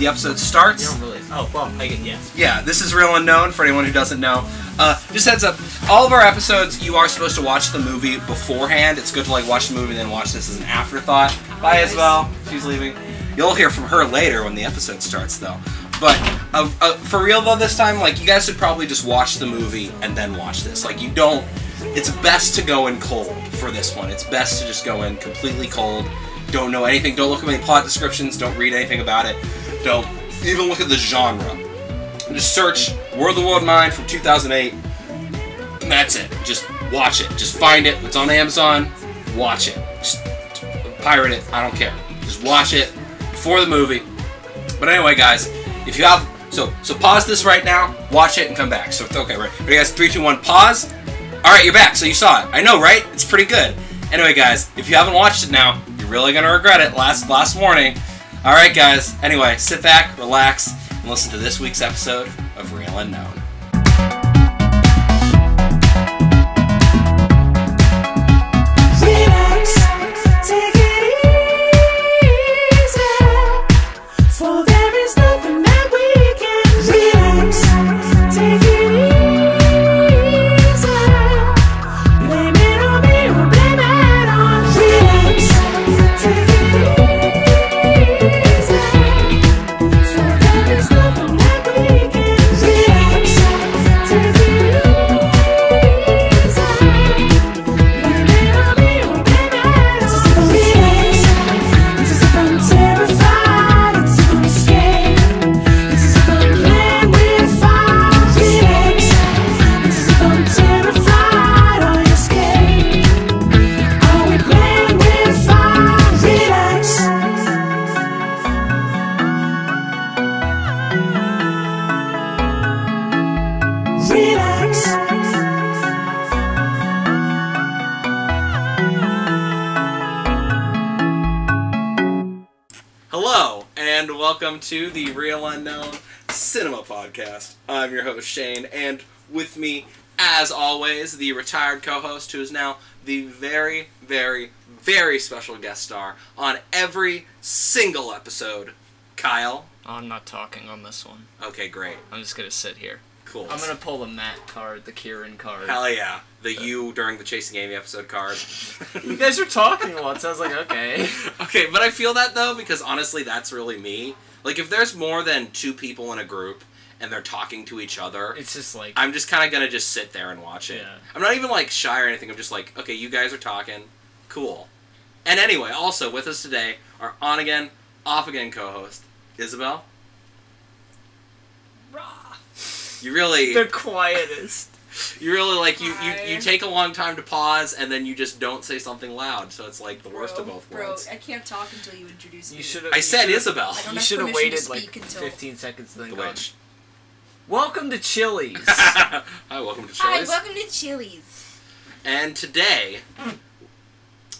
the episode You starts. don't really. Oh well, I get yes. Yeah, this is Reel Unknown for anyone who doesn't know. Uh, just heads up, all of our episodes, you are supposed to watch the movie beforehand. It's good to like watch the movie and then watch this as an afterthought. Bye, nice. Isabel. She's leaving. You'll hear from her later when the episode starts, though. But uh, uh, for real though, this time, like you guys should probably just watch the movie and then watch this. Like you don't. It's best to go in cold for this one. It's best to just go in completely cold. Don't know anything. Don't look at any plot descriptions. Don't read anything about it. Don't even look at the genre. Just search World of the World Mind from 2008. And that's it. Just watch it. Just find it. It's on Amazon. Watch it. Just pirate it. I don't care. Just watch it before the movie. But anyway, guys, if you have so so pause this right now, watch it, and come back. So okay, right. Ready, guys? Three, two, one. Pause. All right, you're back. So you saw it. I know, right? It's pretty good. Anyway, guys, if you haven't watched it now, you're really gonna regret it. Last last warning. All right, guys. Anyway, sit back, relax, and listen to this week's episode of Reel. Relax, welcome to the Reel Unknown Cinema Podcast. I'm your host, Shane, and with me, as always, the retired co host who is now the very, very, very special guest star on every single episode, Kyle. I'm not talking on this one. Okay, great. I'm just gonna sit here. Cool. I'm gonna pull the Matt card, the Kieran card. Hell yeah. The you during the Chasing Amy episode card. You guys are talking a lot, so I was like, okay. Okay, but I feel that though because honestly, that's really me. Like, if there's more than two people in a group and they're talking to each other, It's just like I'm just kind of gonna just sit there and watch it. Yeah. I'm not even like shy or anything. I'm just like, okay, you guys are talking, cool. And anyway, also with us today, our on again, off again co-host Isabel. You really, the quietest. you really like you, you you take a long time to pause and then you just don't say something loud, so it's like the worst bro, of both bro, worlds. I can't talk until you introduce me. You should have. I said Isabel. I don't You should have waited like until- 15 seconds then The gone. witch. Welcome to Chili's. Hi, welcome to Chili's. Hi, Chili's. welcome to Chili's. And today, mm.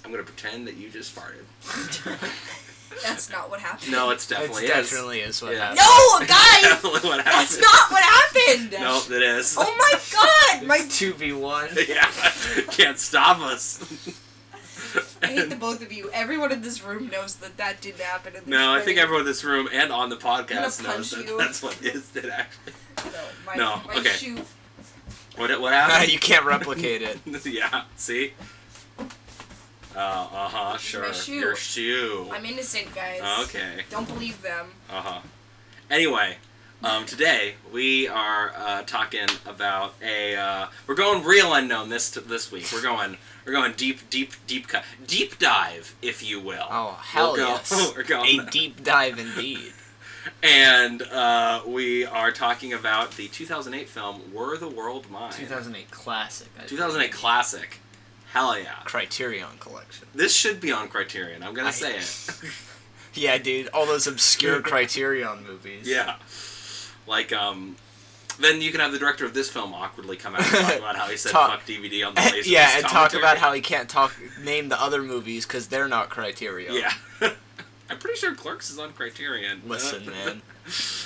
I'm gonna pretend that you just farted. That's not what happened. No, it's It's definitely is. definitely is what Yeah. happened. No, guys! definitely what happened. That's not what happened! No, it is. Oh my god! My, 2v1. yeah, can't stop us. I hate the both of you. Everyone in this room knows that that didn't happen. In this No, I think everyone in this room and on the podcast I'm knows that you. that's what is did actually. No, my, No, my okay. shoe. What what happened? you can't replicate it. yeah, see. Uh uh huh. Sure. shoe. Your shoe. I'm innocent, guys. Okay. Don't believe them. Uh huh. Anyway, um, today we are uh, talking about a. Uh, we're going real unknown this this week. We're going we're going deep deep deep cut deep dive, if you will. Oh, hell We'll go- yes. we're going A deep dive indeed. And uh, we are talking about the 2008 film Were the World Mine? 2008 classic. I 2008 think. classic. Hell yeah. Criterion Collection. This should be on Criterion. I'm gonna I- say it. Yeah, dude, all those obscure Criterion movies. yeah. Like um. Then you can have the director of this film awkwardly come out and talk about how he said Talk- "fuck DVD" on the Laserdisc yeah, and talk about how he can't talk name the other movies because they're not Criterion. Yeah. I'm pretty sure Clerks is on Criterion. Listen, man.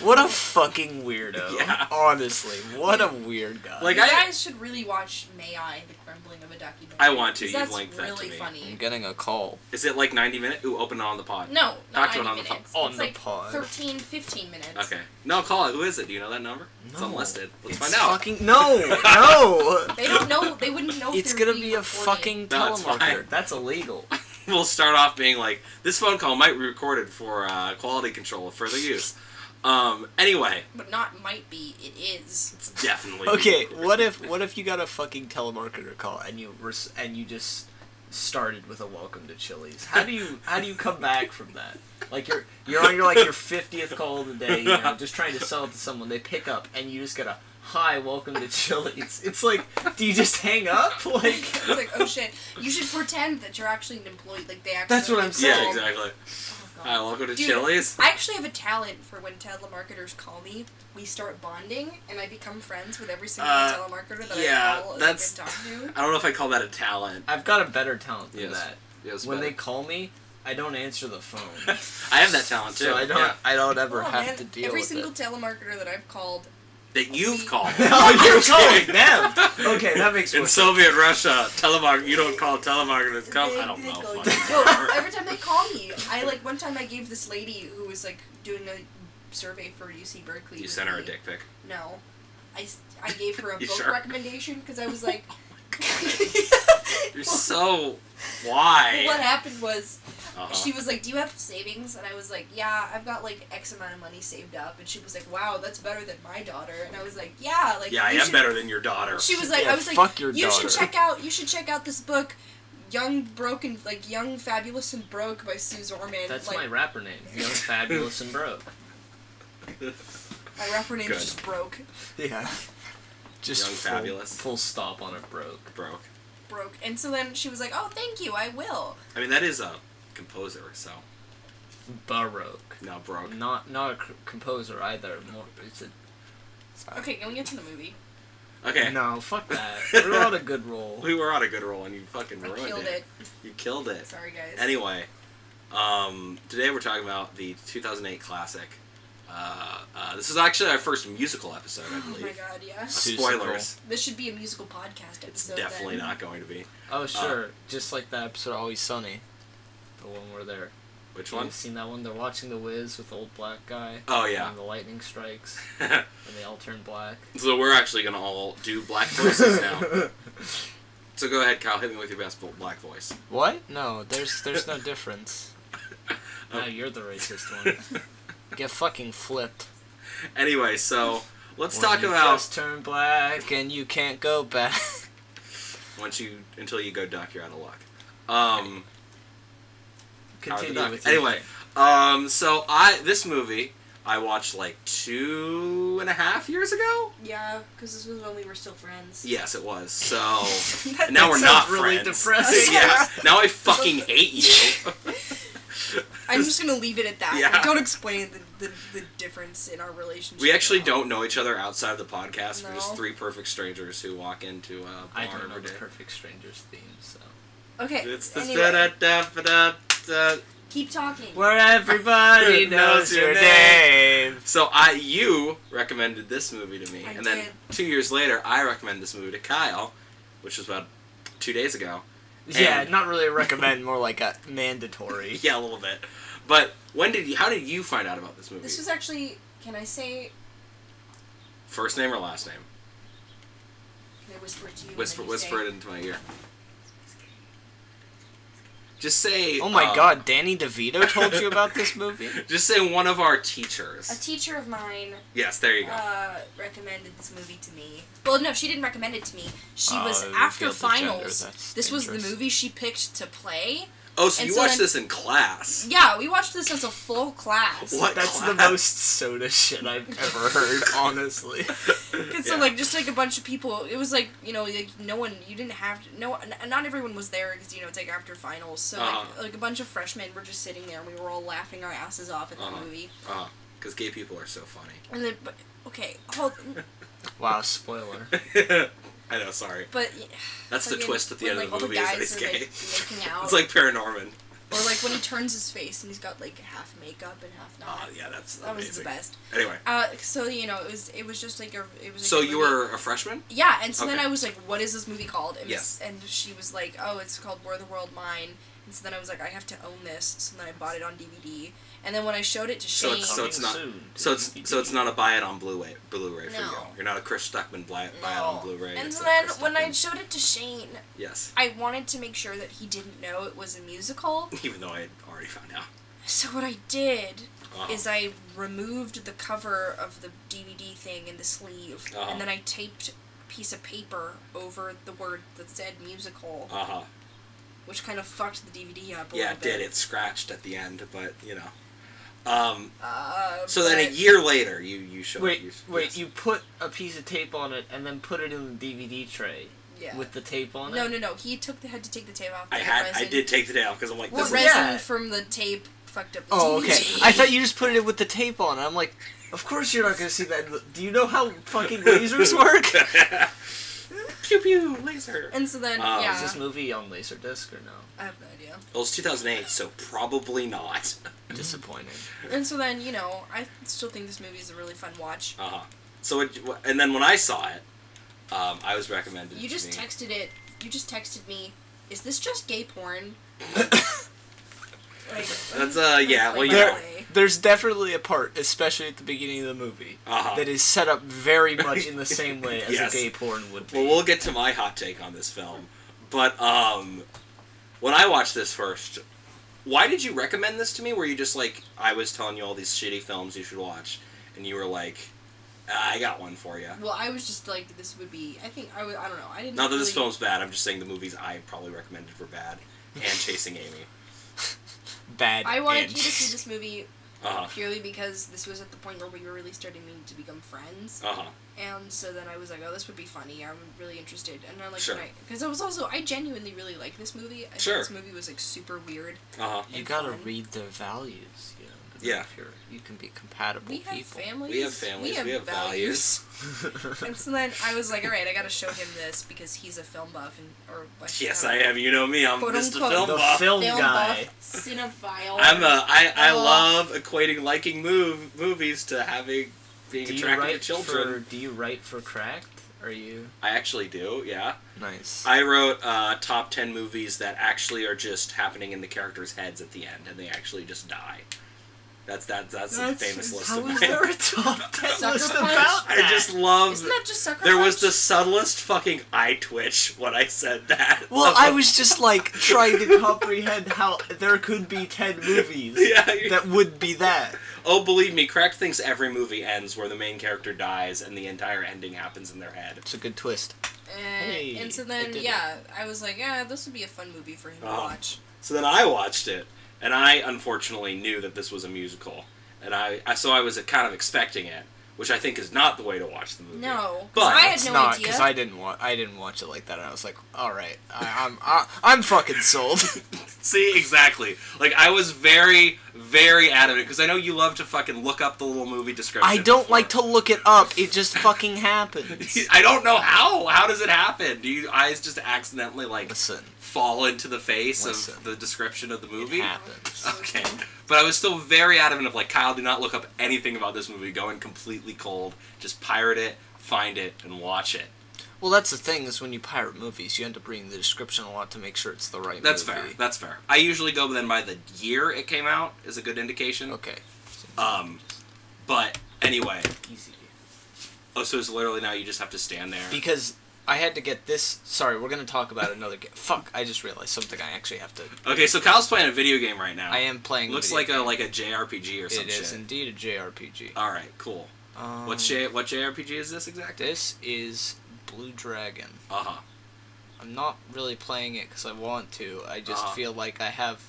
What a fucking weirdo. Yeah. Honestly, what a weird guy. Like, you I- guys should really watch May I, the crumbling of a documentary. I want to. You've That's linked that to really me. I'm getting a call. Is it like 90 minutes? Ooh, open it on the pod. No, Talk not to it 90 on the phone. minutes. On it's the like pod. 13, 15 minutes. Okay. No, call it. Who is it? Do you know that number? It's No. unlisted. Let's It's find out. Fucking no, no. They don't know. They wouldn't know. It's gonna be a recorded. fucking No, it's fine. telemarketer. That's illegal. we'll start off being like, this phone call might be recorded for uh, quality control of further use. Um, anyway, But not might be. It is. it's definitely. Okay, what if what if you got a fucking telemarketer call and you res- and you just started with a welcome to Chili's? How do you how do you come back from that? Like you're you're on your like your fiftieth call of the day, you know, just trying to sell it to someone. They pick up and you just get a hi, welcome to Chili's. It's like, do you just hang up? Like It's like, oh shit. You should pretend that you're actually an employee. Like they actually. That's what I'm saying. Yeah, exactly. Oh, Hi, welcome to Dude, Chili's. I actually have a talent for when telemarketers call me. We start bonding, and I become friends with every single Uh, telemarketer that yeah, I call that's- and talk to. I don't know if I call that a talent. I've got a better talent than Yes. that. Yes, When but- they call me, I don't answer the phone. I have that talent too. So I don't yeah. I don't ever Oh, have man, to deal with every single it. telemarketer that I've called. That you've called. oh, you're calling them. Okay, that makes sense. In more sense. Soviet Russia, telemark you don't call telemarketers come. I don't know. they go- No, every time they call me, I like one time I gave this lady who was like doing a survey for UC Berkeley. You sent her a dick pic. No, I I gave her a book sure? recommendation because I was like. Oh you're so. Why? What happened was Uh-huh. she was like, "Do you have savings?" And I was like, "Yeah, I've got like X amount of money saved up." And she was like, "Wow, that's better than my daughter." And I was like, "Yeah, like yeah, I you am should- better than your daughter. She was like, Yeah, "I was like, fuck your you should check out, you should check out this book." Young, broken, like young, fabulous, and broke by Suze Orman. That's like, my rapper name. Young, fabulous, and broke. My rapper name's Good. just broke. Yeah. Just Young, full, fabulous. Full stop on it broke. Broke. Broke. And so then she was like, "Oh, thank you, I will." I mean, that is a composer, so Baroque. no broke. Not not a c- composer either. More, it's a. Okay, can we get to the movie? Okay. No, fuck that. We're on a good roll. We were on a good roll, and you fucking I ruined killed it. it. You killed it. Sorry, guys. Anyway, um, today we're talking about the 2008 classic. Uh, uh, this is actually our first musical episode, I Oh my believe. god, yeah. Uh, Musical. spoilers. This should be a musical podcast episode. It's definitely then. not going to be. Oh sure, just like that episode Always Sunny, the one where they're. Which Have one? you seen that one? They're watching The Wiz with the old black guy. Oh yeah. And the lightning strikes, and they all turn black. so we're actually gonna all do black voices now. So go ahead, Kyle. Hit me with your best black voice. What? No, there's there's no difference. Oh. No, you're the racist one. Get fucking flipped. Anyway, so let's When talk you about Just turn black and you can't go back. once you until you go duck, you're out of luck. Um, Howard the Continue Duck. with your Anyway, um, so I this movie I watched like two and a half years ago. Yeah, because this was when we were still friends. Yes, it was. So That- now we're sounds not really friends. depressing. yeah. Now I fucking hate you. I'm just gonna leave it at that. Yeah. Don't explain the, the, the difference in our relationship. we actually at all. don't know each other outside of the podcast. We're just No. three perfect strangers who walk into a bar I don't know every the day. Perfect Strangers theme, so. Okay. It's the anyway, da da da da da. Uh, keep talking. Where everybody Knows knows your your name. So I, you recommended this movie to me, I and then did. two years later, I recommended this movie to Kyle, which was about two days ago. Yeah, And- not really a recommend, more like a mandatory. Yeah, a little bit. But when did you? How did you find out about this movie? This was actually. Can I say? First name or last name? Can I whisper it to you? and Whisper, you whisper it into my ear. Just say. Oh my um, god, Danny DeVito told you about this movie? Just say one of our teachers. A teacher of mine Yes, there you go. uh, recommended this movie to me. Well, no, she didn't recommend it to me. She Oh, was after revealed the gender, finals. This was the movie she picked to play. Oh, so and you so watched then- this in class? Yeah, we watched this as a full class. What That's the most soda shit I've ever heard, honestly. And so like just like a bunch of people, it was like you know like no one you didn't have to, no n- not everyone was there because you know it's like after finals. So Uh-huh. like like a bunch of freshmen were just sitting there and we were all laughing our asses off at the Uh-huh. movie. Uh, because gay people are so funny. And then but okay, hold, Wow, spoiler. I know, sorry. but That's the twist at the when, end like, of the movie is that guys he's are, gay. like. It's like Paranorman. Or like when he turns his face and he's got like half makeup and half not. Oh yeah, that's that was the best. Anyway, Uh, so you know, it was it was just like a it was. Like so a you were a freshman? Yeah, and so then I was like, "What is this movie called?" And, Yes. and she was like, "Oh, it's called Were the World Mine." And so then I was like, "I have to own this." So then I bought it on DVD. And then when I showed it to So Shane, it's- so it's not- soon So it's so it's not a buy it on Blu-ray Blu-ray for No. you. You're not a Chris Stuckman buy, buy it on Blu-ray. and it's so a then Chris when I showed it to Shane, yes, I wanted to make sure that he didn't know it was a musical. even though I had already found out. So what I did Uh-huh. is I removed the cover of the DVD thing in the sleeve, Uh-huh. and then I taped a piece of paper over the word that said musical, Uh huh. which kind of fucked the DVD up a Yeah, little it bit. did. It scratched at the end, but you know. Um. Uh, So then a year later, you you showed. Wait, you, wait! yes. You put a piece of tape on it and then put it in the DVD tray yeah. with the tape on no, it. no, no. no. He took the had to take the tape off. I the had I did take the tape off because I'm like Well, this resin is Yeah. from the tape fucked up the Oh, DVD. okay. I thought you just put it with the tape on. I'm like, of course you're not gonna see that. Do you know how fucking lasers work? pew pew laser. And so then, Um, yeah, Is this movie on Laserdisc or no? I have no idea. Well, it's 2008, so probably not. Disappointing. And so then, you know, I still think this movie is a really fun watch. Uh huh. So it, and then when I saw it, um, I was recommended. You to just me. texted it. You just texted me. Is this just gay porn? Like, That's, uh, yeah, well, you know. Way. there's definitely a part, especially at the beginning of the movie, Uh-huh. that is set up very much in the same way as Yes. a gay porn would be. Well, we'll get to my hot take on this film, but um, when I watched this first, why did you recommend this to me? Were you just like I was telling you all these shitty films you should watch, and you were like, "Ah, I got one for you. Well, I was just like, this would be. I think I would. I don't know. I didn't. Not that this film's bad. I'm just saying the movies I probably recommended were bad, and Chasing Amy. Bad. I wanted and- you to see this movie Uh huh. purely because this was at the point where we were really starting to become friends, Uh huh. and so then I was like, oh, this would be funny. I'm really interested, and then like, Sure. because I was also I genuinely really like this movie. I Sure. think this movie was like super weird. Uh huh. You gotta fun. read their values, you know. to Yeah. if you're, you can be compatible We have people. families. We have families, we have values. and so then I was like, all right, I gotta show him this because he's a film buff and or what- Yes, don't I am. You know me. I'm Quote, Mr. unquote. Film the Buff. film, Film guy. buff, cinephile. I'm a. I I Oh. love equating liking move movies to having being Do you attracted to write children. for? Do you write for Cracked? Are you I actually do. Yeah. nice? I wrote uh, top ten movies that actually are just happening in the characters' heads at the end, and they actually just die. That's that. That's, a That's- famous list How of is mine. there a top ten list Punch? about I just love. Isn't that just sucker There was the subtlest fucking eye twitch when I said that. Well, I was just like trying to comprehend how there could be ten movies Yeah. that would be that. Oh, believe me, Cracked thinks every movie ends where the main character dies and the entire ending happens in their head. It's a good twist. And, Hey, and so then did yeah, I was like, yeah, this would be a fun movie for him to Oh. watch. So then I watched it, and I unfortunately knew that this was a musical, and I, I so I was kind of expecting it, which I think is not the way to watch the movie. No, But I had no not idea. because I didn't want. I didn't watch it like that. And I was like, all right, I, I'm I, I'm fucking sold. See, exactly. Like I was very, very adamant because I know you love to fucking look up the little movie description. I don't before. like to look it up. It just fucking happens. I don't know how. How does it happen? Do you eyes just accidentally like Listen, fall into the face Listen. of the description of the it movie? happens. Okay. But I was still very adamant of like, Kyle, do not look up anything about this movie. Go in completely cold. Just pirate it, find it, and watch it. Well, that's the thing is when you pirate movies, you end up reading the description a lot to make sure it's the right That's movie. fair. That's fair. I usually go then by the year it came out is a good indication. Okay. Um, but anyway, Easy. oh, so it's literally now you just have to stand there. Because I had to get this. Sorry, we're gonna talk about another game. Fuck! I just realized something. I actually have to. Okay, so Kyle's playing a video game right now. I am playing. Looks like a like a JRPG or some It is shit. indeed a JRPG. All right, cool. Um, What's J what JRPG is this exactly? This is Blue Dragon. Uh huh. I'm not really playing it because I want to. I just Uh-huh. feel like I have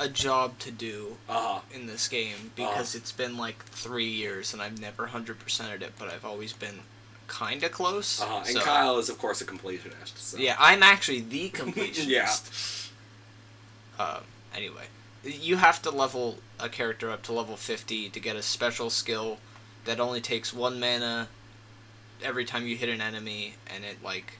a job to do Uh huh. in this game because it's been like three years and I've never hundred percented it, but I've always been kind of close. Uh. And so- Kyle is of course a completionist. So. Yeah, I'm actually the completionist. Yeah. Uh, anyway, you have to level a character up to level 50 to get a special skill that only takes one mana every time you hit an enemy, and it like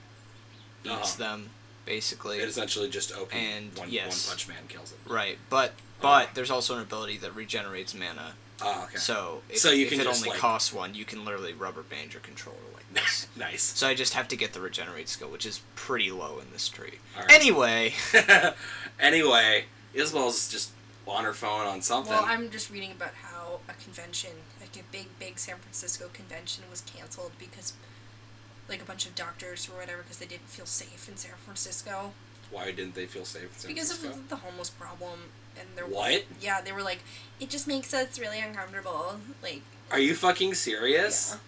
eats Uh-huh. them. basically. It essentially just OP. And, one, yes. one punch man kills it. Right, but but there's also an ability that regenerates mana. Oh, okay. So if, So you if can it just, only like- costs one, you can literally rubber band your controller like nice. so I just have to get the regenerate skill, which is pretty low in this tree. All right. Anyway, anyway, Isabel's just on her phone on something. Well, I'm just reading about how a convention, like a big, big San Francisco convention, was canceled because, like, a bunch of doctors or whatever, because they didn't feel safe in San Francisco Why didn't they feel safe? in San because Francisco? of the homeless problem. And they're What? Yeah, they were like, it just makes us really uncomfortable. Like, Are you fucking serious? Yeah.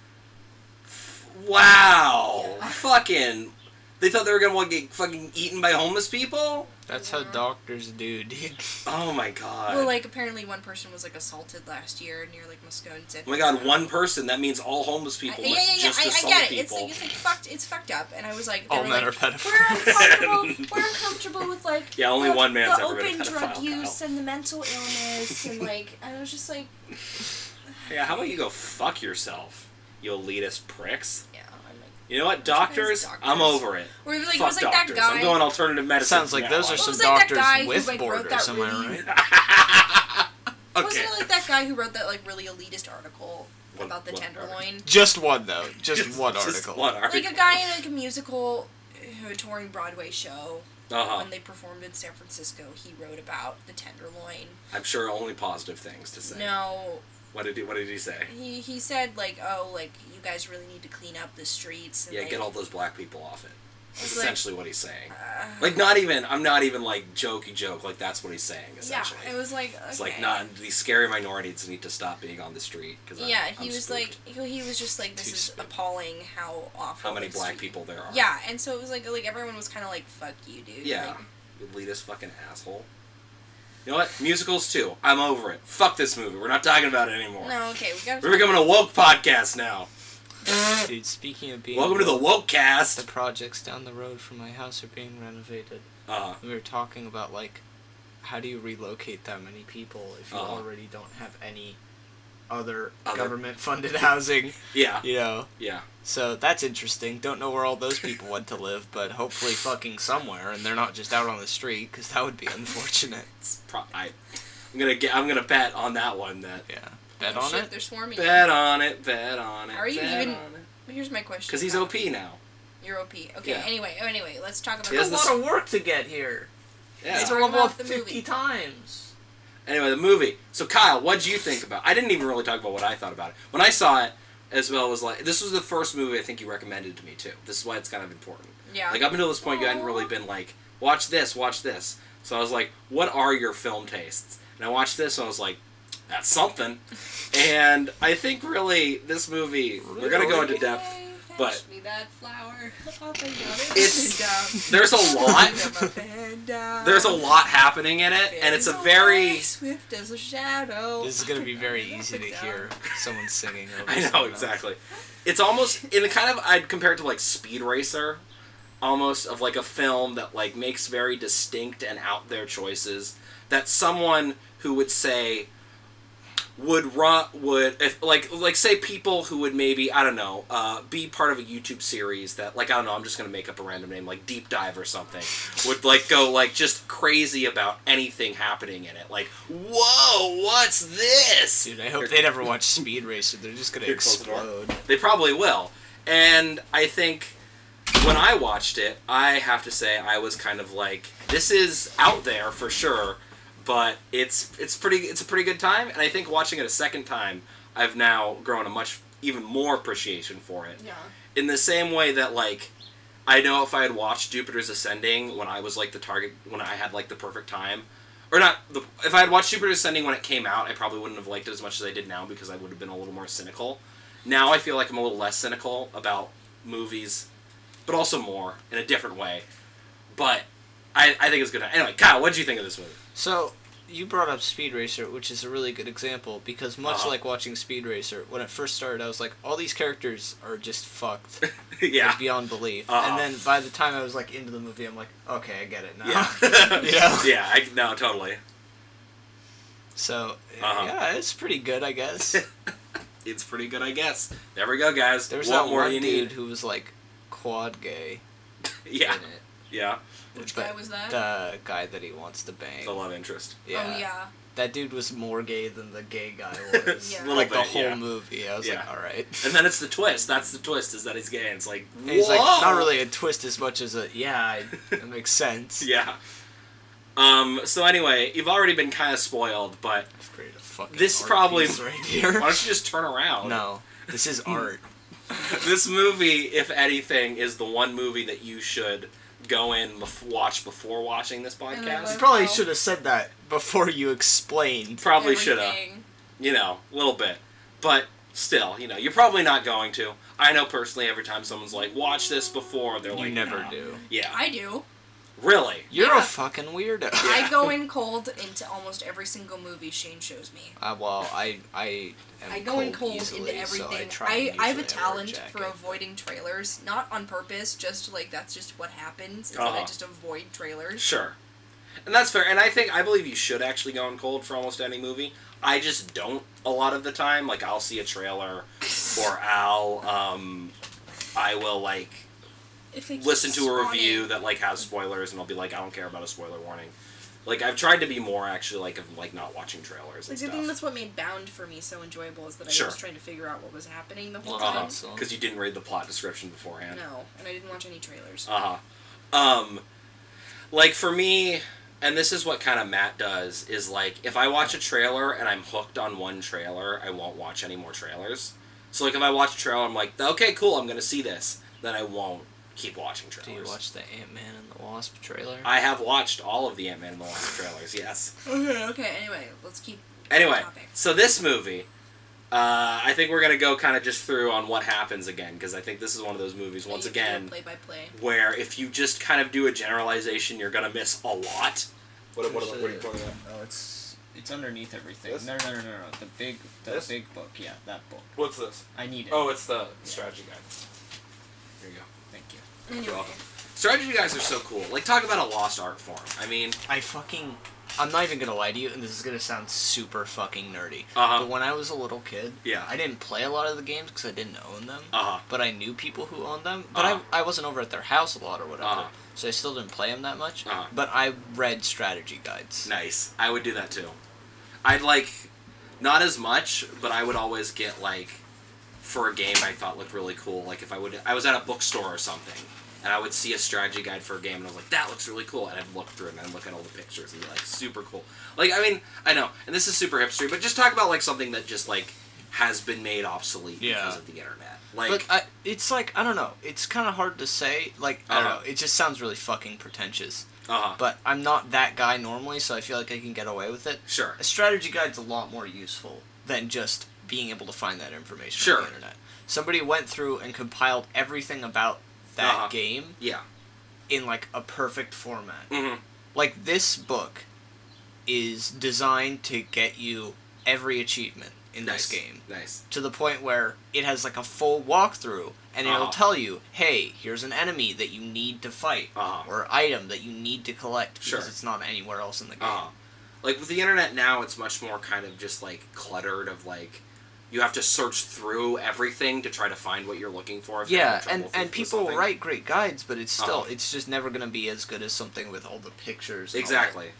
Wow. Yeah. Fucking. They thought they were gonna get fucking eaten by homeless people. that's how doctors do, dude. Oh my god. well, like apparently one person was like assaulted last year near like Wisconsin. oh my god, one person. That means all homeless I, people yeah, yeah, yeah. just I, I assault get it. people. It's like it's like fucked. It's fucked up. And I was like, All men like, are We're uncomfortable. we're uncomfortable with like Yeah, only the, one man's the ever been a open drug use Kyle. and the mental illness and like I was just like, yeah, how about you go fuck yourself, you elitist pricks? yeah, I'm like. You know what, doctors? doctors? I'm over it. Or like, fuck was like doctors. that guy. I'm going alternative medicine. Sounds like those are some was like that doctors guy who, with like, wrote borders. that Am I really- right? okay. Wasn't it like that guy who wrote that like really elitist article What- about the what tenderloin? Just one though. Just, one Just article. one article. Like a guy in like a musical, uh, touring Broadway show. Uh-huh. When they performed in San Francisco, he wrote about the tenderloin. I'm sure only positive things to say. No, What did he What did he say? he he said like, oh, like you guys really need to clean up the streets. And, Yeah, like, get all those black people off it. That's It's like- essentially what he's saying. uh, Like, not even. I'm not even like jokey joke. Like that's what he's saying. yeah, it was like okay. It's like not these scary minorities need to stop being on the street because Yeah, I'm, he I'm was spooked. like he, he was just like this Too is spooked. appalling how awful. how many black street- people there are. Yeah, and so it was like like everyone was kind of like fuck you, dude. Yeah. Like, elitist fucking asshole. You know what? Musicals too. I'm over it. Fuck this movie. We're not talking about it anymore. no, okay, we got. We're becoming a woke podcast now. Dude, speaking of being Welcome to the woke cast. the projects down the road from my house are being renovated. Uh, We were talking about like how do you relocate that many people if you Uh-huh. already don't have any other, Other- government funded housing, yeah, you know. yeah. So that's interesting. Don't know where all those people went to live, but hopefully fucking somewhere and they're not just out on the street cuz that would be unfortunate. Pro- I, I'm gonna get. I'm gonna bet on that one. That Yeah. Bet Oh, on shit, it? They're swarming. bet on it. Bet on it. Are you bet even- on it. Here's my question. Because he's OP now. You're OP. Okay. Yeah. Anyway. Oh, anyway. Let's talk about. He has a the lot of work to get here. Yeah. It's Talk a level about 50 movie. times. Anyway, the movie. So Kyle, what did you think about? I didn't even really talk about what I thought about it. When I saw it, as well was like this was the first movie I think you recommended to me too. This is why it's kind of important. Yeah. Like up until this point, you hadn't really been like, watch this, watch this. So I was like, what are your film tastes? And I watched this, and I was like, that's something. and I think really this movie, we're gonna go into depth. Hey, but- me that flower up and down and It's- There's a lot. Up and down. There's a lot happening in it, and it's a very. swift as a shadow. This is going to be very easy to hear someone singing over I know someone else. exactly. It's almost in the kind of I'd compare it to like Speed Racer, almost of like a film that like makes very distinct and out there choices that someone who would say would run would if like like say people who would maybe I don't know uh, be part of a YouTube series that like I don't know I'm just gonna make up a random name like Deep Dive or something would like go like just crazy about anything happening in it like whoa what's this Dude, I hope they never watch Speed Racer. They're just going to Here, close the explode. They probably will. And I think when I watched it, I have to say I was kind of like, this is out there for sure, but it's it's pretty it's a pretty good time. And I think watching it a second time, I've now grown a much even more appreciation for it. Yeah. In the same way that like I know if I had watched Jupiter's Ascending when I was like the target when I had like the perfect time. Or not the if I had watched Jupiter's Ascending when it came out, I probably wouldn't have liked it as much as I did now because I would have been a little more cynical. Now I feel like I'm a little less cynical about movies, but also more in a different way. But I, I think it's good. Anyway, Kyle, what did you think of this movie? So, you brought up Speed Racer, which is a really good example because much Uh-huh. like watching Speed Racer, when it first started, I was like, all these characters are just fucked. yeah. like, beyond belief. Uh-huh. And then by the time I was like into the movie, I'm like, okay, I get it now. Yeah. You know? Yeah, I, no, totally. So Uh-huh. yeah, it's pretty good, I guess. It's pretty good, I guess. There we go, guys. There's what that more one you dude need? who was like quad gay Yeah. In it. Yeah, Which But guy was that? The guy that he wants to bang. the love interest. Yeah. Oh yeah. That dude was more gay than the gay guy was. Yeah. Little Like the bit, whole yeah. movie. I was like, Yeah. all right. And then it's the twist. That's the twist. Is that he's gay? And it's like, And he's like, whoa! not really a twist as much as a yeah, I, that makes sense. Yeah. Um. So anyway, you've already been kind of spoiled, but I've created a fucking This art probably- piece right why don't you just turn around? no, this is art. This movie, if anything, is the one movie that you should go in bef- watch before watching this podcast. You probably oh. should have said that before you explained. Probably should have. You know, a little bit, but still, you know, you're probably not going to. I know personally, every time someone's like, "Watch this before," they're like, You like, never "Nah." do. Yeah. I do. Really? You're Yeah. a fucking weirdo. I go in cold into almost every single movie Shane shows me. Uh, well, I I I go in cold cold easily, into so everything. try I, and I, have a talent for avoiding trailers, not on purpose, just like that's just what happens. Is that Uh-huh. I just avoid trailers. Sure. And that's fair. And I think I believe you should actually go in cold for almost any movie. I just don't a lot of the time. Like I'll see a trailer, or I'll um, I will like If they keep listen to a review that like has spoilers, and I'll be like, I don't care about a spoiler warning. Like I've tried to be more actually like of like not watching trailers and Like, I think that's what made Bound for me so enjoyable is that I Sure. was trying to figure out what was happening the whole Uh-huh. time. Also. because you didn't read the plot description beforehand. No, and I didn't watch any trailers. Uh huh. Um, like for me, and this is what kind of Matt does is like if I watch a trailer and I'm hooked on one trailer, I won't watch any more trailers. So like if I watch a trailer, I'm like, okay, cool, I'm gonna see this. Then I won't keep watching trailers. Do you watch the Ant Man and the Wasp trailer? I have watched all of the Ant Man and the Wasp trailers. Yes. Okay, okay. Anyway, let's keep. Anyway, Topic. so this movie. Uh, I think we're gonna go kind of just through on what happens again because I think this is one of those movies once again Play by play. where if you just kind of do a generalization, you're gonna miss a lot. What, what, what, are you pointing at? Oh, it's it's underneath everything. This? No, no, no, no, no. The big, the This? big book. Yeah, that book. What's this? I need it. Oh, it's the strategy guide. Here you go. thank you. Anyway, welcome. Strategy guys are so cool. Like, talk about a lost art form. I mean, I fucking. I'm not even gonna lie to you, and this is gonna sound super fucking nerdy. Uh-huh. But when I was a little kid, Yeah. I didn't play a lot of the games because I didn't own them. uh huh. But I knew people who owned them. But Uh-huh. I, I wasn't over at their house a lot or whatever. Uh-huh. So I still didn't play them that much. Uh-huh. But I read strategy guides. Nice. I would do that too. I'd like, not as much, but I would always get like, for a game I thought looked really cool. Like if I would, I was at a bookstore or something, and I would see a strategy guide for a game, and I was like, that looks really cool, and I'd look through it and I'd look at all the pictures and be like, super cool. Like I mean, I know, and this is super hipster, but just talk about like something that just like has been made obsolete because of the internet. Like, but I, it's like I don't know. It's kind of hard to say. Like I don't Uh-huh. know. It just sounds really fucking pretentious. uh huh, But I'm not that guy normally, so I feel like I can get away with it. sure, A strategy guide's a lot more useful than just being able to find that information Sure. on the internet. Somebody went through and compiled everything about that Uh-huh. game yeah, in like a perfect format. mm-hmm. Like this book is designed to get you every achievement in nice this game nice, to the point where it has like a full walkthrough and it'll Uh-huh. tell you, hey, here's an enemy that you need to fight Uh-huh. or item that you need to collect because Sure. it's not anywhere else in the game. Uh, like with the internet now, it's much more kind of just like cluttered of like you have to search through everything to try to find what you're looking for. If you're Yeah, and, and people will write great guides, but it's still Uh-huh. it's just never gonna be as good as something with all the pictures. exactly.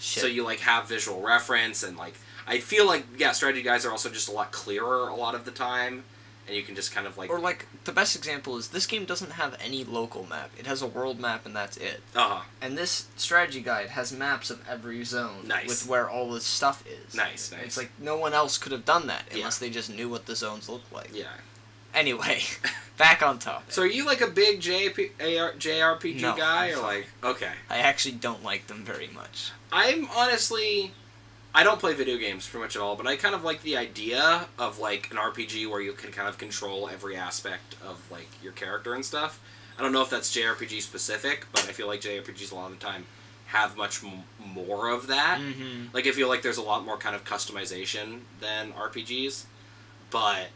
So you like have visual reference and like I feel like yeah, strategy guys are also just a lot clearer a lot of the time, and you can just kind of like or like the best example is this game doesn't have any local map. It has a world map and that's it. uh huh And this strategy guide has maps of every zone Nice. with where all the stuff is. Nice, nice. It's like no one else could have done that Yeah. unless they just knew what the zones looked like. yeah. Anyway, back on topic. So are you like a big JP, AR, JRPG No, guy I'm or fine. like okay? I actually don't like them very much. I'm honestly, I don't play video games pretty much at all, but I kind of like the idea of like an RPG where you can kind of control every aspect of like your character and stuff. I don't know if that's JRPG specific, but I feel like JRPGs a lot of the time have much m- more of that. Mm-hmm. Like I feel like there's a lot more kind of customization than RPGs, but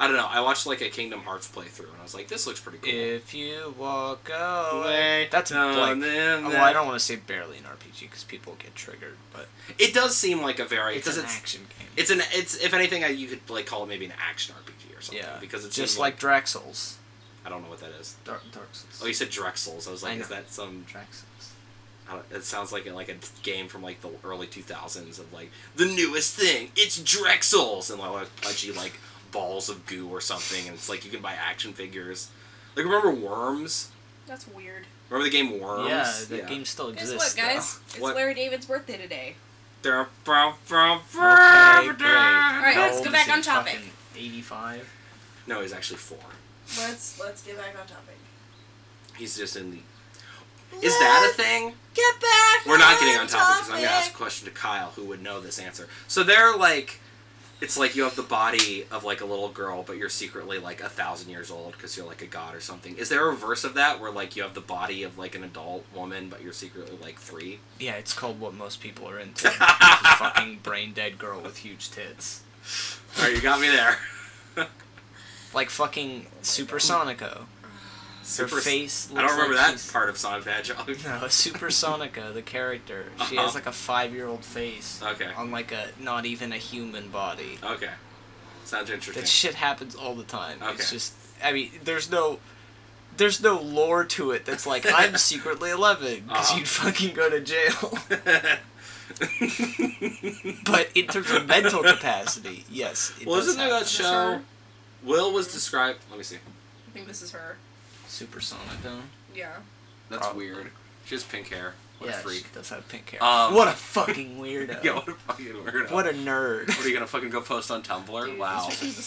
I don't know. I watched like a Kingdom Hearts playthrough and I was like, this looks pretty cool. If you walk away, that's like. Well, I don't want to say barely an RPG because people get triggered, but It does seem like a very it's an it's action game. It's an it's if anything you could like call it maybe an action RPG or something yeah, because it's just like Drexels. I don't know what that is. Dark Dark Souls. Oh, you said Drexels. I was like, I is that some? Drexels. It sounds like a, like a game from like the early 2000s of like the newest thing. It's Drexels and like, like punchy like balls of goo or something, and it's like you can buy action figures. Like remember Worms? That's weird. Remember the game Worms? Yeah, that game still Guess exists. what, guys? though. It's What? Larry David's birthday today. Okay, Okay, great. Alright, let's go back on topic. Eighty-five. No, he's actually four. Let's let's get back on topic. He's just in the. Is that a thing? Get back. We're not getting on topic because I'm gonna ask a question to Kyle, who would know this answer. So they're like, it's like you have the body of like a little girl, but you're secretly like a thousand years old because you're like a god or something. Is there a reverse of that where like you have the body of like an adult woman, but you're secretly like three? Yeah, it's called what most people are into. A fucking brain dead girl with huge tits. All right, you got me there. Like fucking Supersonico. Her Super- face. I don't remember like that part of Sonic the Hedgehog. No, Supersonica, the character. She Uh-huh. has like a five-year-old face Okay. on like a not even a human body. Okay. Sounds interesting. That shit happens all the time. It's Okay. just, I mean, there's no, there's no lore to it that's like I'm secretly eleven because Uh-huh. you'd fucking go to jail. but in terms of mental capacity, yes. It well, does isn't there that show? her? Will was described. Let me see. I think this is her. Supersonica? Yeah. That's Probably. weird. She has pink hair. What yeah, a freak. she does have pink hair. Um, what a fucking weirdo. Yeah, what a fucking weirdo. what a nerd. What are you gonna fucking go post on Tumblr? Dude, wow. These are some of the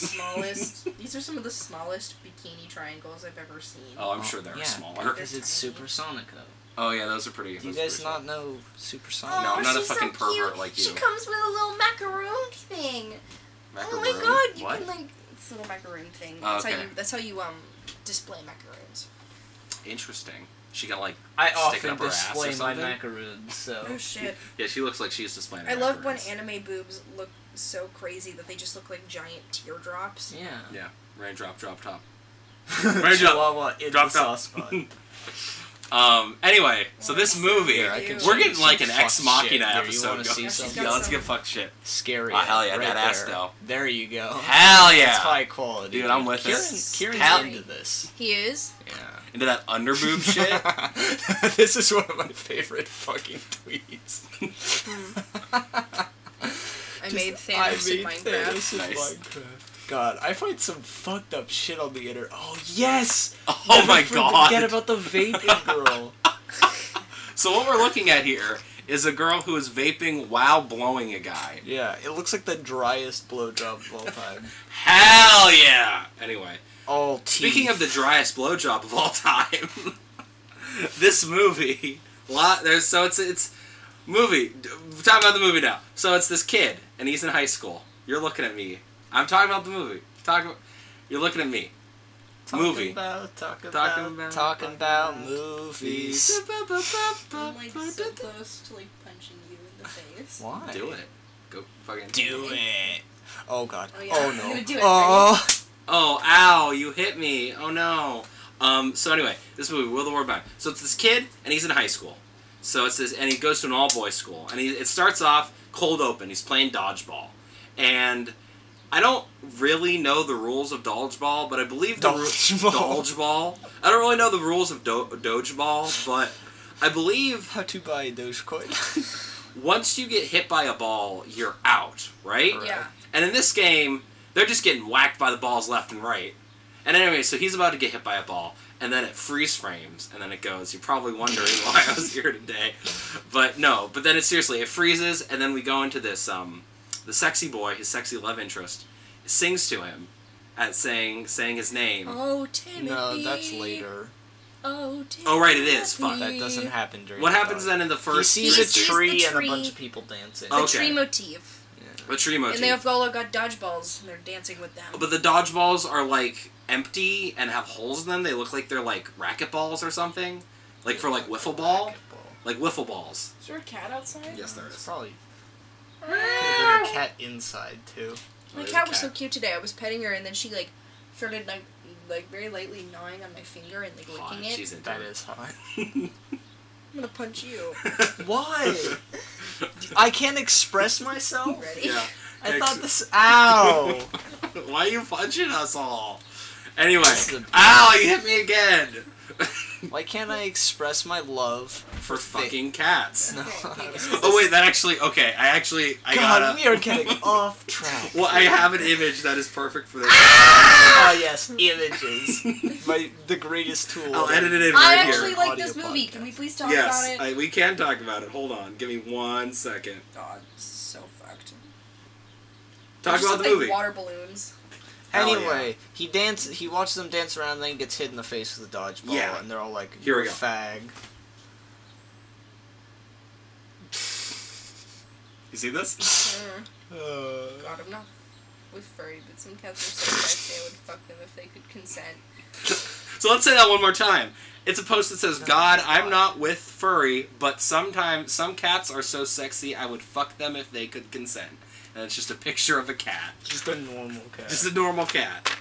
smallest. these are some of the smallest bikini triangles I've ever seen. Oh, I'm sure they're yeah, smaller. Because it's Tiny. Supersonica. Oh yeah, those are pretty. Do you those are guys pretty not know Supersonica? No, I'm not a she's fucking so pervert cute. like you. She comes with a little macaroon thing. small. Oh my god, you What? can like it's a little macaroon thing. Oh, That's how okay. you that's how you um display macaroons. Interesting. She got like. I stick it often up her ass or display my something? macaroons, so. Oh shit. Yeah, she looks like she's displaying. I love when macaroons. anime boobs look so crazy that they just look like giant teardrops. Yeah. Yeah, raindrop, drop top. Chihuahua in Drop the top. sauce spot. Um. Anyway, so this movie, Here, I can we're getting like an ex fuck machina shit. Here, episode. You want to going. see Yeah, she's something got yeah, let's get fuck shit. scary? Oh, hell yeah, right that there. ass, though. There you go. Hell yeah! That's high quality. Dude, I'm with Kieran, it. Kieran's Hell- into this. He is. Yeah. Into that underboob shit. this is one of my favorite fucking tweets. I Just, made Thanos I in made Minecraft. Thanos in Nice. Minecraft. God, I find some fucked up shit on the internet. Oh yes! Oh Never my god! Forget about the vaping girl. So what we're looking at here is a girl who is vaping while blowing a guy. yeah, it looks like the driest blowjob of all time. Hell yeah! Anyway, All teeth. speaking of the driest blowjob of all time, this movie, lot there's so it's it's movie. Talking about the movie now. So it's this kid, and he's in high school. You're looking at me. I'm talking about the movie. Talking. You're looking at me. Talking movie. About, talking, Talking about, about- talking talking about about- movies. I'm like so close to like punching you in the face. Why? Do it. Go fucking Do it. Oh god. Oh, yeah. Oh no. do it, oh. Oh, ow, you hit me. Oh no. Um, so anyway, this movie, Will the War Bound. So it's this kid, and he's in high school. So it's this, and he goes to an all boys school, and he, it starts off cold open. He's playing dodgeball, and I don't really know the rules of dodgeball, but I believe the ru- Dodgeball. dodgeball. I don't really know the rules of do- dodgeball, but I believe How to buy a Dogecoin? once you get hit by a ball, you're out, right? Yeah. And in this game, they're just getting whacked by the balls left and right. And anyway, so he's about to get hit by a ball, and then it freeze frames, and then it goes. You're probably wondering why I was here today, but no. But then it seriously it freezes, and then we go into this. Um, the sexy boy, his sexy love interest, sings to him, at saying saying his name. Oh, Timothy. no, that's later. Oh, Timothy. Oh, right, it is. Fuck. That doesn't happen during. What the happens then in the He first? sees He a sees the tree and a bunch of people dancing. The Okay. tree motif. Yeah. the tree motif. And they have all got dodgeballs and they're dancing with them. But the dodgeballs are like empty and have holes in them. They look like they're like racket balls or something, like for like wiffle ball, like wiffle balls. Is there a cat outside? Yes, there is. It's probably could have a cat inside too. My There's a cat was so cute today. I was petting her and then she like started like like very lightly gnawing on my finger and like Hot, licking it. She's into That it. is hot. I'm gonna punch you. Why? I can't express myself. Ready? Yeah. I thought this. Ow! Why are you punching us all? Anyway, This is a- ow, you hit me again. Why can't I express my love For fa- fucking cats. No. Okay, Oh wait, that actually okay. I actually I God, gotta. we are getting off track. Well, I have an image that is perfect for this. Oh yes, images. My the greatest tool. I'll edit it in I right actually here. like Audio this movie. podcast. Can we please talk Yes, about it? I, we can talk about it. Hold on, give me one second. God, this is so fucked. Talk Just about the movie. Water balloons. Hell yeah. Anyway, he dance. He watches them dance around, and then he gets hit in the face with a dodgeball, Yeah. and they're all like, Here we "You're a go. fag." You see this? Mm, Uh, God, I'm not with furry, but some cats are so sexy I would fuck them if they could consent. So let's say that one more time. It's a post that says, "God, I'm not with furry, but sometimes some cats are so sexy I would fuck them if they could consent." And it's just a picture of a cat, just a normal cat. just a normal cat.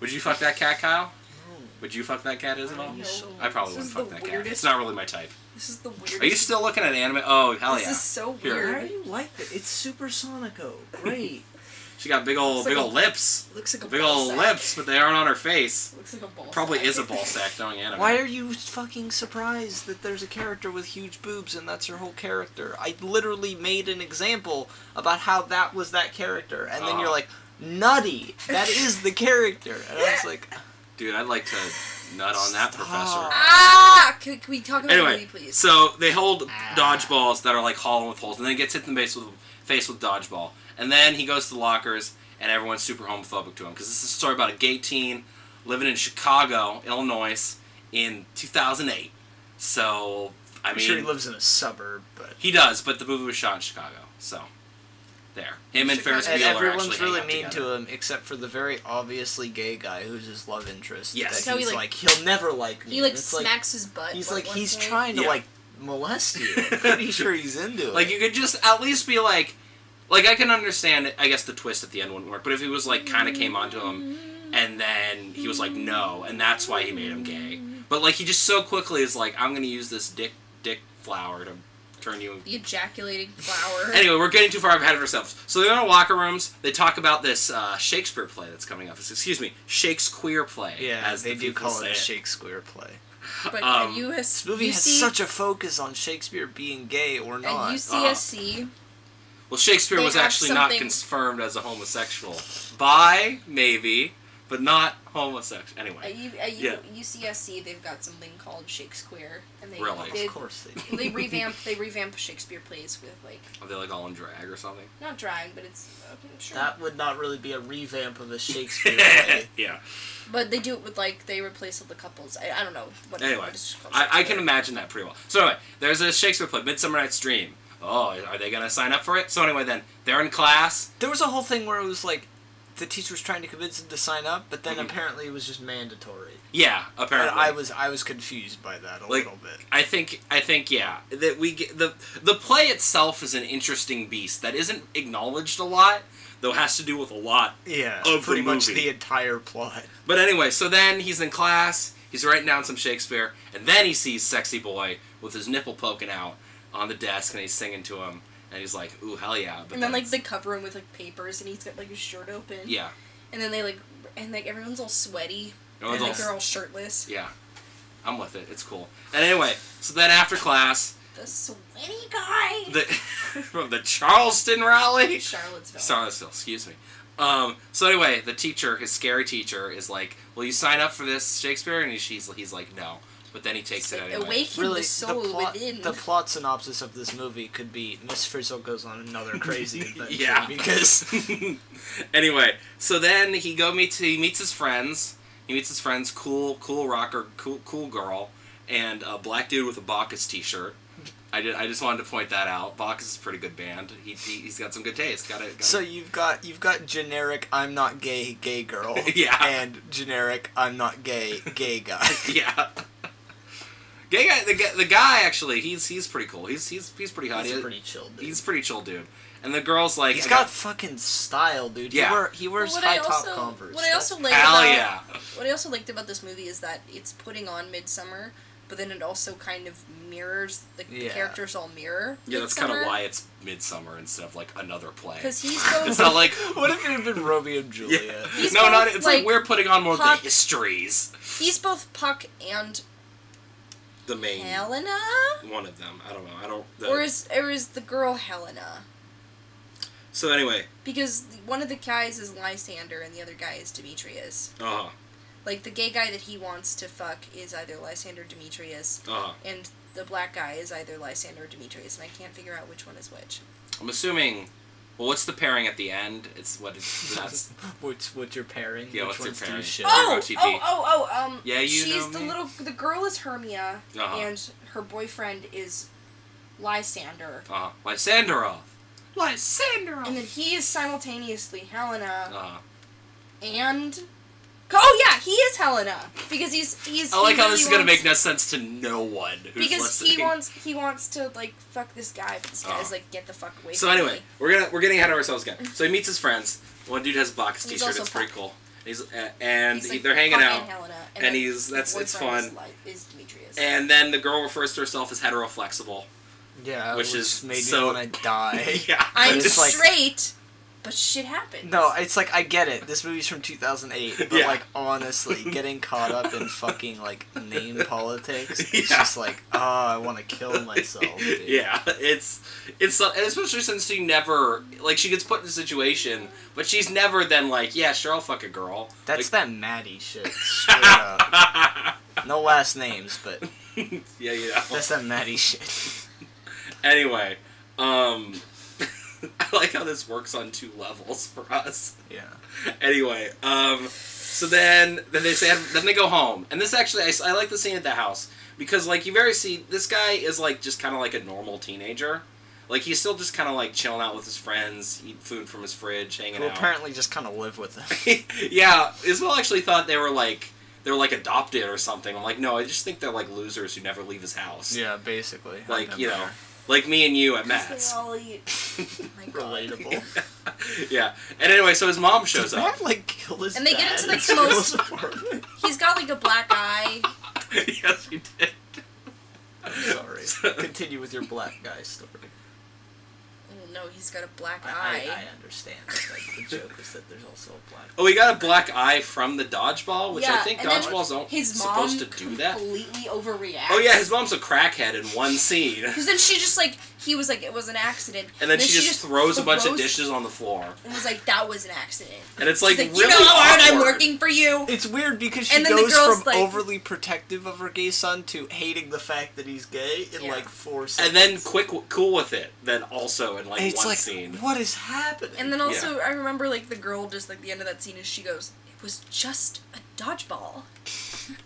Would you fuck that cat, Kyle? No. Would you fuck that cat, Isabel? No. I probably This wouldn't fuck the that cat. It's not really my type. This is the weirdest. Are you still looking at anime? Oh hell This yeah! This is so Here. Why weird. do you like it? It's Super Sonico. Great. She got big old, It's like big a- old lips, Looks like a big ball old sack. lips, but they aren't on her face. Looks like a ball. Probably sack. is a ball sack knowing anime. Why are you fucking surprised that there's a character with huge boobs and that's her whole character? I literally made an example about how that was that character, and then Oh. you're like, nutty. That is the character, and I was like, Dude, I'd like to nut on that Stop. professor. Ah! Can, can we talk about the Anyway, movie, please? so they hold Ah. dodgeballs that are like hollow with holes, and then he gets hit in the face with face with dodgeball, and then he goes to the lockers, and everyone's super homophobic to him because this is a story about a gay teen living in Chicago, Illinois, in 2008. So I I'm mean, sure he lives in a suburb, but. he does, but the movie was shot in Chicago, so there. Him and Ferris And Bueller everyone's really hang mean together. to him, except for the very obviously gay guy who's his love interest. Yes. that So he, he's like- like, he'll never like me. he like It's smacks his butt. He's at like he's point. trying to Yeah. like molest you. I'm pretty sure he's into it. Like you could just at least be like, like I can understand. I guess the twist at the end wouldn't work, but if he was like kind of came onto him, and then he was like no, and that's why he made him gay. But like he just so quickly is like, I'm gonna use this dick dick flower to turn you. The ejaculating flower. Anyway, we're getting too far ahead of ourselves. So they're in the locker rooms. They talk about this uh, Shakespeare play that's coming up. Excuse me, Shakespeare play. yeah, as they the do call it a Shakespeare play. But um, at US, This movie has UC such a focus on Shakespeare being gay or at not. UCSC. Well, Shakespeare They was have actually not confirmed as a homosexual. By maybe, but not homosexual. At, Anyway, U, at U, Yeah. UCSC, they've got something called Shakespeare, and they Really? they, of course they do. they revamp they revamp Shakespeare plays with like are they like all in drag or something? not drag, but it's uh, sure. That would not really be a revamp of a Shakespeare play. yeah. But they do it with like they replace all the couples. I, I don't know what. Anyway, what it's I, I can imagine that pretty well. So anyway, there's a Shakespeare play, Midsummer Night's Dream. Oh, are they gonna sign up for it? So anyway, then they're in class. There was a whole thing where it was like the teacher was trying to convince him to sign up, but then Mhm. apparently it was just mandatory. Yeah, And apparently. I was I was confused by that a Like- little bit. I think I think yeah that we get the the play itself is an interesting beast that isn't acknowledged a lot, though has to do with a lot Yeah, Of the pretty much the entire plot. But anyway, so then he's in class, he's writing down some Shakespeare, and then he sees Sexy Boy with his nipple poking out on the desk, and he's singing to him, and he's like, "Ooh, hell yeah!" But And then like it's- they cover him with like papers, and he's got like his shirt open. yeah, And then they like and like everyone's all sweaty, Everyone's and like all- they're all shirtless. yeah, I'm with it. It's cool. And anyway, so then after class, The sweaty guy. the from the Charleston rally, Charlottesville. Charlottesville, excuse me. Um, so anyway, the teacher, his scary teacher, is like, "Will you sign up for this Shakespeare?" And he's he's like, "No," but then he takes it So anyway. Awaken Really, the soul the plot within. the plot synopsis of this movie could be Miss Frizzle goes on another crazy adventure. Yeah, because anyway, so then he go meets he meets his friends. He meets his friends, cool cool rocker, cool cool girl, and a black dude with a Bacchus T-shirt. I did. I just wanted to point that out. Bacchus is a pretty good band. He, he has got some good taste. Got it. so you've got you've got generic I'm not gay gay girl Yeah. and generic I'm not gay gay guy. yeah. Gay guy, the, guy- the guy actually, he's he's pretty cool. He's he's he's pretty hot. He's He- pretty chill dude. he's pretty chill dude. And the girl's like, he's got fucking style, dude. Yeah. He, wear, he wears what high I top also, Converse. What I also like hell about yeah. what I also liked about this movie is that it's putting on Midsummer, but then it also kind of mirrors the, the Yeah. characters all mirror. Yeah, that's kind of why it's Midsummer instead of like another play. Because he's both It's not like What if it had been Romeo and Juliet? yeah. He's no, both, not. It's like, like, we're putting on more of the histories. he's both Puck and The main Helena, one of them. I don't know. I don't. The, or is or is the girl Helena? so anyway, Because one of the guys is Lysander and the other guy is Demetrius. uh huh, Like the gay guy that he wants to fuck is either Lysander or Demetrius, uh huh. and the black guy is either Lysander or Demetrius, and I can't figure out which one is which. I'm assuming. Well, what's the pairing at the end? It's what it's that's. What's what's your pairing? Yeah, Which what's your ones you pairing? Oh, oh, oh, oh, um. Yeah, you she's know the me. little. The girl is Hermia, Uh-huh. and her boyfriend is Lysander, Uh, Lysanderov. Lysanderov. and then he is simultaneously Helena Uh, and. Oh yeah, he is Helena because he's he's. I like he how this is gonna make no sense to no one who's because listening. he wants he wants to like fuck this guy, but this guy's Oh. like get the fuck away. So from anyway, me. we're gonna we're getting ahead of ourselves again. So he meets his friends. One dude has a Bacchus He's t-shirt. also It's pretty Puck. cool. He's uh, and He's, he- like, they're hanging Puck out. and, Helena, and then he's- the that's- it's boyfriend fun. Is, Li- is Demetrius. And then the girl refers to herself as heteroflexible. Yeah, Which which is is made so- me want to die. yeah. I'm it's like- straight, but shit happens. No, it's like I get it. This movie's from 2008, but Yeah. like honestly, getting caught up in fucking like name politics, it's Yeah. just like, oh, I want to kill myself. Dude. yeah, it's it's uh, and especially since she never like she gets put in a situation, but she's never then like, yeah, sure, I'll fuck a girl. That's that Maddie shit. Straight up. No last names, but yeah, you know. that's that Maddie shit. Anyway, um, I like how this works on two levels for us. Yeah. anyway, um, so then then they say then they go home, and this actually I, I like the scene at the house because like you very see this guy is like just kind of like a normal teenager, like he's still just kind of like chilling out with his friends, eating food from his fridge, hanging Who out. apparently just kind of live with them. yeah, Isabel actually thought they were like they were like adopted or something. I'm like, no, I just think they're like losers who never leave his house. Yeah, basically. Like you know. Like me and you at Because Matt's. they all eat. My God. relatable. yeah, and anyway, so his mom shows Does up. Matt like kill his And they get dad into the in most- apartment? He's got like a black eye. yes, he did. I'm sorry. Continue with your black guy story. No, he's got a black I, eye. I, I understand. Like the joke is that there's also a black. Oh, he got a black eye from the dodgeball, which I think dodgeballs don't His mom supposed to do that. completely overreact. Oh yeah, his mom's a crackhead in one scene, Because then she just like he was like it was an accident. and then she just throws a bunch of dishes on the floor, And was like that was an accident. and it's like, like, really you know how hard I'm working for you. It's weird because she And goes from like- overly protective of her gay son to hating the fact that he's gay in Yeah. like four and then quick, cool with it. Then also in like And it's one like, scene. what is happening? And then also I remember like the girl just like the end of that scene is she goes it was just a dodgeball.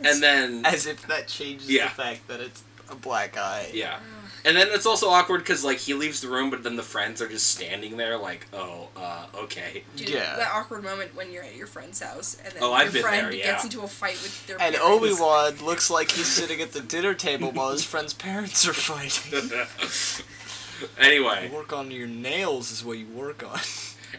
And then as if that changes Yeah. the fact that it's a black eye. yeah, oh. And then it's also awkward because like he leaves the room, but then the friends are just standing there like, oh, uh, okay. Dude, Yeah. that awkward moment when you're at your friend's house and then Oh, your I've been friend there, yeah. gets into a fight with their And. Obi Wan looks like he's sitting at the dinner table while his friend's parents are fighting. anyway, work on your nails is what you work on.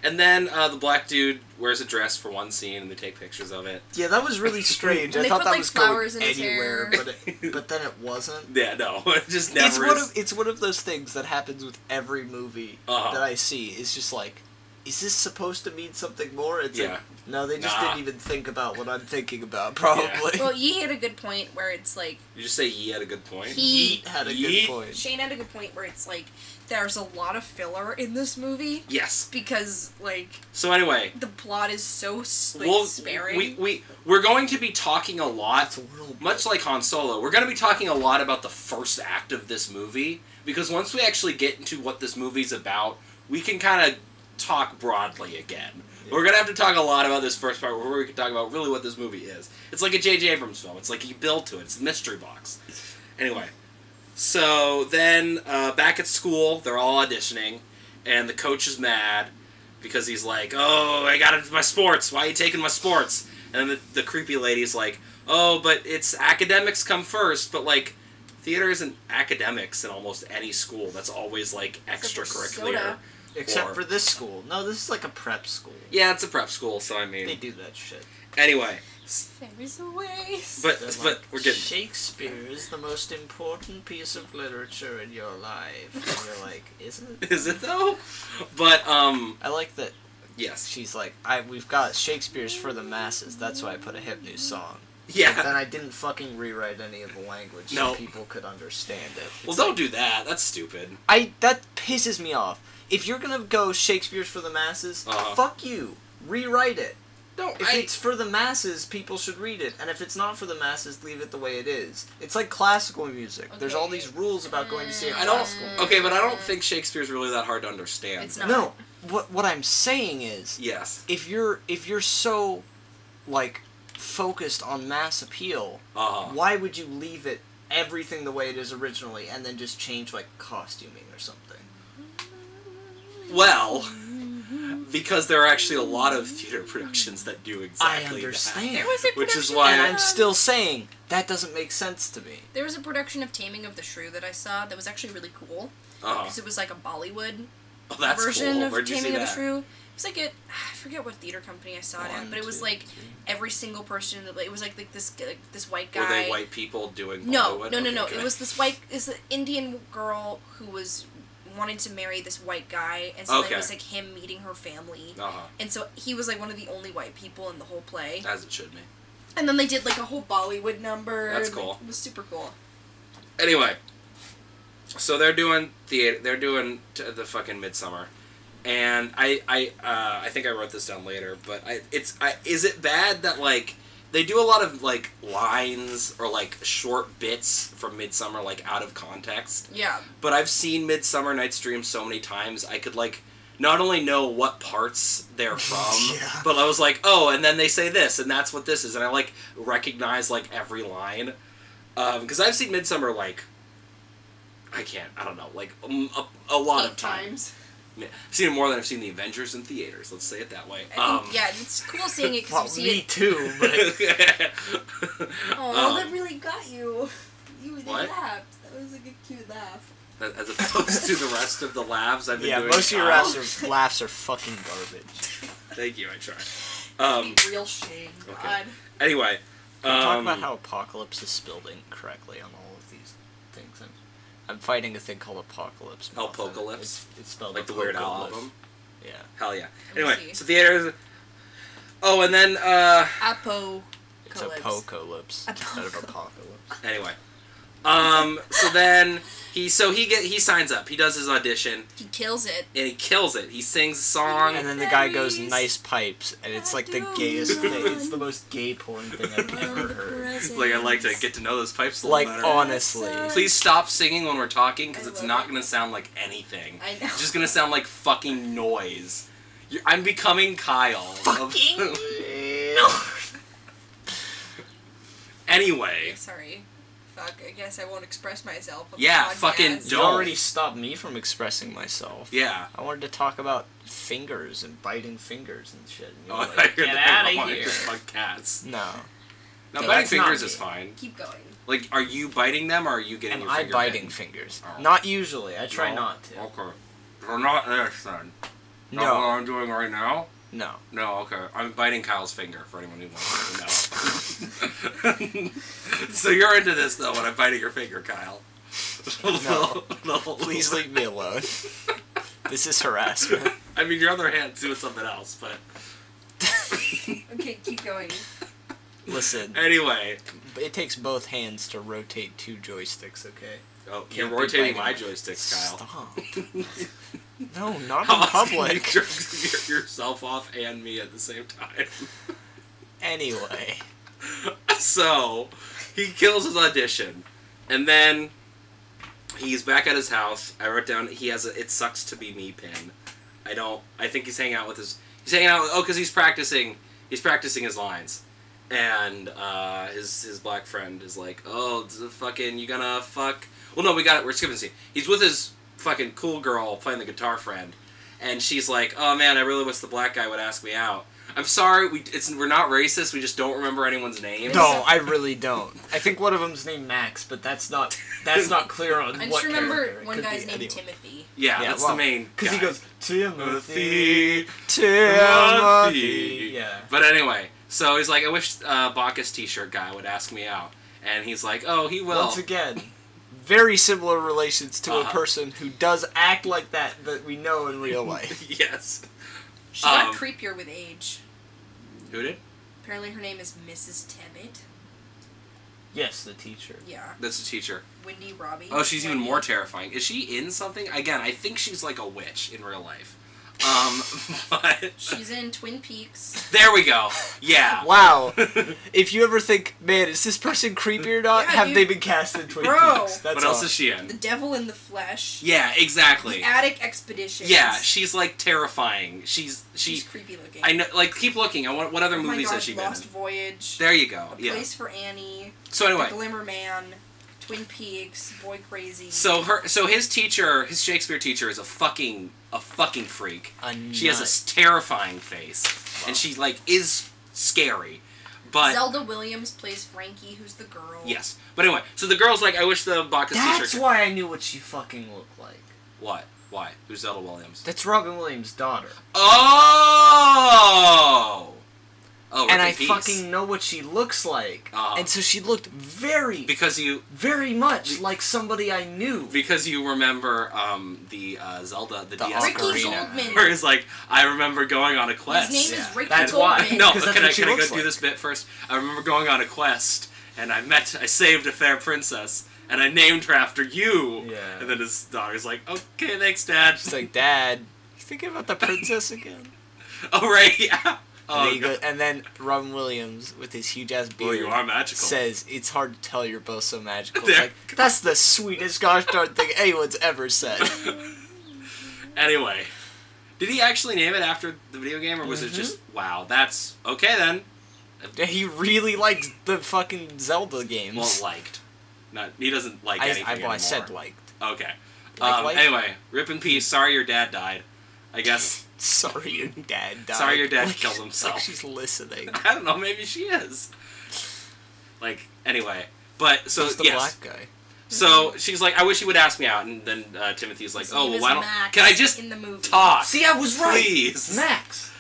And then uh, the black dude wears a dress for one scene, and they take pictures of it. Yeah, that was really strange. And I they thought put, that like, was flowers going in his anywhere, hair. but it, but then it wasn't. Yeah, no, it just never It's one of it's one of those things that happens with every movie Uh-huh. that I see. It's just like, is this supposed to mean something more? It's Yeah. like, no, they just Nah. didn't even think about what I'm thinking about. Probably. Well, Yi had a good point where it's like You just say Yi had a good point. he Yeet had a Yeet. good point. Shane had a good point where it's like there's a lot of filler in this movie Yes. because like So anyway, the plot is so s- like, we'll, sparing. we we we're going to be talking a lot, It's a little much like Han Solo. We're going to be talking a lot about the first act of this movie because once we actually get into what this movie's about, we can kind of talk broadly again. We're gonna have to talk a lot about this first part where we can talk about really what this movie is. It's like a J.J. Abrams film. It's like you build to it. It's a mystery box. Anyway, so then uh, back at school, they're all auditioning, and the coach is mad because he's like, "Oh, I got into my sports. Why are you taking my sports?" And then the, the creepy lady's like, "Oh, but it's academics come first. But like, theater isn't academics in almost any school. That's always like extracurricular. Except or- for this school. No, this is like a prep school. Yeah, it's a prep school, so I mean. They do that shit. anyway. There is a way. But They're but like, we're getting Shakespeare is the most important piece of literature in your life. And you're like, is it? is it though? But um I like that yes. she's like, I we've got Shakespeare's for the masses. That's why I put a hip new song. But Yeah. then I didn't fucking rewrite any of the language No. so people could understand it. Well, don't like- do that. That's stupid. I that pisses me off. If you're gonna go Shakespeare's for the masses, Uh-huh. fuck you. Rewrite it. No, If I, it's for the masses, people should read it, and if it's not for the masses, leave it the way it is. It's like classical music. There's all these rules about going to see a I don't. classical. Okay, but I don't think Shakespeare's really that hard to understand. It's not. No, what what I'm saying is, Yes. if you're if you're so, like, focused on mass appeal, Uh huh. why would you leave it everything the way it is originally and then just change like costuming or something? Well, because there are actually a lot of theater productions that do exactly I understand. There was a Which is why and I- I'm still saying that doesn't make sense to me. There was a production of Taming of the Shrew that I saw that was actually really cool that. Uh-huh. because it was like a Bollywood Oh, that's version cool. of Taming of the? Shrew. It was like a I forget what theater company I saw it One, at, but it was two, like three. every single person. It was like, like this like this white guy. Were they white people doing No, Bollywood? no, no, Okay, no. okay. It was this white, is an Indian girl who was wanted to marry this white guy, and so Okay. it was like him meeting her family, Uh-huh. and so he was like one of the only white people in the whole play. As it should be. And then they did like a whole Bollywood number. That's and, like, cool. it was super cool. Anyway, so they're doing theater. They're doing t- the fucking Midsummer, and I I uh, I think I wrote this down later, but I it's I, is it bad that like they do a lot of like lines or like short bits from Midsummer like out of context. Yeah. But I've seen Midsummer Night's Dream so many times I could like not only know what parts they're from, Yeah. but I was like, oh, and then they say this, and that's what this is, and I like recognize like every line, because I've seen Midsummer like I can't, I don't know, like um, a, a lot Eight of times. times. Yeah, I've seen it more than I've seen the Avengers in theaters. Let's say it that way. Um, think, yeah, it's cool seeing it Well, because you me see it. too, but Oh, Um, that really got you. You they What? laughed. That was like a cute laugh. as opposed to the rest of the laughs I've been yeah, doing. most of your Kyle. laughs are, laughs are fucking garbage. Thank you. I try. Um, real shame. okay. God. anyway, Can we talk um, about how apocalypse is spelled incorrectly on all of these things? I'm, I'm fighting a thing called apocalypse. Oh, Moth, Apocalypse? It's, it's spelled like the Weird Al apocalypse. album. Yeah. Hell yeah. Let me Anyway, see. so theaters. Oh, and then uh, Apo. It's apocalypse instead of apocalypse. anyway, um, so then he so he get he signs up. He does his audition He kills it. and he kills it. He sings a song. And then the guy goes nice pipes, and it's like the gayest thing. It's the most gay porn thing I've ever heard. like I'd like to get to know those pipes a little Like better. honestly, Please stop singing when we're talking because it's not gonna sound like anything. I know. It's just gonna sound like fucking noise. You're, I'm becoming Kyle. of- fucking anyway, Sorry. Fuck. I guess I won't express myself. on Yeah, podcast. fucking You Don't. already stopped me from expressing myself. yeah. I wanted to talk about fingers and biting fingers and shit. And you Oh, were I like, heard Get that. out I of wanted here. to fuck cats. No. No, Okay, biting that's not fingers me. is fine. Keep going. Like, are you biting them or are you getting Am your I finger biting bitten? fingers? Oh. Not usually. I try No? not to. Okay. So not this then. Not what No. I'm doing right now? No. No, okay. I'm biting Kyle's finger for anyone who wants to know. so you're into this though when I'm biting your finger, Kyle. No. No. Please leave me alone. this is harassment. I mean, your other hand's doing something else, but Okay, keep going. Listen, anyway. it takes both hands to rotate two joysticks, okay? Oh, Can't you're rotating my it. joysticks, Kyle. Stop. No, not How in else can you public. jerk yourself off and me at the same time? Anyway. so he kills his audition, and then he's back at his house. I wrote down he has a "It sucks to be me" pin. I don't. I think he's hanging out with his. He's hanging out. Oh, because he's practicing. He's practicing his lines, and uh, his his black friend is like, "Oh, fucking, you gonna fuck?" Well, no, we got it. We're skipping the scene. He's with his fucking cool girl playing the guitar friend, and she's like, "Oh man, I really wish the black guy would ask me out." I'm sorry, we it's we're not racist. We just don't remember anyone's name. No, I really don't. I think one of them's named Max, but that's not that's not clear on I what just remember one could guy's named anyone. Timothy. Yeah, Yeah, that's well, the main. Because he goes Timothy, Timothy. Timothy. Yeah. But anyway, So he's like, I wish uh, Bacchus T-shirt guy would ask me out, and he's like, Oh, he will. Once again, very similar relations to a Uh-huh. person who does act like that that we know in real life. yes. She got Um, creepier with age. Who did? Apparently, her name is Mrs. Tebbit. yes, the teacher. Yeah, That's the teacher. Wendy Robie. Oh, she's even more terrifying. Is she in something? Again, I think she's like a witch in real life. Um, but She's in Twin Peaks. there we go. Yeah. Wow. if you ever think, man, is this person creepy or not? Yeah, have dude. they been cast in Twin Bro. Peaks? That's what else all. is she in? The? Devil in the Flesh. Yeah, exactly. The Attic Expedition. Yeah, she's like terrifying. She's she. She's creepy looking. I know. Like, keep looking. I want. What other Oh my movies God, has she been in? Lost in? Voyage. There you go. A Yeah. Place for Annie. So anyway, The Glimmer Man. Twin Peaks. Boy Crazy. so her, so his teacher, his Shakespeare teacher, is a fucking a fucking freak. A She has a terrifying face, and she like is scary. But Zelda Williams plays Frankie, who's the girl. yes. But anyway, so the girl's like, I wish the Bacchus That's teacher. why I knew what she fucking looked like. What? Why? Who's Zelda Williams? That's Robin Williams' daughter. Oh. Oh, and I peace. fucking know what she looks like. Uh-huh. And so she looked very, because you very much like somebody I knew. because you remember um, the uh, Zelda the, The DS Ricky commercial Goldman. where it's like I remember going on a quest. His name Yeah, is Ricky that's Goldman. why. no, 'Cause that's can I she can I go looks do this bit first? I remember going on a quest and I met I saved a fair princess and I named her after you. Yeah. And then his daughter's like, okay, thanks, Dad. She's like, Dad, you thinking about the princess again? oh right, yeah. And, then Oh, go, and then Robin Williams with his huge ass well, beard you are magical. says, "It's hard to tell you're both so magical." Like that's the sweetest gosh darn thing anyone's ever said. Anyway, did he actually name it after the video game, or was it Mhm. just wow? That's okay then. he really likes the fucking Zelda games. Well, liked. Not he doesn't like I, anything I, well, I said liked. Okay. Like um, anyway, rip in peace. Sorry your dad died. I guess. Sorry, your dad died. Sorry your dad Like- killed himself. Like she's listening. I don't know. Maybe she is. Like anyway, but so Who's the yes. black guy? So she's like, I wish you would ask me out, and then uh, Timothy's like, His Oh, well, why don't? Max Can I just in the movie. talk? See, I was right. Please. Max.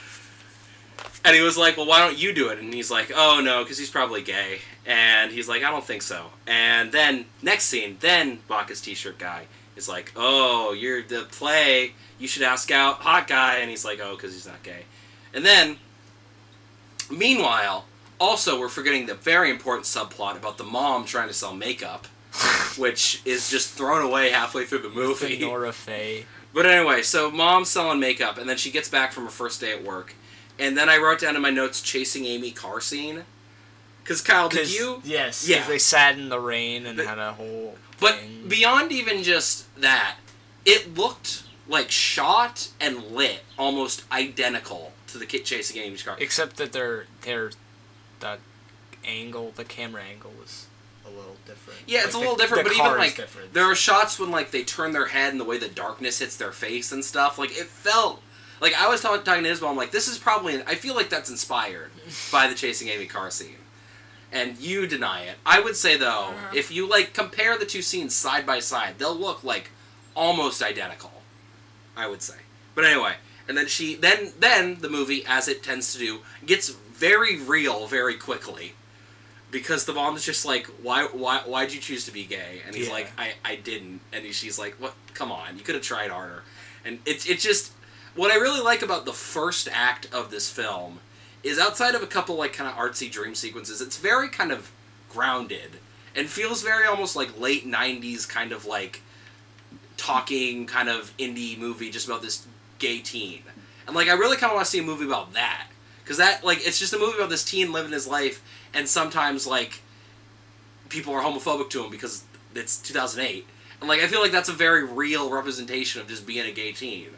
And he was like, "Well, why don't you do it?" And he's like, "Oh no, because he's probably gay." And he's like, "I don't think so." And then next scene, then Bacchus T-shirt guy is like, "Oh, you're the play. You should ask out hot guy." And he's like, "Oh, because he's not gay." And then, meanwhile, also we're forgetting the very important subplot about the mom trying to sell makeup, which is just thrown away halfway through the movie. Nora Faye. But anyway, so mom's selling makeup, and then she gets back from her first day at work, and then I wrote down in my notes chasing Amy car scene. Cause Kyle, did 'Cause- you? Yes. Yeah. They sat in the rain and But- had a whole. But beyond even just that, it looked like shot and lit almost identical to the Kit chasing Amy's car. Except that their their the angle, the camera angle was a little different. Yeah, it's Like, a little the- different, the but even like different. there are shots when like they turn their head and the way the darkness hits their face and stuff. Like it felt like I was talking, talking to Isabel. I'm like, this is probably. I feel like that's inspired by the chasing Amy car scene, and you deny it. I would say though, Uh-huh. if you like compare the two scenes side by side, they'll look like almost identical. I would say, but anyway. And then she, then then the movie, as it tends to do, gets very real very quickly because the mom is just like, why, why, why'd you choose to be gay? And he's Yeah. like, I, I didn't. And he, she's like, what? Come on, you could have tried harder. And it's, it's just what I really like about the first act of this film is outside of a couple like kind of artsy dream sequences, it's very kind of grounded and feels very almost like late '90s kind of like talking kind of indie movie just about this gay teen. And like I really kind of want to see a movie about that because that like it's just a movie about this teen living his life and sometimes like people are homophobic to him because it's 2008 and like i feel like that's a very real representation of just being a gay teen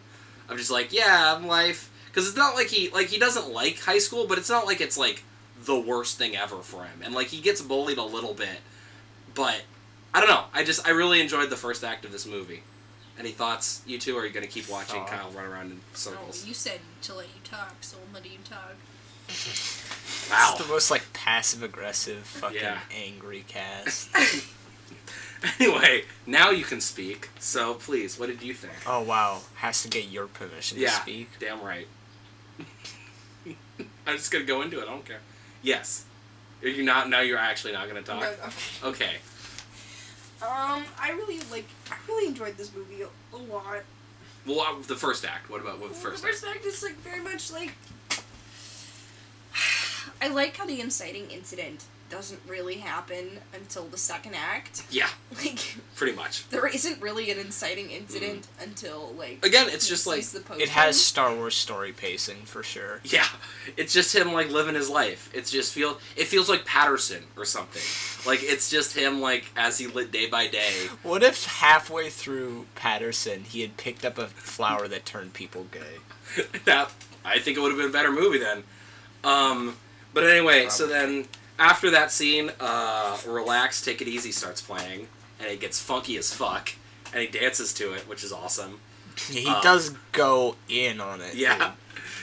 I'm just like yeah i'm life because it's not like he like he doesn't like high school but it's not like it's like the worst thing ever for him and like he gets bullied a little bit but i don't know i just i really enjoyed the first act of this movie any thoughts you two or are you gonna keep watching Thought. kyle run around in No, circles you said to let you talk, so I'm letting you talk. wow It's the most like passive aggressive, fucking Yeah. angry cast. anyway now you can speak so please what did you think oh wow, has to get your permission yeah to speak. damn right i'm just gonna go into it i don't care Yes. Are you not? Now you're actually not gonna talk. No, okay. Okay. Um, I really like. I really enjoyed this movie a, a lot. Well, uh, the first act. What about what Well, first? the first act is like very much like. I like how the inciting incident doesn't really happen until the second act. act? Yeah, Like pretty much. there isn't really an inciting incident until like. Again, it's just like the It has. Star Wars story pacing for sure. yeah, it's just him like living his life. It's just feel it feels like Paterson or something. Like it's just him like as he lit day by day. What if halfway through Paterson he had picked up a flower that turned people gay? that I think it would have been a better movie then. Um, but anyway, so then after that scene, uh, "Relax, Take It Easy" starts playing, and it gets funky as fuck, and he dances to it, which is awesome. He Uh, does go in on it. Yeah,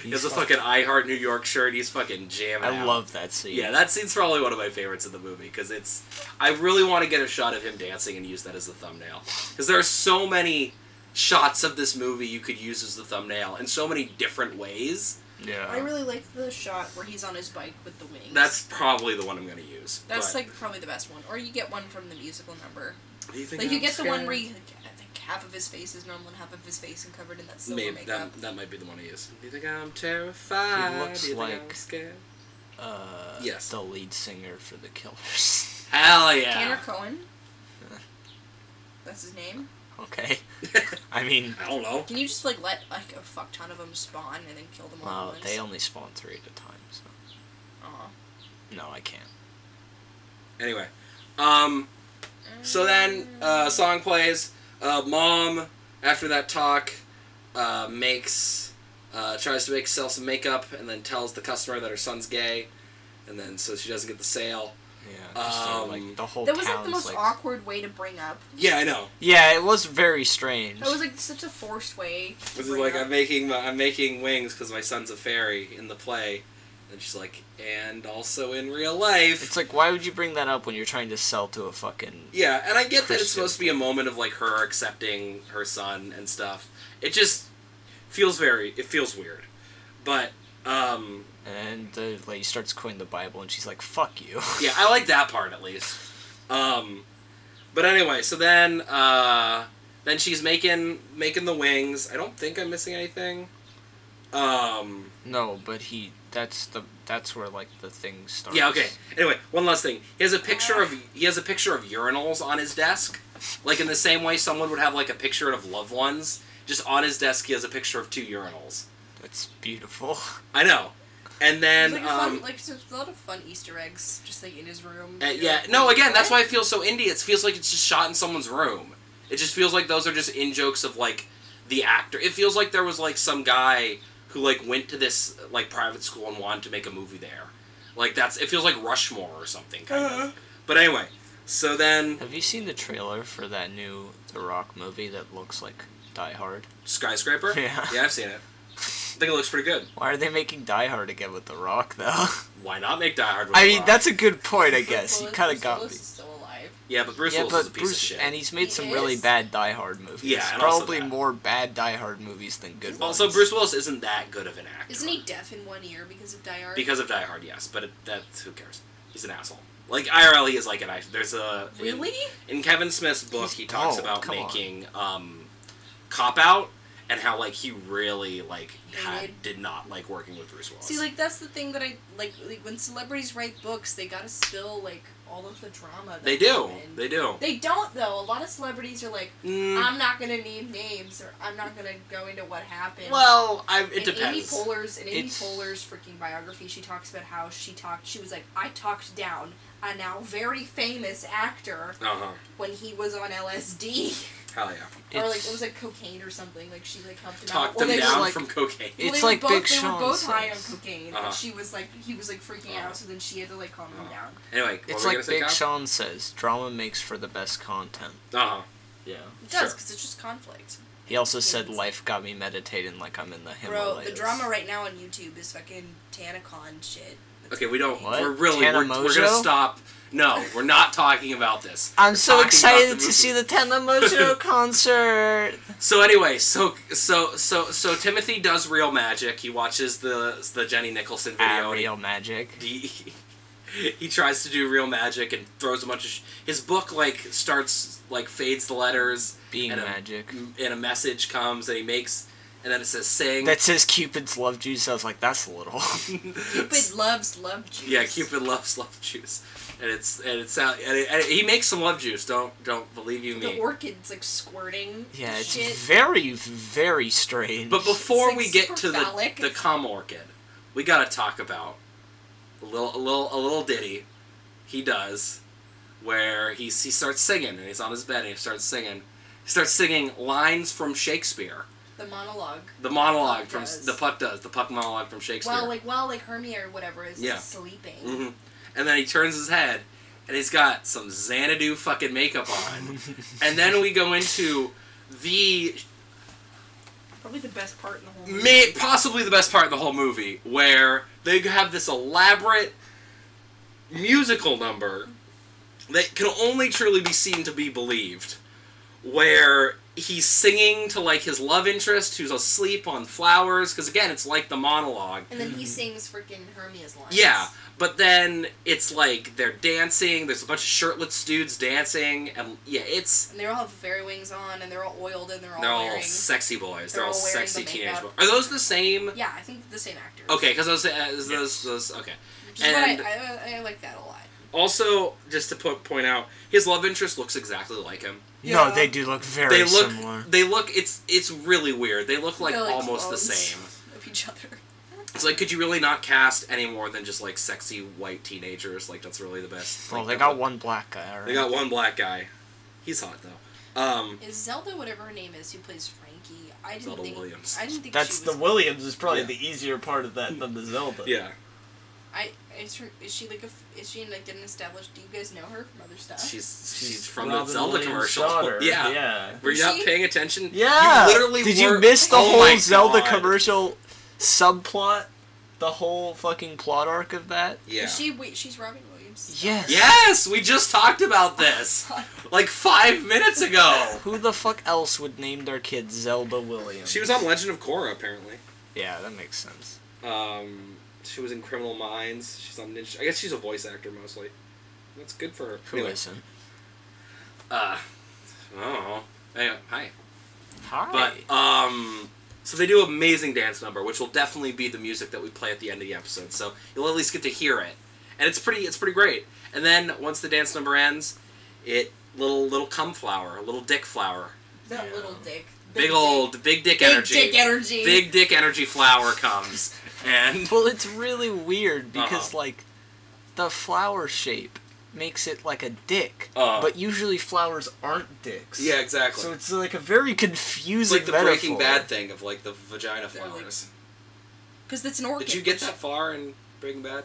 he has a fucking I Heart New York shirt. He's fucking jamming. I out. love that scene. Yeah, that scene's probably one of my favorites of the movie because it's. I really want to get a shot of him dancing and use that as the thumbnail because there are so many shots of this movie you could use as the thumbnail in so many different ways. Yeah. I really like the shot where he's on his bike with the wings. That's probably the one I'm gonna use. That's but- like probably the best one. Or you get one from the musical number. Do you think Like you I'm get the one where you, I think half of his face is normal and half of his face is covered in that silver Maybe makeup. that, that might be the one I use. Do you think I'm terrified? He looks Do I'm like- scared? uh, Yes. the lead singer for the Killers. Hell yeah! Tanner Cohen. That's his name. Okay. I mean, I don't know. Can you just like let like a fuck ton of them spawn and then kill them all well, once? they only spawn three at a time, so Aw. no, I can't. Anyway, um, so then uh, song plays. Uh, mom, after that talk, uh, makes uh, tries to make sell some makeup, and then tells the customer that her son's gay, and then so she doesn't get the sale. Yeah. just, Um, like the whole That was like the most like- awkward way to bring up. Yeah, I know. Yeah, it was very strange. That was like such a forced way. to This is bring like up. I'm making my, I'm making wings because my son's a fairy in the play, and she's like, and also in real life. It's like, why would you bring that up when you're trying to sell to a fucking? Yeah, and I get that it's Christian. supposed to be a moment of like her accepting her son and stuff. It just feels very it feels weird. But um And the lady starts quoting the Bible, and she's like, "Fuck you." yeah, I like that part at least. Um but anyway, so then uh then she's making making the wings. I don't think I'm missing anything. Um no, but he. That's the. That's where like the thing starts. Yeah, okay. Anyway, one last thing. He has a picture of he has a picture of urinals on his desk. Like in the same way someone would have like a picture of loved ones. Just on his desk he has a picture of two urinals. That's beautiful. I know. And then like, a um fun, like there's a lot of fun Easter eggs just like in his room. uh, yeah, like, no, again, that's why it feels so indie. It feels like it's just shot in someone's room. It just feels like those are just in jokes of like the actor. It feels like there was like some guy who like went to this like private school and wanted to make a movie there. Like that's it feels like Rushmore or something kind Uh-huh. of. But anyway, so then Have you seen the trailer for that new The Rock movie that looks like Die Hard? Skyscraper? Yeah. Yeah, I've seen it. I think it looks pretty good. Why are they making Die Hard again with The Rock though? Why not make Die Hard with I The mean, Rock? that's a good point, I guess. You kind of Bruce got me. Willis is still alive. Yeah, but Bruce yeah, Willis is a but piece Bruce, of shit. and he's made He some really is? bad Die Hard movies. Yeah, and also probably that. more bad Die Hard movies than good ones. also. Bruce Willis isn't that good of an actor. Isn't he deaf in one ear because of Die Hard? Because of Die Hard, yes, but it, that's who cares. He's an asshole. Like IRL, he is like an act- There's a in- really? in, Kevin Smith's book. He's he talks dumb, about come on. making um, Cop Out and how like he really like had did not like working with Bruce Willis. See, like that's the thing that I like. Like when celebrities write books, they gotta spill like all of the drama. That they do, they do. They don't though. A lot of celebrities are like, Mm, I'm not gonna name names or I'm not gonna go into what happened. well, I, it Amy depends. Poehler's in Amy It's- Poehler's freaking biography, she talks about how she talked. She was like, I talked down a now very famous actor Uh huh. when he was on LSD Hell yeah. or like It's- it was like cocaine or something. Like she like helped him Talked out. Or them down like- from cocaine. well, It's like both, Big They were both high on cocaine, Uh-huh. and she was like, he was like freaking Uh-huh. out. So then she had to like calm him Uh-huh. down. Anyway, It's were like Big say, Sean says, drama makes for the best content. Uh huh. Yeah. It does Sure. because it's just conflict. He also said life got me meditating like I'm in the Himalayas. Bro, Himalayas. the drama right now on YouTube is fucking TanaCon shit. It's Okay, we don't. What? We're really. Tana We're, we're gonna stop. No, we're not talking about this. I'm We're so excited to see the Tenla concert. So anyway, so so so so Timothy does real magic. He watches the the Jenny Nicholson video. Ah, and he- real magic. He, he tries to do real magic and throws a bunch of sh- his book like starts like fades the letters Being and magic. a, and a message comes and he makes and then it says sing That says Cupid's love juice. I was like, that's a little. Cupid loves love juice. yeah Cupid loves love juice and it's and it's out and, it, and he makes some love juice don't don't believe you me. The orchid's like squirting. yeah, it's shit. very, very strange. but before like we get to the phallic. the calm orchid we gotta talk about a little a little a little ditty he does where he's, he starts singing and he's on his bed and he starts singing he starts singing lines from Shakespeare the monologue. the monologue Puck from does. the puck does the puck monologue from Shakespeare Well, like while like Hermia or whatever is Yeah. sleeping. hmm and then he turns his head and he's got some Xanadu fucking makeup on and then we go into the Probably the best part in the whole movie. may, possibly the best part of the whole movie, where they have this elaborate musical number that can only truly be seen to be believed, where he's singing to like his love interest who's asleep on flowers, because again, it's like the monologue. And then he sings freaking Hermia's lines. Yeah, but then it's like they're dancing. There's a bunch of shirtless dudes dancing, and yeah, it's And they all have fairy wings on, and they're all oiled, and they're all they're all wearing. sexy boys. They're, they're all, all sexy the teenage boys. Are those the same? Yeah, I think the same actors. Okay, because those, uh, those, those, okay. Which and- I, I, I like that a lot. Also, just to put, point out, his love interest looks exactly like him. no, they do look very They look, similar. they look. It's it's really weird. They look like, like, almost the same. Of each other. It's like, could you really not cast any more than just like sexy white teenagers? Like that's really the best. Well, like, they got one black guy. Already. They got one black guy. He's hot though. Um, Is Zelda whatever her name is who plays Frankie? I didn't Zelda think. Williams. I didn't think That's she the. Williams is probably Yeah. the easier part of that than the Zelda. yeah, I is her is she like a is she like an established? Do you guys know her from other stuff? she's she's, She's from Robin the Zelda Williams' commercial. daughter. Yeah. yeah. Were you Is not paying attention? Yeah. You literally Did you miss the Oh whole Zelda God. commercial subplot? The whole fucking plot arc of that? Yeah. Is she wait, she's Robin Williams. Yes. Yes, we just talked about this like five minutes ago. Who the fuck else would name their kid Zelda Williams? She was on Legend of Korra apparently. Yeah, that makes sense. Um, she was in Criminal Minds. She's on Ninja. I guess she's a voice actor mostly. That's good for her. Who Anyway, not Uh, oh, hey, hi. Hi. But um, so they do an amazing dance number, which will definitely be the music that we play at the end of the episode. So you'll at least get to hear it, and it's pretty. It's pretty great. And then once the dance number ends, it little little cum flower, a little dick flower, That Yeah. little dick. big old big dick Big energy, dick energy. big dick energy flower comes, and well, it's really weird because Uh-huh. like the flower shape makes it like a dick, Uh. but usually flowers aren't dicks. yeah, exactly. So it's like a very It's confusing like the metaphor. Breaking Bad thing of like the vagina They're like- flowers. Because it's an orchid. Did you get that far in Breaking Bad?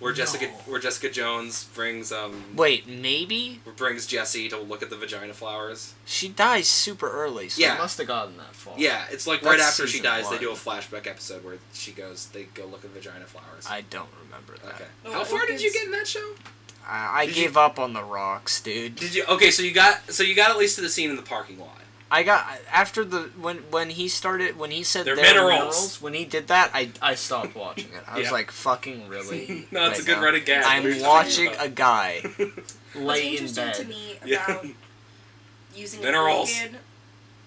Where Jessica, No. where Jessica Jones brings um, Wait, maybe brings Jesse to look at the vagina flowers. she dies super early, so Yeah. must have gotten that far. Yeah, it's like right after she season dies, they do a flashback episode where she goes, they go look at vagina flowers. I don't remember that. okay. Oh, How far did you get in that show? I, I Did you- gave up on the rocks, dude. Did you? Okay, so you got, so you got at least to the scene in the parking lot. I got after the when when he started when he said They're they're minerals. When he did that, I I stopped watching it. I was like, "Fucking really?" No, it's right a good now? running gag. I'm What are you watching a guy What's lay in interesting bed. to me Yeah. using Minerals. an orchid.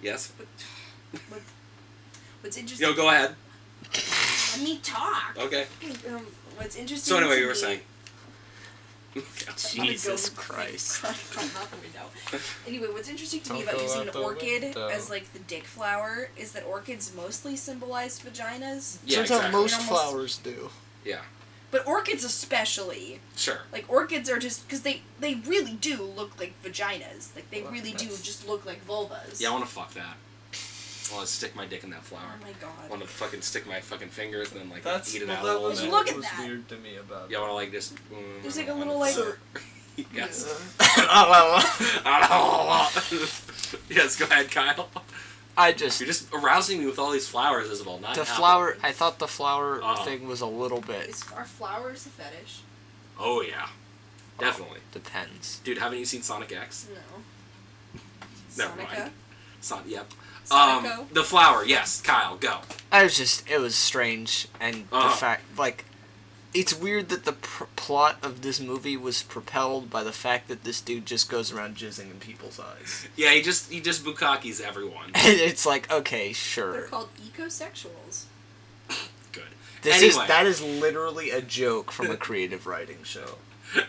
yes. What, what's interesting? Yo, go ahead. Let me talk. Okay. Um, what's interesting? So anyway, to you were me- saying. Jesus Christ. Climb out the window. Anyway, what's interesting to me Don't about using an orchid window. as uh, like the dick flower is that orchids mostly symbolize vaginas, Yeah, Turns exactly. out most almost- flowers do. Yeah. but orchids especially. Sure. Like orchids are just because they they really do look like vaginas. Like they Well, really do just look like vulvas. Yeah, I want to fuck that. I want to stick my dick in that flower. Oh flower. my I god. want to fucking stick my fucking fingers and then like That's eat it well, out that a little was bit. Look at what was that. weird to me about. Yeah, I want to like just. mm, There's like a on little the like floor. yes. yes, go ahead, Kyle. I just You're just arousing me with all these flowers, Isabel. Not the happening. flower. I thought the flower Oh. thing was a little bit. is are flowers a fetish? Oh yeah, definitely, Depends. dude. Haven't you seen Sonic X? No. Never Sonica? mind. Son- yep. Sonico? Um, the flower. Yes, Kyle, go. I was just it was strange and the Uh-huh. fact like it's weird that the pr- plot of this movie was propelled by the fact that this dude just goes around jizzing in people's eyes. Yeah, he just he just bukakis everyone. it's like okay, sure. They're sure. called ecosexuals. Good. This is that is literally a joke from a creative writing show.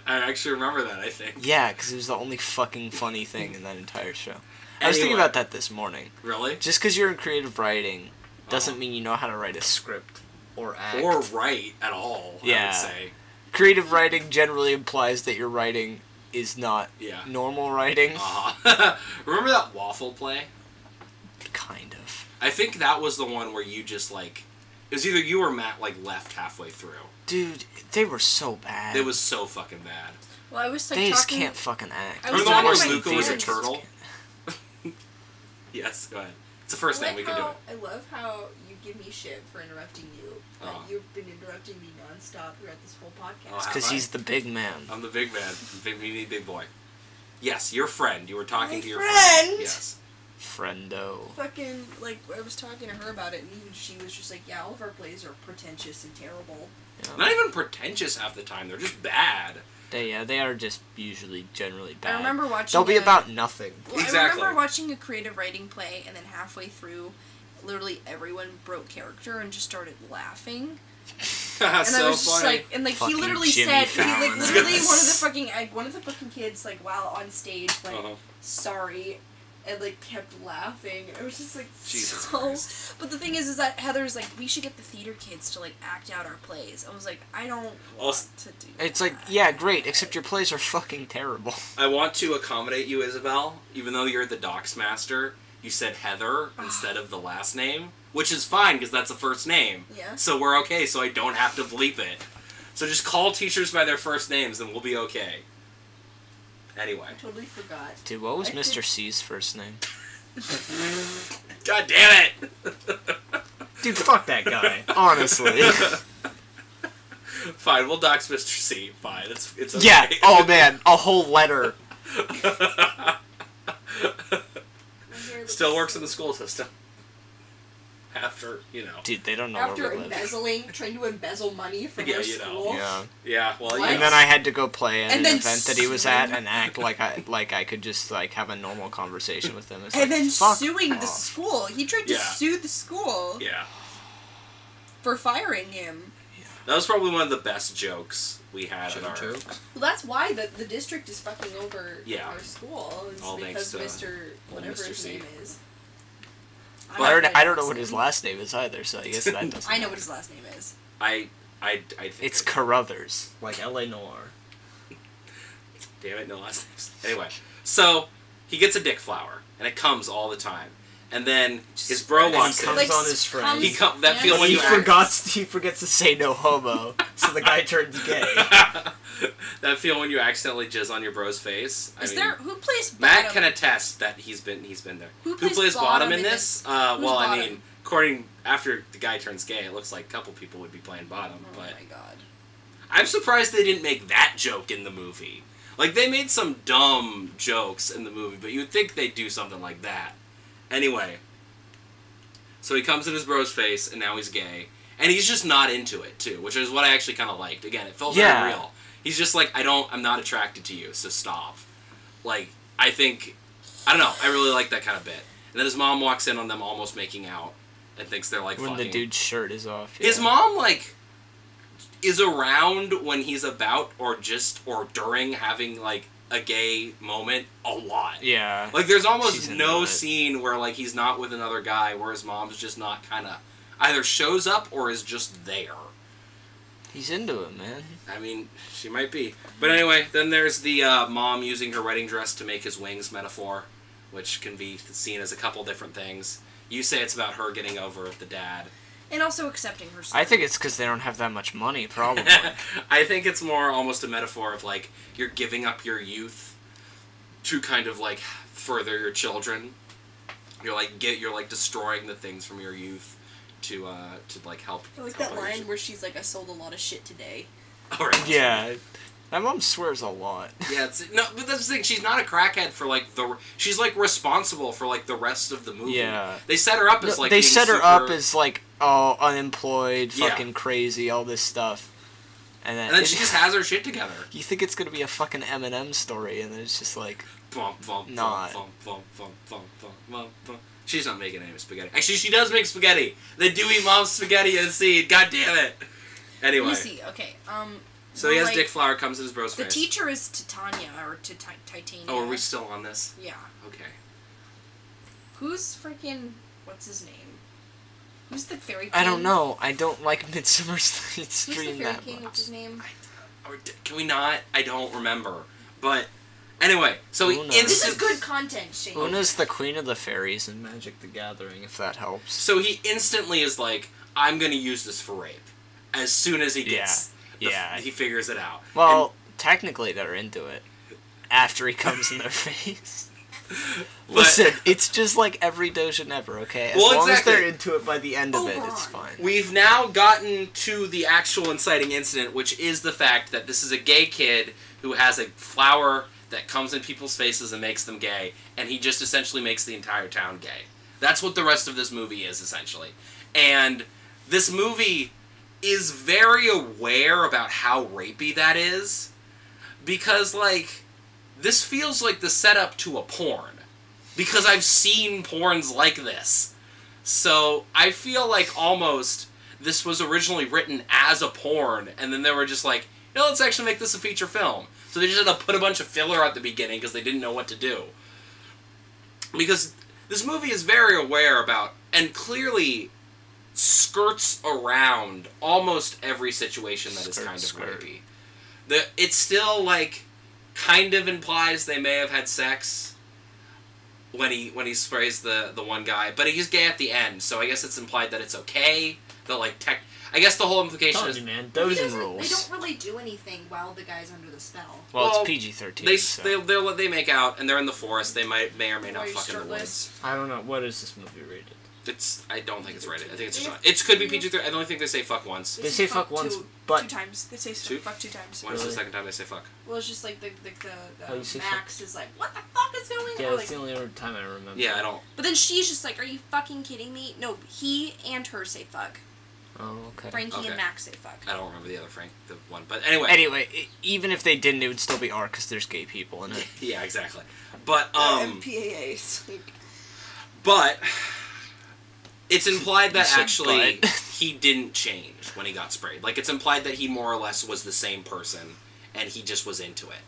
I actually remember that. I think. Yeah, because it was the only fucking funny thing in that entire show. I was thinking about that this morning. Really? Just because you're in creative writing doesn't Uh-huh. mean you know how to write a script or act. Or right at all? I Yeah. would say. creative writing generally implies that your writing is not Yeah. normal writing. Uh-huh. remember that waffle play? Kind of. I think that was the one where you just like it was either you or Matt like left halfway through. Dude, they were so bad. It was so fucking bad. Well, I was like they just can't fucking act. I was Remember the one where talking to my Luca was a parents. turtle? Yes, go ahead. It's the first I name we like can do it. I love how you give me shit for interrupting you, but Oh. Uh-huh. you've been interrupting me nonstop throughout this whole podcast. Oh, Because have I? he's the big man. I'm the big man, big meaty big boy. Yes, your friend. You were talking My to your friend? Yes. Friendo. Fucking like I was talking to her about it, and even she was just like, "Yeah, all of our plays are pretentious and terrible." Yeah. Not even pretentious half the time. They're just bad. They yeah, they are just usually generally bad. I remember watching. They'll be a- about nothing. Well, I remember watching a creative writing play, and then halfway through, literally everyone broke character and just started laughing. And so I was just funny. like, and like Fucking he literally Jimmy said, he like literally one of the fucking like, one of the fucking kids like while on stage like Uh-huh. Sorry, and like kept laughing. It was just like Jesus so. Christ. But the thing is, is that Heather's like, we should get the theater kids to like act out our plays. I was like, I don't want to do. It's like, yeah, great, except your plays are fucking terrible. I want to accommodate you, Isabel. Even though you're the docs master, you said Heather ah. instead of the last name, which is fine because that's the first name. Yeah. So we're okay. So I don't have to bleep it. So just call teachers by their first names, and we'll be okay. Anyway, I Totally forgot. Dude, what was I did- Mr. C's first name? God damn it! Dude, fuck that guy. Honestly. Fine, we'll dox Mr. C. Fine, it's it's okay. yeah. Oh man, a whole letter. My hair looks Still works in the school system. After you know. Dude, they don't know After where we live. embezzling, trying to embezzle money from Yeah, our you know. school. Yeah. Yeah. Well, What? And then I had to go play at And an event that he was at and act like I like I could just like have a normal conversation with him. It's And like, then fuck suing the school. He tried to Yeah. sue the school Yeah. for firing him. Yeah. That was probably one of the best jokes we had at our. Jokes? Well, that's why the, the district is fucking over Yeah. our school. Is All because thanks to Mr. whatever Mr. his C. name is. I'm I don't, I don't know what his last name is either, so I guess that doesn't. I know what his last name is. I, I, I think. It's it- Carruthers. Like L.A. Noir. Damn it, no last names. Anyway, so he gets a dick flower, and it comes all the time, and then his bro And he comes in. on his friend. He come that Yeah. feel when he you act- forgets he forgets to say no homo, so the guy turns gay. that feel when you accidentally jizz on your bro's face. I Is mean, there who plays bottom? Matt can attest that he's been he's been there. Who plays bottom, bottom in in this? Uh, Who's well, I mean, according after the guy turns gay, it looks like a couple people would be playing bottom, Oh but my god. I'm surprised they didn't make that joke in the movie. Like they made some dumb jokes in the movie, but you'd think they'd do something like that. Anyway, so he comes in his bro's face, and now he's gay, and he's just not into it too, which is what I actually kind of liked. Again, it felt Yeah. very real. He's just like, I don't, I'm not attracted to you, so stop. Like, I think, I don't know, I really like that kind of bit. And then his mom walks in on them almost making out, and thinks they're like when fucking. the dude's shirt is off. His mom like is around when he's about or just or during having like a gay moment a lot. Yeah. Like there's almost no scene where like he's not with another guy where his mom's just not kind of either shows up or is just there. He's into it, man. I mean, she might be. But anyway, then there's the uh, mom using her wedding dress to make his wings metaphor, which can be seen as a couple different things. You say it's about her getting over the dad. And also accepting her. I think it's because they don't have that much money, probably. I think it's more almost a metaphor of like you're giving up your youth to kind of like further your children. You're like get you're like destroying the things from your youth to uh to like help. I like help that line where she's like, "I sold a lot of shit today." All right. yeah. My mom swears a lot. Yeah, it's, no, but that's the thing. She's not a crackhead for like the. She's like responsible for like the rest of the movie. Yeah. They set her up as like. they being set her super- up as like oh unemployed, Yeah. fucking crazy, all this stuff. And then, and then she just has her shit together. You think it's gonna be a fucking Eminem story, and then it's just like, Bump, bump, Not. bump, bump, bump, bump, bump, bump, bump. She's not making any spaghetti. Actually, she does make spaghetti. The Dewey Mom's spaghetti and seed. God damn it. Anyway, Let me see. Okay. Um. so he has like, Dick Flower comes in his bro's The face. teacher is Titania or Tita- Titania. oh, are we still on this? Yeah. Okay. Who's freaking? What's his name? Who's the fairy? king? I don't know. I don't like Midsummer Night's Who's the Dream fairy that king? much. What's his name? Or can we not? I don't remember. But anyway, so he Oona. This is good content, Shane. Oona's the queen of the fairies in Magic the Gathering, if that helps. So he instantly is like, I'm gonna use this for rape. As soon as he gets, the f- Yeah. he figures it out. Well, technically they're into it. After he comes in their face. But- Listen, it's just like every doja never, okay? As Well, long exactly. as they're into it by the end of oh, it, it's fine. We've now gotten to the actual inciting incident, which is the fact that this is a gay kid who has a flower that comes in people's faces and makes them gay, and he just essentially makes the entire town gay. That's what the rest of this movie is, essentially. And this movie is very aware about how rapey that is, because, like, this feels like the setup to a porn. Because I've seen porns like this. So I feel like almost this was originally written as a porn, and then they were just like, you know, let's actually make this a feature film. So they just had to put a bunch of filler at the beginning because they didn't know what to do. Because this movie is very aware about, and clearly skirts around almost every situation that is Skirt, kind of skirt. rapey. The it still like kind of implies they may have had sex when he when he sprays the the one guy, but he's gay at the end, so I guess it's implied that it's okay. That like tech, I guess the whole implication Telling is you, man, those rules. They don't really do anything while the guy's under the spell. Well, Well, it's PG thirteen. they so. they they they make out and they're in the forest. They might may or may not are you fuck in the woods. I don't know what is this movie rated. It's I don't think it's rated. I think it's just They It could be two- PG three. I don't think they say fuck once. They say fuck once, two, but- two times. They say Two? fuck two times. When is the second time they say fuck? Well, it's just like the the, the, Oh, the you say Max is like, what the fuck is going Yeah, on? that's Like, the only other time I remember. Yeah, I don't. but then she's just like, are you fucking kidding me? No, he and her say fuck. Oh, okay. Frankie Okay. and Max say fuck. I don't remember the other Frank, the one. But anyway, Anyway, i even if they didn't, it would still be R because there's gay people in it. yeah, exactly. But um, MPAAs. but it's implied that actually he didn't change when he got sprayed. Like it's implied that he more or less was the same person, and he just was into it.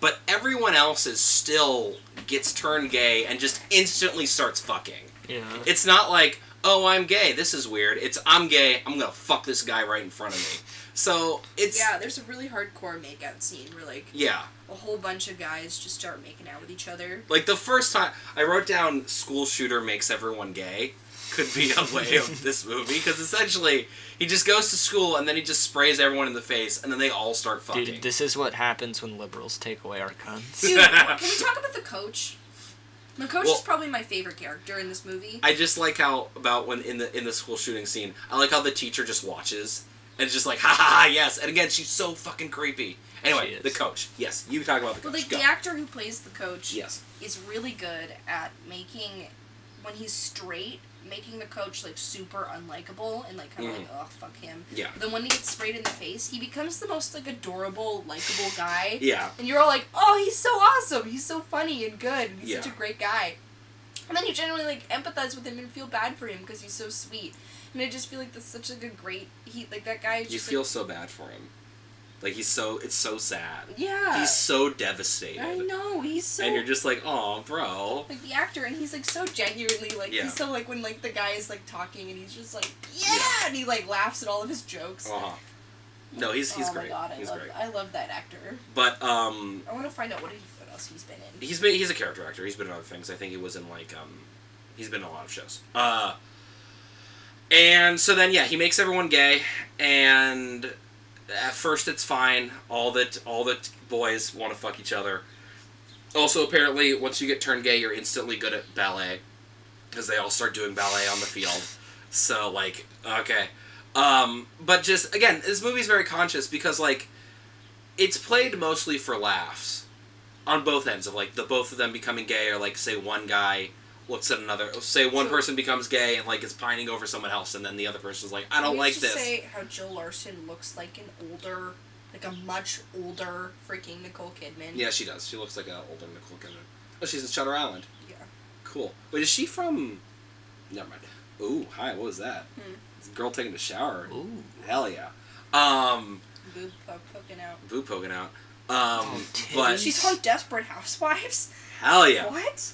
But everyone else is still gets turned gay and just instantly starts fucking. Yeah. It's not like, oh, I'm gay. This is weird. It's I'm gay. I'm gonna fuck this guy right in front of me. So it's Yeah, there's a really hardcore makeout scene where like yeah. a whole bunch of guys just start making out with each other. Like the first time I wrote down "school shooter makes everyone gay" could be a way of this movie because essentially he just goes to school and then he just sprays everyone in the face and then they all start fucking. Dude, this is what happens when liberals take away our guns. Dude, can we talk about the coach? The coach Well- is probably my favorite character in this movie. I just like how about when in the in the school shooting scene. I like how the teacher just watches and it's just like ha ha ha yes. And again, she's so fucking creepy. Anyway, the coach. Yes, you talk about the But coach. like Go. the actor who plays the coach yes. is really good at making when he's straight, making the coach like super unlikable and like kind of like oh fuck him. Yeah. But then when he gets sprayed in the face, he becomes the most like adorable, likable guy. Yeah. And you're all like, oh, he's so awesome. He's so funny and good. He's such a great guy. And then you genuinely like empathize with him and feel bad for him because he's so sweet. And I just feel like that's such like a great he like that guy. is You just, feel like, so bad for him. Like he's so it's so sad. yeah. He's so devastated. I know he's so. And you're just like, oh, bro. like the actor, and he's like so genuinely like Yeah. he's so like when like the guy is like talking and he's just like yeah, Yeah. and he like laughs at all of his jokes. Uh huh. No, he's he's oh great. my god, I he's love great. I love that actor. But um, I want to find out what he what else he's been in. he's been he's a character actor. He's been in other things. I think he was in like um, he's been in a lot of shows. Uh, and so then yeah, he makes everyone gay, and at first it's fine. All that all the boys want to fuck each other. Also, apparently, once you get turned gay, you're instantly good at ballet, because they all start doing ballet on the field. So like, okay, um, but just again, this movie's very conscious because like, it's played mostly for laughs, on both ends of like the both of them becoming gay, or like say one guy looks at another, say one So- person becomes gay and like is pining over someone else, and then the other person's like, I don't like just this. Say how Jill Larson looks like an older like a much older freaking Nicole Kidman. Yeah, she does. She looks like an older Nicole Kidman. Oh, she's in Shutter Island. Yeah. Cool. Wait, is she from? Never mind. Ooh, hi. What was that? Hmm. Girl taking a shower. Ooh. Hell yeah. Um, Boob poke poking out. boo poking out. Oh, Um, but. She's on Desperate Housewives. hell yeah. What?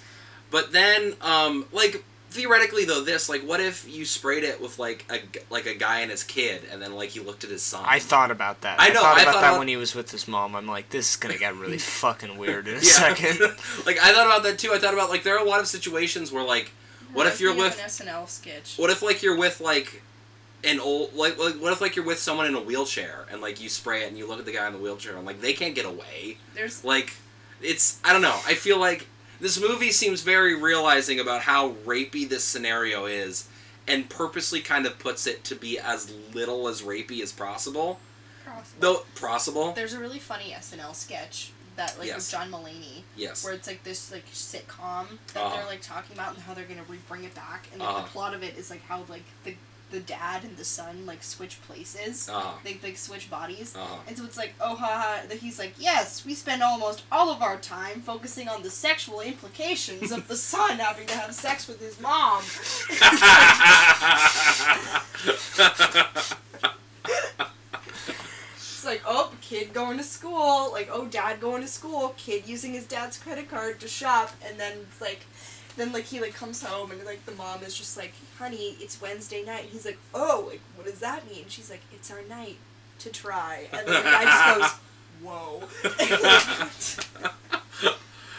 But then, um, like theoretically though, this like, what if you sprayed it with like a g- like a guy and his kid, and then like he looked at his son. I thought about that. I know, I thought I about thought that about- when he was with his mom. I'm like, this is gonna get really fucking weird in a Yeah. second. like I thought about that too. I thought about like there are a lot of situations where like, what if you're with me an SNL sketch? What if like you're with like an old like like what if like you're with someone in a wheelchair and like you spray it and you look at the guy in the wheelchair and like they can't get away. There's Like it's I don't know. I feel like this movie seems very realizing about how rapey this scenario is and purposely kind of puts it to be as little as rapey as possible. Possible. Though possible. There's a really funny SNL sketch that like Yes. with John Mulaney, Yes. where it's like this like sitcom that Uh-huh. they're like talking about and how they're gonna re- bring it back, and like Uh-huh. the plot of it is like how like the the dad and the son like switch places, Uh-huh. they like switch bodies, Uh-huh. and so it's like oh haha, that he's like yes, we spend almost all of our time focusing on the sexual implications of the son having to have sex with his mom. It's like, oh, kid going to school. Like, oh, dad going to school. Kid using his dad's credit card to shop. And then it's like, then like he like comes home and like the mom is just like, honey, it's Wednesday night. And he's like, oh, like what does that mean? She's like, it's our night to try. And then the guy just goes, whoa.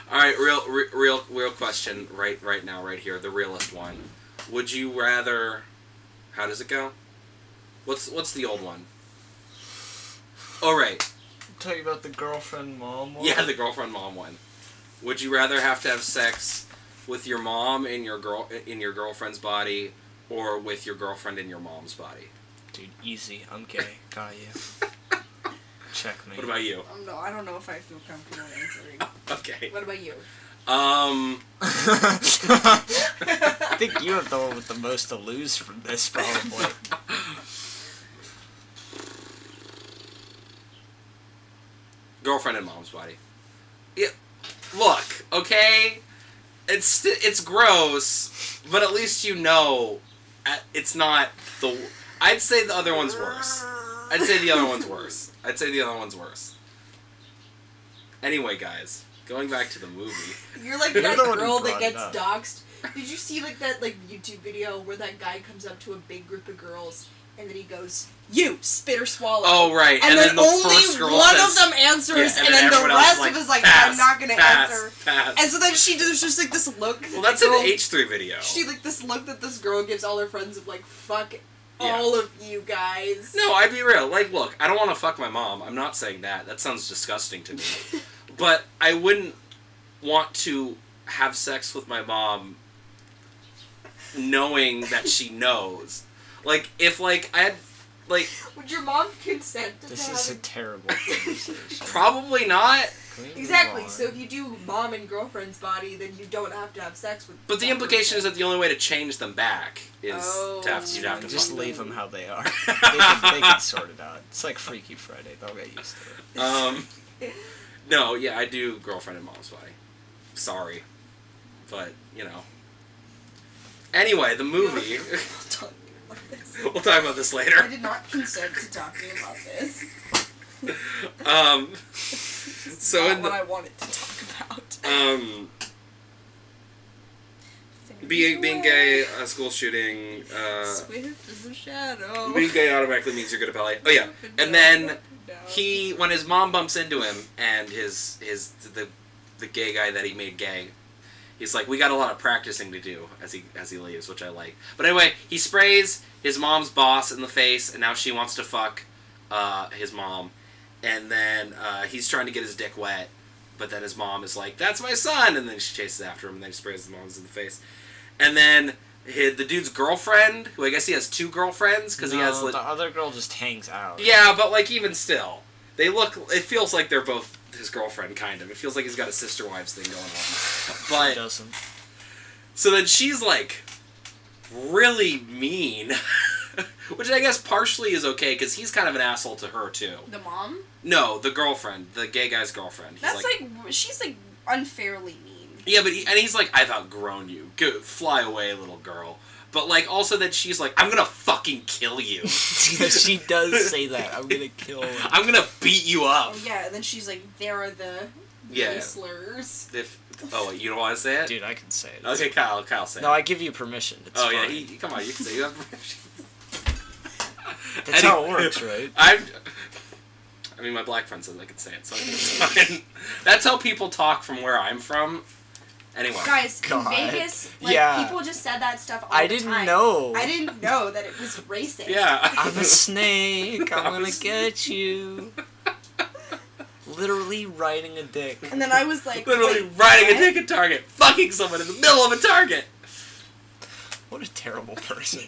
All right, real, re- real, real question, right, right now, right here, the realest one. Would you rather? How does it go? What's what's the old one? Oh right, Tell you about the girlfriend mom one? yeah, the girlfriend mom one. Would you rather have to have sex with your mom in your girl in your girlfriend's body, or with your girlfriend in your mom's body? Dude, easy. I'm gay. Got you. Check me. What about you? Um, no, I don't know if I feel comfortable answering. Okay. What about you? Um. I think you have the one with the most to lose from this, probably. girlfriend in mom's body. Yeah, look, okay, it's st- it's gross, but at least you know, uh, it's not the. I'd say the other one's worse. I'd say the other one's worse. I'd say the other one's worse. Anyway, guys, going back to the movie. You're like that the girl that gets up. doxxed. Did you see like that like YouTube video where that guy comes up to a big group of girls and then he goes, "You spit or swallow." Oh right, And, and, then, the only first girl one says, of them answers, Yeah, and, then, the everyone else rest is like, of us like, pass, "I'm not gonna pass, answer." Pass. And so then she does just like this look. well, that's the girl, the H three video. She like this look that this girl gives all her friends of like, "Fuck Yeah. all of you guys." No, I'd be real. Like, look, I don't want to fuck my mom. I'm not saying that. That sounds disgusting to me. but I wouldn't want to have sex with my mom knowing that she knows. Like, if, like, I had, like, Would your mom consent to This is a terrible conversation. probably not. Can we move Exactly. on? So if you do mom and girlfriend's body, then you don't have to have sex with. But the that implication is person. that the only way to change them back is to have to, you'd have to just fuck leave them how they are. they, can, they can sort it out. It's like Freaky Friday. They'll get used to it. Um, no, yeah, I do girlfriend and mom's body. Sorry, but you know. Anyway, the movie. Talk about this. we'll talk about this later. I did not consent to talking about this. Um, so Not in what the I wanted to talk about. um, being being gay, a school shooting, uh, Swift as a shadow. being gay automatically means you're good at ballet. Oh yeah, and then he when his mom bumps into him and his his the the gay guy that he made gay he's like we got a lot of practicing to do as he as he leaves which i like but anyway he sprays his mom's boss in the face and now she wants to fuck uh, his mom and then uh, he's trying to get his dick wet but then his mom is like that's my son and then she chases after him and then he sprays his mom's in the face and then the dude's girlfriend who i guess he has two girlfriends because he has the other girl just hangs out. yeah, but like even still, they look. It feels like they're both his girlfriend, kind of. It feels like he's got a sister wives thing going on. She But doesn't. so then she's like really mean Which I guess partially is okay because he's kind of an asshole to her too. The mom? No, the girlfriend, the gay guy's girlfriend. He's That's like, she's like unfairly mean. yeah, but he, and he's like, I've outgrown you. Go fly away, little girl. But like also that she's like, I'm gonna fucking kill you. she does say that. I'm gonna kill him. I'm gonna beat you up. Oh yeah, and then she's like, there are the Yeah. slurs. If oh, wait, you don't want to say it? Dude, I can say it. Okay, Kyle. Kyle, say No, it. I give you permission. It's oh yeah, fine. he, he- come on, you can say you have permission. That's how it works, right? I'm. I mean, my black friend says I can say it, so I think it's fine. That's how people talk from where I'm from. Anyway, Guys, God. in Vegas, like Yeah. people just said that stuff all I the didn't time. know. I didn't know that it was racist. yeah. I'm a snake. I'm I'm gonna s- get you. Literally riding a dick. And then I was like, Literally wait, riding a dick at Target, fucking someone in the middle of a Target. What a terrible person.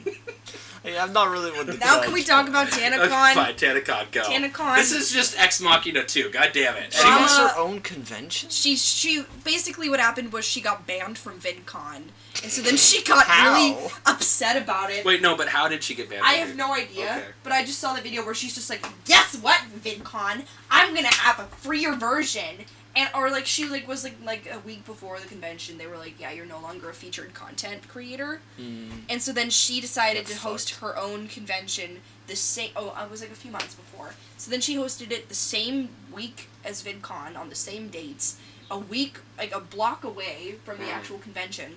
Hey, I'm not really one to Now judge, can we talk about Okay, TanaCon? fine, TanaCon, go. TanaCon. This is just Ex Machina 2, god damn it. She Drama- has her own convention? she she basically what happened was she got banned from VidCon, and so then she got How? really upset about it. Wait, no, but how did she get banned? I have no idea, Okay. but I just saw the video where she's just like, "Guess what, VidCon? I'm gonna have a freer version." And or like she like was like like a week before the convention, they were like, "Yeah, you're no longer a featured content creator." Mm. And so then she decided Got to host her own convention the same. Oh, I was like a few months before. So then she hosted it the same week as VidCon on the same dates, a week like a block away from the actual convention.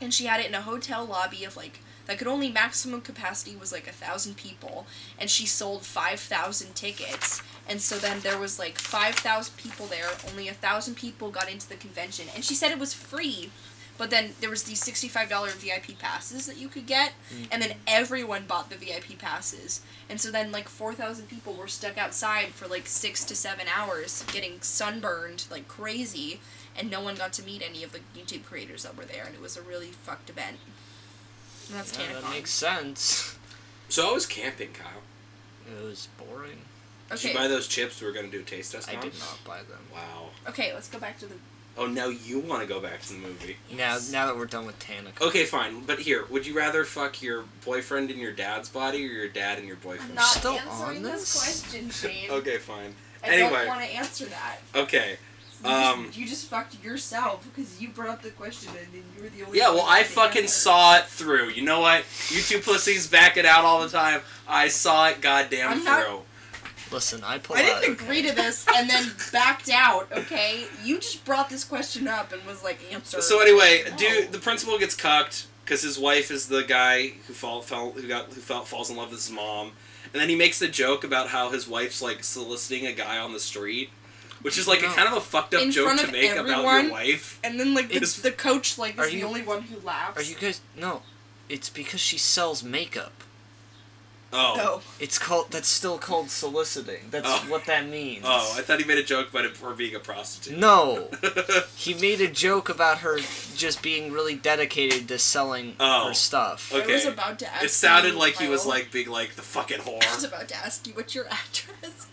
And she had it in a hotel lobby of like that could only maximum capacity was like a thousand people, and she sold five thousand tickets. And so then there was like five thousand people there. Only a thousand people got into the convention, and she said it was free. But then there was these sixty-five dollar VIP passes that you could get, mm. and then everyone bought the VIP passes. And so then like four thousand people were stuck outside for like six to seven hours, getting sunburned like crazy, and no one got to meet any of the YouTube creators that were there, and it was a really fucked event. And that's Yeah, that makes sense. So I was camping, Kyle. It was boring. Did you buy those chips we were going to do a taste test on? I on? did not buy them. Wow. okay, let's go back to the. Oh, now you want to go back to the movie. Yes. Now, now that we're done with TanaCon. Okay, fine. But here, would you rather fuck your boyfriend in your dad's body or your dad in your I'm boyfriend's not still answering on this this? question, Shane. Okay, fine. I Anyway. don't want to answer that. Okay. You, Um, just, you just fucked yourself because you brought up the question and then you were the only. Yeah, well, I fucking answer. saw it through. You know what? You two pussies back it out all the time. I saw it goddamn I'm through. not- Listen, I pull I didn't agree to this and then backed out. Okay, you just brought this question up and was like, answer. So anyway, No. dude, the principal gets cucked because his wife is the guy who fall, fell who got who fell, falls in love with his mom, and then he makes the joke about how his wife's like soliciting a guy on the street, which is like a kind of a fucked up In joke to of make about your wife. And then like the, It's- the coach like Are you, the only one who laughs. Are you guys? No, it's because she sells makeup. Oh. Oh, It's called. That's still called soliciting. That's Oh. what that means. Oh, I thought he made a joke about her being a prostitute. No, he made a joke about her just being really dedicated to selling Oh. her stuff. Okay. I was about to ask. it sounded you, like he was like being like the fucking whore. I was about to ask you what your address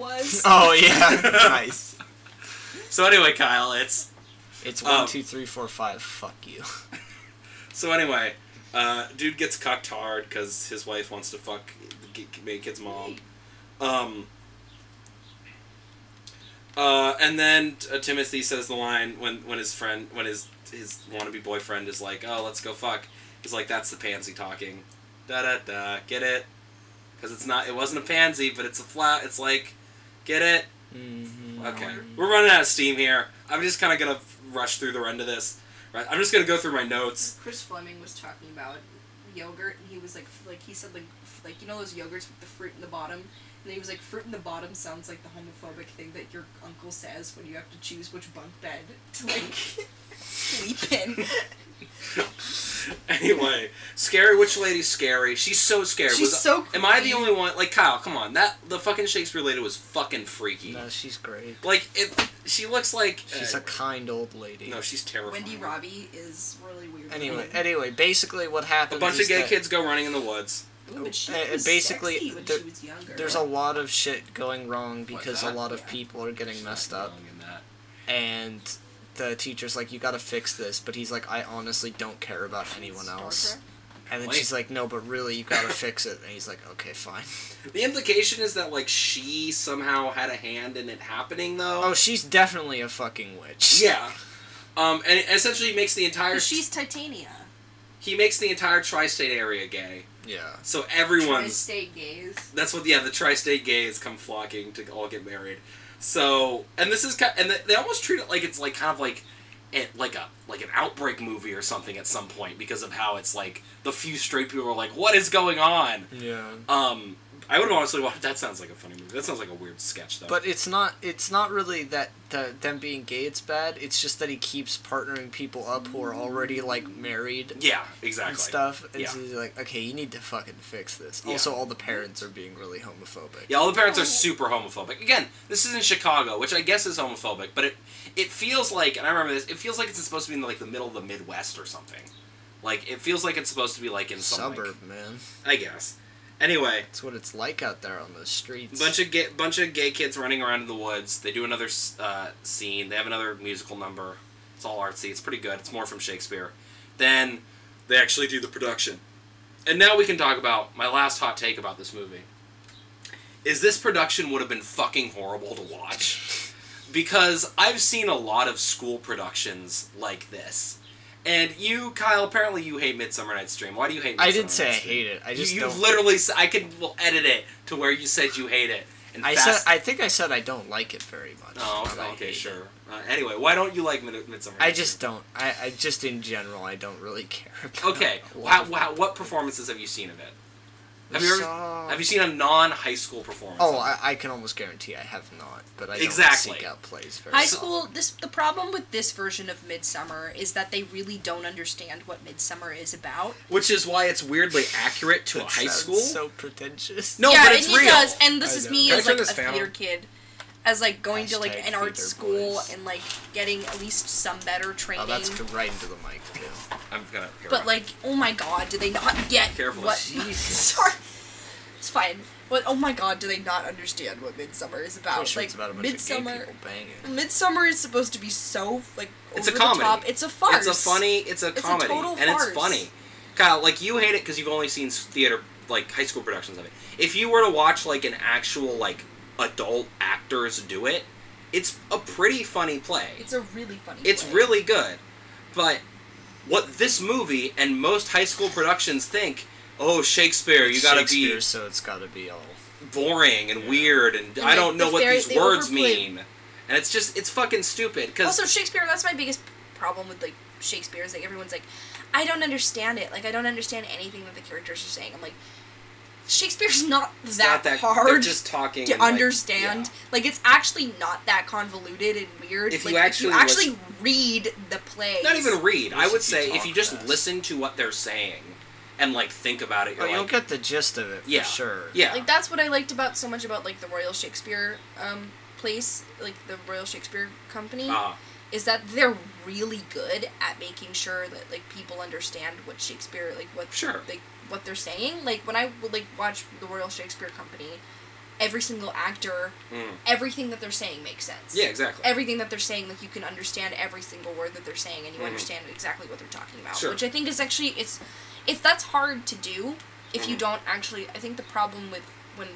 was. Oh yeah, nice. So anyway, Kyle, it's It's Um, one, two, three, four, five. Fuck you. so anyway, uh, dude gets cucked hard because his wife wants to fuck the ki- kid's mom. Um. Uh, and then uh, Timothy says the line when when his friend when his his wannabe boyfriend is like, "Oh, let's go fuck." He's like, "That's the pansy talking." Da da da. Get it? Because it's not. It wasn't a pansy, but it's a flat. It's like, get it? Mm-hmm. Okay, we're running out of steam here. I'm just kind of gonna rush through the end of this. Right, I'm just gonna go through my notes. Chris Fleming was talking about yogurt, and he was like, like he said, like, like you know those yogurts with the fruit in the bottom, and he was like, fruit in the bottom sounds like the homophobic thing that your uncle says when you have to choose which bunk bed to like sleep in. anyway, scary witch lady's scary. She's so scary. She's Was- so Am I the only one? Like Kyle, come on. That the fucking Shakespeare lady was fucking freaky. No, she's great. Like it. She looks like. She's uh, a kind old lady. No, she's terrifying. Wendy Robie is really weird. Anyway, anyway, basically what happens? A bunch is of gay that kids go running in the woods. Ooh, but she Uh, was basically, sexy when there- she was younger. there's a lot of shit going wrong because a that? lot of Yeah. people are getting She's messed up, wrong in that. and the teacher's like, "You gotta fix this," but he's like, "I honestly don't care about anyone else." And then Wait. she's like, "No, but really, you gotta fix it." And he's like, "Okay, fine." The implication is that like she somehow had a hand in it happening though. Oh, she's definitely a fucking witch. yeah. Um, and it essentially makes the entire. she's Titania. he makes the entire tri-state area gay. Yeah. So everyone's Tri-state gays. that's what yeah the tri-state gays come flocking to all get married. So and this is kind and they, they almost treat it like it's like kind of like it like a like an outbreak movie or something at some point because of how it's like the few straight people are like what is going on. Yeah. Um, I would honestly watch. That sounds like a funny movie. That sounds like a weird sketch though. But it's not. It's not really that the, them being gay. It's bad. It's just that he keeps partnering people up who are already like married yeah, exactly. and stuff. And Yeah. so he's like, okay, you need to fucking fix this. Yeah. Also, all the parents are being really homophobic. Yeah, all the parents are super homophobic. Again, this is in Chicago, which I guess is homophobic, but it it feels like, and I remember this. It feels like it's supposed to be in like the middle of the Midwest or something. Like it feels like it's supposed to be like in some like- Suburb, man. I guess. Anyway, That's what it's like out there on those streets. bunch of gay, bunch of gay kids running around in the woods. They do another uh, scene. They have another musical number. It's all artsy. It's pretty good. It's more from Shakespeare. Then they actually do the production. And now we can talk about my last hot take about this movie. Is this production would have been fucking horrible to watch? Because I've seen a lot of school productions like this. And you, Kyle, apparently you hate Midsummer Night's Dream. Why do you hate I didn't say I Night's Dream? hate it. I just you, you've literally. I could. We'll edit it to where you said you hate it. And I fast, said. I think I said I don't like it very much. Oh, I okay, sure. Uh, anyway, why don't you like Mid- Midsummer? I just Dream? don't. I, I just in general I don't really care about. Okay. a lot How, how, what performances have you seen of it? Have you ever? Have you seen a non-high school performance? Oh. I, I can almost guarantee I have not, but I don't Exactly. seek out plays very High often. school. This the problem with this version of Midsummer is that they really don't understand what Midsummer is about. which is why it's weirdly accurate to a high school. So pretentious. No, yeah, but it's and it real. does. And this I is know. me Can as like a theater kid, as like going to like an art school boys. and like getting at least some better training. Oh, that's right into the mic too. I'm gonna. here, But like, oh my god, do they not get Careful. what? Jesus. Sorry, it's fine. But oh my god, do they not understand what Midsummer is about? Sure like it's about a bunch of Midsummer. gay people banging. Midsummer is supposed to be so like It's a over comedy. top. It's a farce. It's a funny. It's a It's a comedy, total and it's farce. funny. Kyle, like you hate it because you've only seen theater, like high school productions of it. If you were to watch like an actual like adult actors do it, it's a pretty funny play. It's a really funny. It's play. really good, but what this movie and most high school productions think, oh Shakespeare, you gotta be Shakespeare, so it's gotta be all. boring and weird, and And I don't know the what fairy- these words overplay- mean, and it's just it's fucking stupid. Because Also, Shakespeare. That's my biggest problem with like Shakespeare is like everyone's like, I don't understand it. Like I don't understand anything that the characters are saying. I'm like, Shakespeare's not that, not that hard They're just talking to and, like, understand. yeah. Like it's actually not that convoluted and weird. If like, you actually if you actually read the play, Not even read. I would say if you just fast. listen to what they're saying and like think about it, Oh, you're you'll get the gist of it for Yeah. sure. yeah, Like that's what I liked about so much about like the Royal Shakespeare um, place, like the Royal Shakespeare Company. uh, is that they're really good at making sure that like people understand what Shakespeare like what Sure. like what they're saying. Like when I would like watch the Royal Shakespeare Company, every single actor, mm. everything that they're saying makes sense. yeah, exactly. Everything that they're saying, like you can understand every single word that they're saying, and you Mhm. understand exactly what they're talking about. Sure. Which I think is actually it's, it's that's hard to do if you Mhm. don't actually. I think the problem with when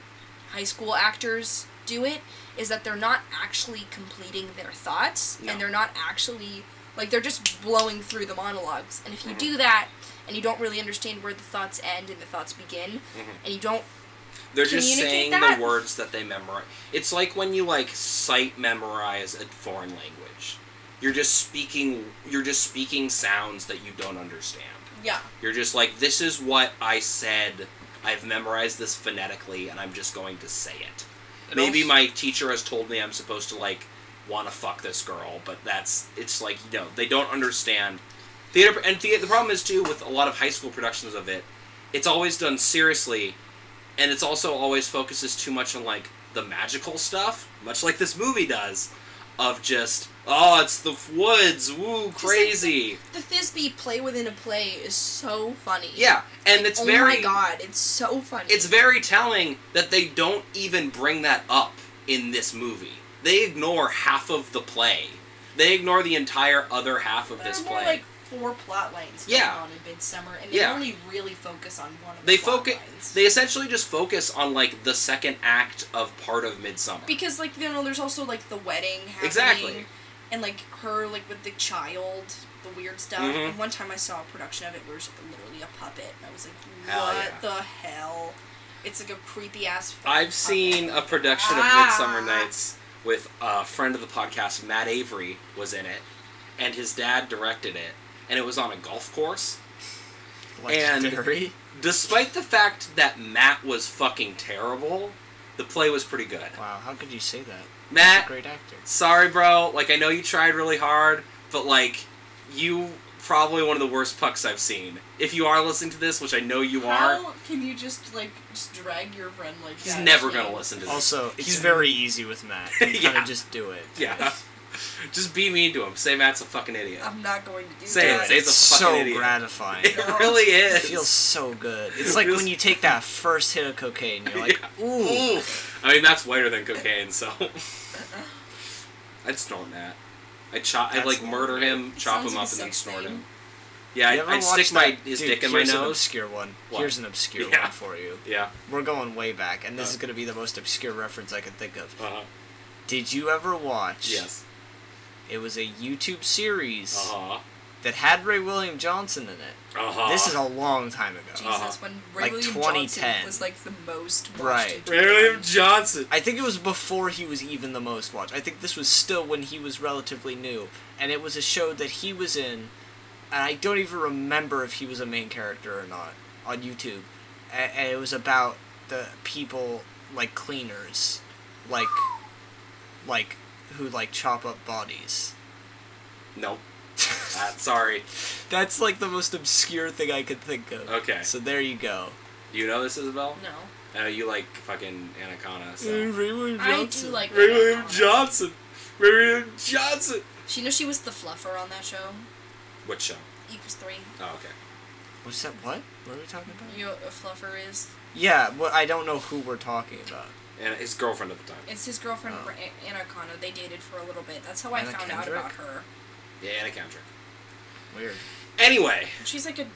high school actors do it is that they're not actually completing their thoughts No. and they're not actually like they're just blowing through the monologues. And if you Mhm. do that and you don't really understand where the thoughts end and the thoughts begin, Mhm. and you don't They're just saying that. the words that they memorize. It's like when you like sight memorize a foreign language. You're just speaking. You're just speaking sounds that you don't understand. yeah You're just like, this is what I said. I've memorized this phonetically, and I'm just going to say it. It Maybe also- my teacher has told me I'm supposed to like want to fuck this girl, but that's it's like you know they don't understand theater. And the the problem is too with a lot of high school productions of it, it's always done seriously, and it's also always focuses too much on like the magical stuff, much like this movie does, of just oh it's the woods, woo like, crazy. the Thisbe play within a play is so funny. Yeah, and Like, it's oh very oh my god, it's so funny. it's very telling that they don't even bring that up in this movie. They ignore half of the play. They ignore the entire other half of this play. like four plot lines Yeah. going on in Midsummer, and they Yeah. only really focus on one of They plot focus. They essentially just focus on like the second act of part of Midsummer. because like you know, there's also like the wedding happening, Exactly. and like her like with the child, the weird stuff. Mhm. And one time I saw a production of it where it was literally a puppet, and I was like, what yeah. the hell? It's like a creepy ass. I've seen a production of Ah. Midsummer Nights with a friend of the podcast, Matt Avery, was in it, and his dad directed it, and it was on a golf course. And- Legendary. Despite the fact that Matt was fucking terrible, the play was pretty good. Wow, how could you say that? Matt, great actor. sorry, bro. Like I know you tried really hard, but like you probably one of the worst pucks I've seen. If you are listening to this, which I know you are, How can you just like just drag your friend like he's that? never gonna listen to this. Also, it's He's- very easy with Matt. You kind Yeah. of just do it. yeah. Just be mean to him. Say Matt's a fucking idiot. I'm not going to do Say it, that. say- He's it's a fucking so idiot. gratifying. It No. really It is. feels so good. It's like Feels- when you take that first hit of cocaine, you're like, Yeah. ooh. Ooh. I mean, that's whiter than cocaine, so. I'd snort that. I'd chop. I'd like murder him, chop Sounds him like up, a and then sex snort thing. him. Yeah, You I'd, ever I'd stick watched my that- his Dude, dick in my here's an nose. obscure one. What? Here's an obscure Yeah. one for you. Yeah. We're going way back, and this Uh. is going to be the most obscure reference I can think of. Uh huh. Did you ever watch? Yes. It was a YouTube series Uh huh. That had Ray William Johnson in it. Uh huh. This is a long time ago. Jesus, Uh-huh. when Ray Like William 2010. Johnson was like the most watched Right. Ray William Johnson. I think it was before he was even the most watched. I think this was still when he was relatively new, and it was a show that he was in, and I don't even remember if he was a main character or not on YouTube. And, and it was about the people like cleaners, like, like who like chop up bodies. Nope. Uh, sorry. That's like the most obscure thing I could think of. Okay. So there you go. You know this, Isabel? No. I know you like fucking Anna Akana. So. Ray William I do like Ray that. William Johnson. Ray William Johnson. She knows she was the fluffer on that show. What show? Equals three. Oh, okay. What's that? What? What are we talking about? You know what a fluffer is? Yeah, well, I don't know who we're talking about. And his girlfriend at the time. It's his girlfriend Oh. A- Anna Akana. They dated for a little bit. That's how I Anna found out about her. Yeah, Anna Kendrick. Weird. Anyway, She's like a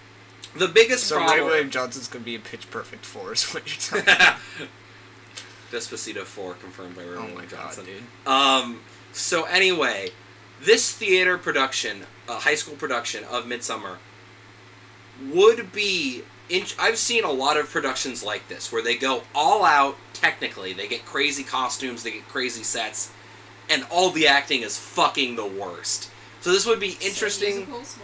the biggest So Ray. William Johnson's gonna be in Pitch Perfect 4 is what you're telling me. Despacito 4 confirmed by Ray oh William my god, Johnson. dude. Um, so anyway, this theater production, uh, high school production of Midsummer, would be. In- I've seen a lot of productions like this where they go all out. Technically, they get crazy costumes, they get crazy sets, and all the acting is fucking the worst. So this would be interesting. musicals.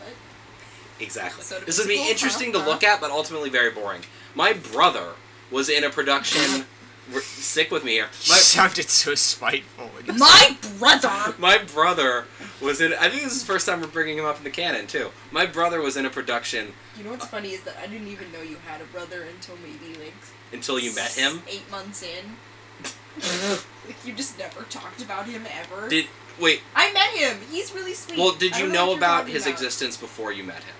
Exactly. So this would be interesting huh? to look at, but ultimately very boring. My brother was in a production. we're- with me here. You My, sounded so spiteful. when you My brother. my brother was in. I think this is the first time we're bringing him up in the canon too. My brother was in a production You know what's funny is that I didn't even know you had a brother until maybe like until you met him. eight months in. like you just never talked about him ever. Did wait? I met him. He's really sweet. Well, did you know about his existence before you met him?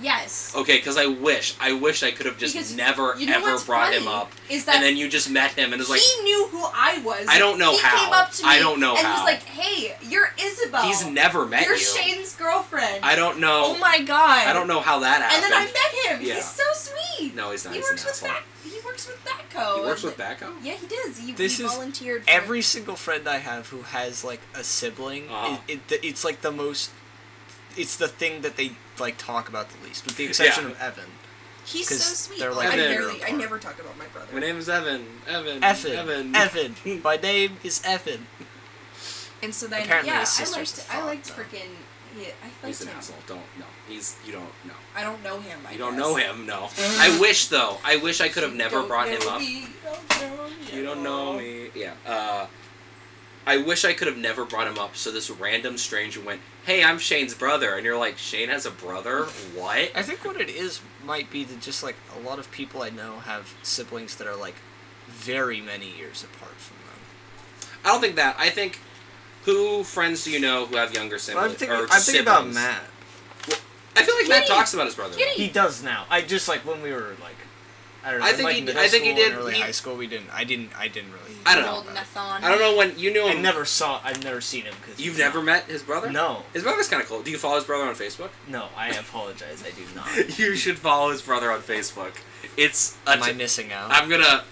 Yes. Okay, because I wish, I wish I could have just Because never you know ever brought him up, Is that and then you just met him and it's like he knew who I was. I don't know how. he how. came up to me I don't know and how. was like, "Hey, you're Isabel. he's never met You're you. Are Shane's girlfriend." I don't know. Oh my god. I don't know how that happened. And then I met him. Yeah. He's so sweet. No, he's not. He He's an works with asshole. back. He works with Backco. He works with Backo. Yeah, he does. He, This he is volunteered. For Every single friend I have who has like a sibling, Uh-huh. it, it, it's like the most. It's the thing that they like talk about the least, with the exception Yeah. of Evan. He's so sweet. they're, like, I a year barely. I never talk about my brother. My name is Evan. Evan. Evan. Evan. Evan. My name is Evan. And so then, Apparently yeah, his I sister's liked. the I liked though. freaking. Yeah, I liked He's an him. asshole. Don't no. He's you don't know. I don't know him. I You don't guess. know him. No. I wish though. I wish I could have never brought him up. me, don't know me You don't know me. Yeah. Uh, I wish I could have never brought him up. So this random stranger went, "Hey, I'm Shane's brother," and you're like, "Shane has a brother? What?" I think what it is might be that just like a lot of people I know have siblings that are like very many years apart from them. I don't think that. I think. Who friends do you know who have younger But siblings? I'm thinking, or I'm thinking about siblings? Matt. I feel like Matt talks about his brother. Kitty! He does now. I just like when we were like I don't know. I think like, he- middle I think he did- Early he- high school, we didn't. I didn't. I didn't really. I don't know. I don't know when you knew him. I never saw. I've never seen him because You've never met his brother? No, His brother's kind of cool. Do you follow his brother on Facebook? no. I apologize. I do not. you should follow his brother on Facebook. It's a Am I t- missing out? I'm gonna.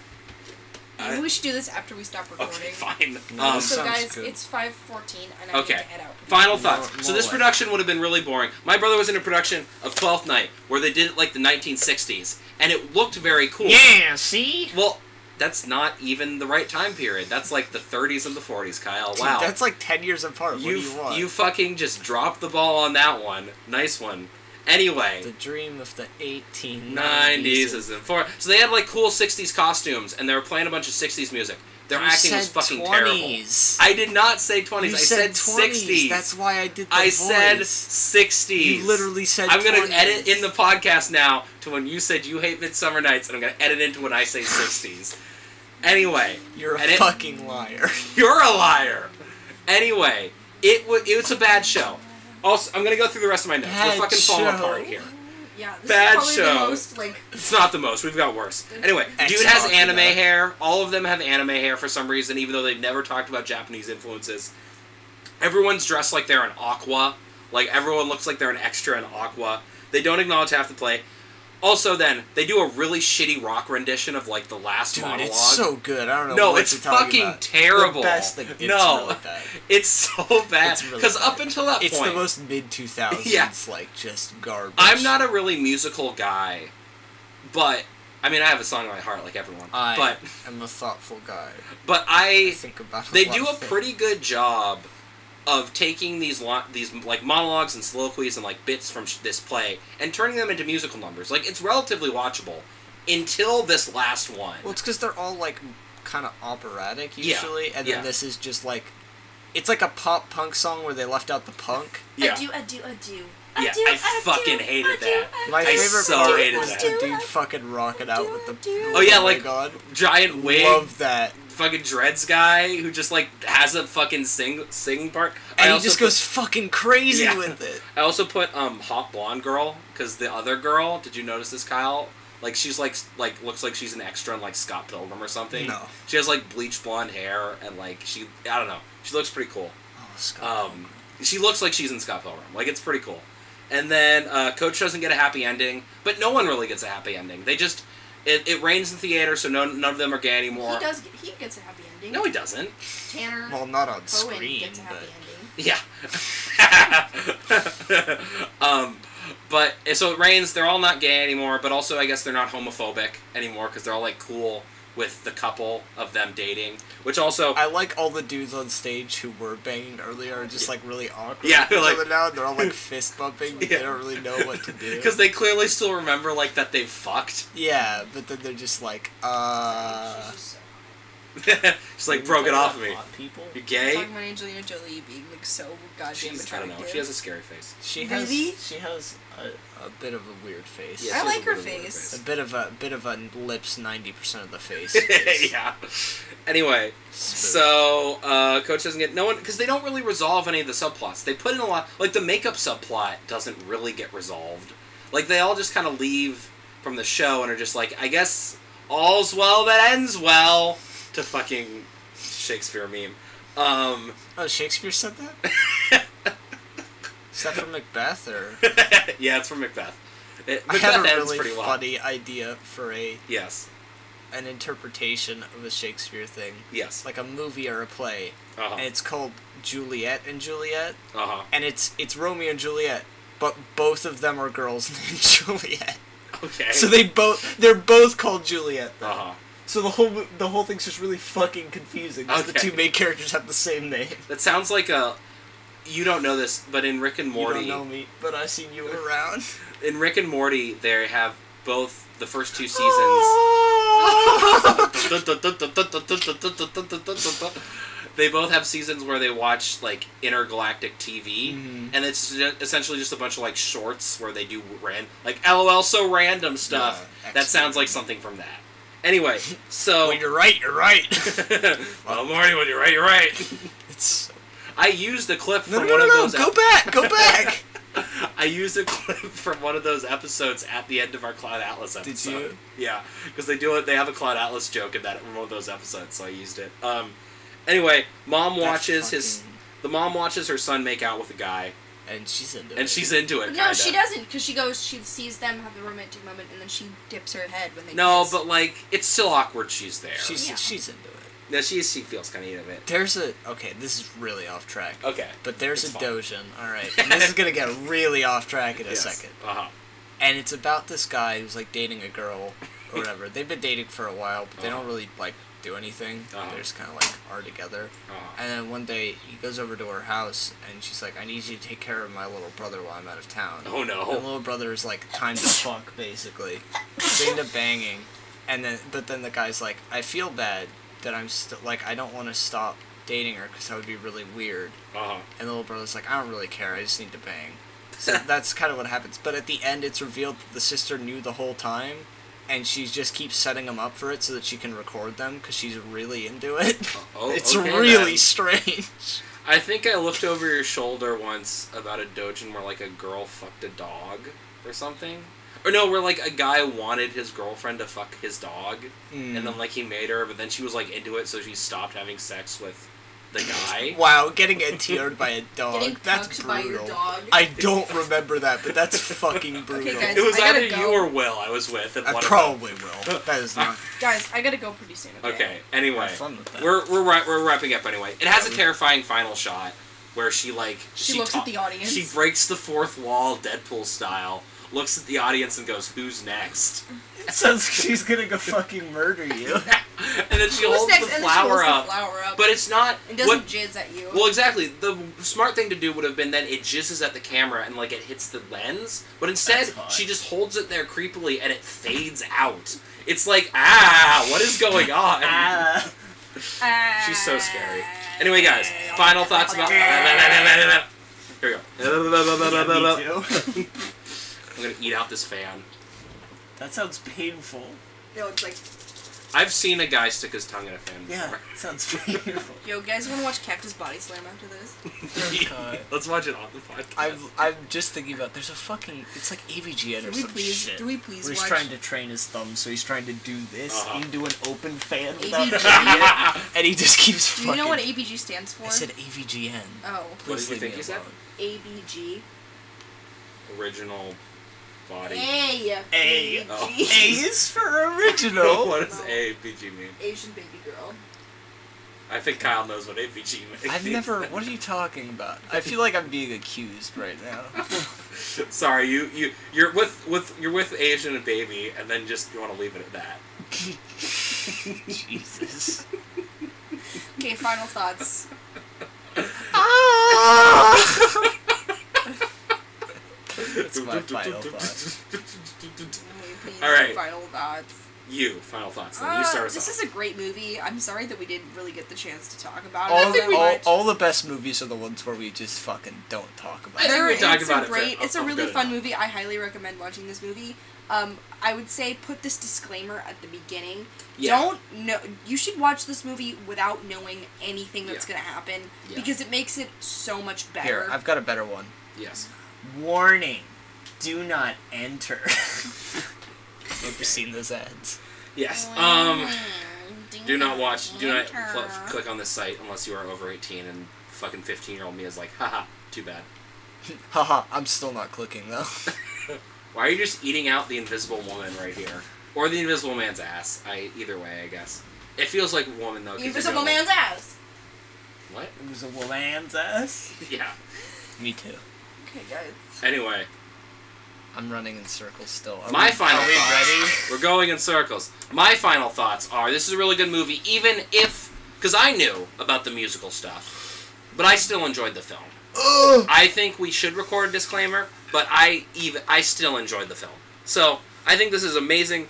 Maybe we should do this after we stop recording. Okay, fine. No, Um, So guys, good. it's 5:14 and I Okay. need to head out. Final More- thoughts. more so this like- production would have been really boring. My brother was in a production of Twelfth Night where they did it like the 1960s, and it looked very cool. yeah. See. Well, that's not even the right time period. That's like the 30s and the 40s, Kyle. Wow. That's like ten years apart. What you do you want? you fucking just dropped the ball on that one. Nice one. Anyway, the dream of the 1890s. is in four. So they had like cool 60s costumes, and they were playing a bunch of 60s music. Their You acting was said fucking 20s. terrible. I did not say 20s. You I said, 20s. 60s. That's why I did the I voice. said 60s. You literally said I'm gonna 20s. edit in the podcast now to when you said you hate Midsummer Nights, and I'm gonna edit into when I say 60s. Anyway, You're a and it- fucking liar. you're a liar. Anyway, it was it was a bad show. Also, I'm gonna go through the rest of my notes. Bad We're fucking falling show. apart here. Yeah, this Bad is show. the most like It's not the most. We've got worse. Anyway, dude has Machina. anime hair. All of them have anime hair for some reason, even though they've never talked about Japanese influences. Everyone's dressed like they're an Aqua. Like everyone looks like they're an extra in Aqua. They don't acknowledge half the play. Also, then they do a really shitty rock rendition of like the last Dude, monologue. it's so good. I don't know. no, what it's fucking about. terrible. The best thing. It's no, really bad. it's so bad It's really because up until that It's point, the most mid 2000s, Yeah. like just garbage. I'm not a really musical guy, but I mean I have a song in my heart like everyone. But I but am a thoughtful guy. but I I think about. they do a things. pretty good job of taking these lo- these like monologues and soliloquies and like bits from sh- this play and turning them into musical numbers. Like it's relatively watchable until this last one. Well, it's because they're all like kind of operatic Yeah, usually, and yeah. then this is just like, it's like a pop punk song where they left out the punk. yeah, I do, I do, I do. Yeah, do, I fucking hated that. My I favorite so part hated was that. the dude fucking rocking out with the. Oh, yeah, my like, God, giant wig, love that, fucking dreads guy who just like has a fucking sing singing part. I and he just put- goes fucking crazy Yeah. with it. I also put um hot blonde girl because the other girl. Did you notice this, Kyle? Like she's like like looks like she's an extra in like Scott Pilgrim or something. No. She has like bleached blonde hair and like she I don't know. She looks pretty cool. Oh, Scott. Um, she looks like she's in Scott Pilgrim. Like it's pretty cool. And then uh, Coach doesn't get a happy ending, but no one really gets a happy ending. They just it, it rains in theater, so no, none of them are gay anymore. He does. He gets a happy ending. No, he doesn't. Tanner well, not on Bowen screen, gets a happy but ending. Yeah. um, but so it rains. They're all not gay anymore, but also I guess they're not homophobic anymore because they're all like cool with the couple of them dating. Which also, I like all the dudes on stage who were banging earlier are just like really awkward. Yeah, they're like- now. They're all like fist bumping, but Yeah. they don't really know what to do. because they clearly still remember like that they fucked. yeah, but then they're just like, uh. She's just Just like broke it off of me. People. You so- gay? Talking about Angelina Jolie being like so goddamn She's, I don't know. She has a scary face. She Really? has she has a, a bit of a weird face. Yeah, I like a her really weird face. A bit of a bit of a lips ninety percent of the face. yeah. Anyway, smooth. so uh, coach doesn't get no one because they don't really resolve any of the subplots. They put in a lot like the makeup subplot doesn't really get resolved. Like they all just kind of leave from the show and are just like, I guess all's well that ends well. To fucking Shakespeare meme. Um, oh, Shakespeare said that. Is that from Macbeth or? yeah, it's from Macbeth. It, I Macbeth had a really pretty well. funny idea for a Yes. an interpretation of a Shakespeare thing, Yes. like a movie or a play, Uh and it's called Juliet and Juliet, Uh huh. and it's it's Romeo and Juliet, but both of them are girls named Juliet. Okay. So they both they're both called Juliet. Uh huh. So the whole the whole thing's just really fucking confusing. 'cause The two main characters have the same name. That sounds like a. You don't know this, but in Rick and Morty, You don't know me, but I seen you around. in Rick and Morty, they have both the first two seasons. they both have seasons where they watch like intergalactic TV, Mhm. and it's essentially just a bunch of like shorts where they do ran like LOL so random stuff. Yeah, that sounds like something from that. Anyway, so When you're right, you're right. well, Morty, when you're right, you're right. it's I used a clip no, from no, one no, of no, those. Go back, go back. I used a clip from one of those episodes at the end of our Cloud Atlas Did episode. you? Yeah, because they do it. They have a Cloud Atlas joke in that in one of those episodes, so I used it. Um, anyway, mom That's watches his. fucking- The mom watches her son make out with a guy, and she's into it. and she's into it. no, kinda. she doesn't, because she goes, she sees them have a romantic moment, and then she dips her head when they. No, kiss. but like it's still awkward. She's there. She's Yeah. she's into it. no, she she feels kind of into it. There's a okay. This is really off track. Okay. But there's It's a fine. Dojin. All right, and this is gonna get really off track in a Yes. second. Uh huh. And it's about this guy who's like dating a girl or whatever. They've been dating for a while, but they Uh-huh. don't really like do anything. Uh-huh. They just kind of like are together. Uh-huh. And then one day he goes over to her house and she's like, "I need you to take care of my little brother while I'm out of town." Oh And the little brother is like, "Time to fuck," basically. They end up banging, and then but then the guy's like, "I feel bad that I'm still like I don't want to stop dating her because that would be really weird." Uh huh. And the little brother's like, "I don't really care. I just need to bang." So that's kind of what happens. But at the end, it's revealed that the sister knew the whole time, and she just keeps setting them up for it so that she can record them because she's really into it. Oh, it's okay really strange. I think I looked over your shoulder once about a dojin where like a girl fucked a dog or something. Or no, where like a guy wanted his girlfriend to fuck his dog, Mm. and then like he made her, but then she was like into it, so she stopped having sex with the guy. Wow, getting NTR'd by a dog. Getting that's brutal. by your dog. I don't remember that, but that's fucking brutal. guys. It was I gotta either go. you or Will I was with. At I one of probably will. That is not. Guys, I gotta go pretty soon. Okay. Okay. Anyway, Have fun with that. we're we're we're wrapping up anyway. It has a terrifying final shot where she like She looks at the audience. She breaks the fourth wall, Deadpool style. Looks at the audience and goes, "Who's next?" It sounds like she's gonna go fucking murder you. and then she Who's holds next? the and then she flower holds up. The flower up. But it's not. and doesn't what- jizz at you. well, exactly. The smart thing to do would have been then it jizzes at the camera and like it hits the lens. But instead, she just holds it there creepily and it fades out. It's like, ah, what is going on? Ah. She's so scary. Anyway, guys, final thoughts about. Here we go. Me too. I'm gonna eat out this fan. That sounds painful. No, it's like I've seen a guy stick his tongue in a fan Yeah, before. sounds painful. Yo, guys, wanna watch Cactus Body Slam after this? God. Let's watch it on the podcast. I'm, I'm just thinking about there's a fucking it's like AVGN Do or we some please? shit. Do we please Where he's watch? trying to train his thumb, so he's trying to do this. Uh-huh. You do an open fan without AVG? and he just keeps Do fucking. you know what ABG stands for? I said AVGN. oh, What did you think me you said? alone. ABG. Original body. A. A. Oh. A is for original. what does ABG mean? Asian baby girl. I think Kyle knows what ABG means. I've never. What are you talking about? I feel like I'm being accused right now. Sorry, you you you're with with you're with Asian and baby, and then just you want to leave it at that. Jesus. Okay, final thoughts. Ah! That's my final thought. All right. Final thoughts. You final thoughts. Then you Uh, start us this off. is a great movie. I'm sorry that we didn't really get the chance to talk about All, it. that all, all the best movies are the ones where we just fucking don't talk about I think it. we talked it's about a it for- great. it's a a really fun enough. movie. I highly recommend watching this movie. Um, I would say put this disclaimer at the beginning. Yeah. Don't know. You should watch this movie without knowing anything that's Yeah. gonna happen Yeah. because it makes it so much better. Here, I've got a better one. Yes. Warning: Do not enter. Have you seen those ads? Yes. Um. Do not watch. Do not cl- click on this site unless you are over 18. And fucking 15 year old me is like, haha, too bad. Haha, I'm still not clicking though. Why are you just eating out the invisible woman right here, or the invisible man's ass? I either way, I guess. It feels like woman though. 'cause The Invisible Man's ass. What? it was a woman's ass. Yeah. Me too. Okay, guys. Anyway, I'm running in circles still. Are my we, final Are we thoughts. ready? We're going in circles. My final thoughts are: this is a really good movie, even if because I knew about the musical stuff, but I still enjoyed the film. Ugh. I think we should record a disclaimer, but I even I still enjoyed the film. So I think this is amazing.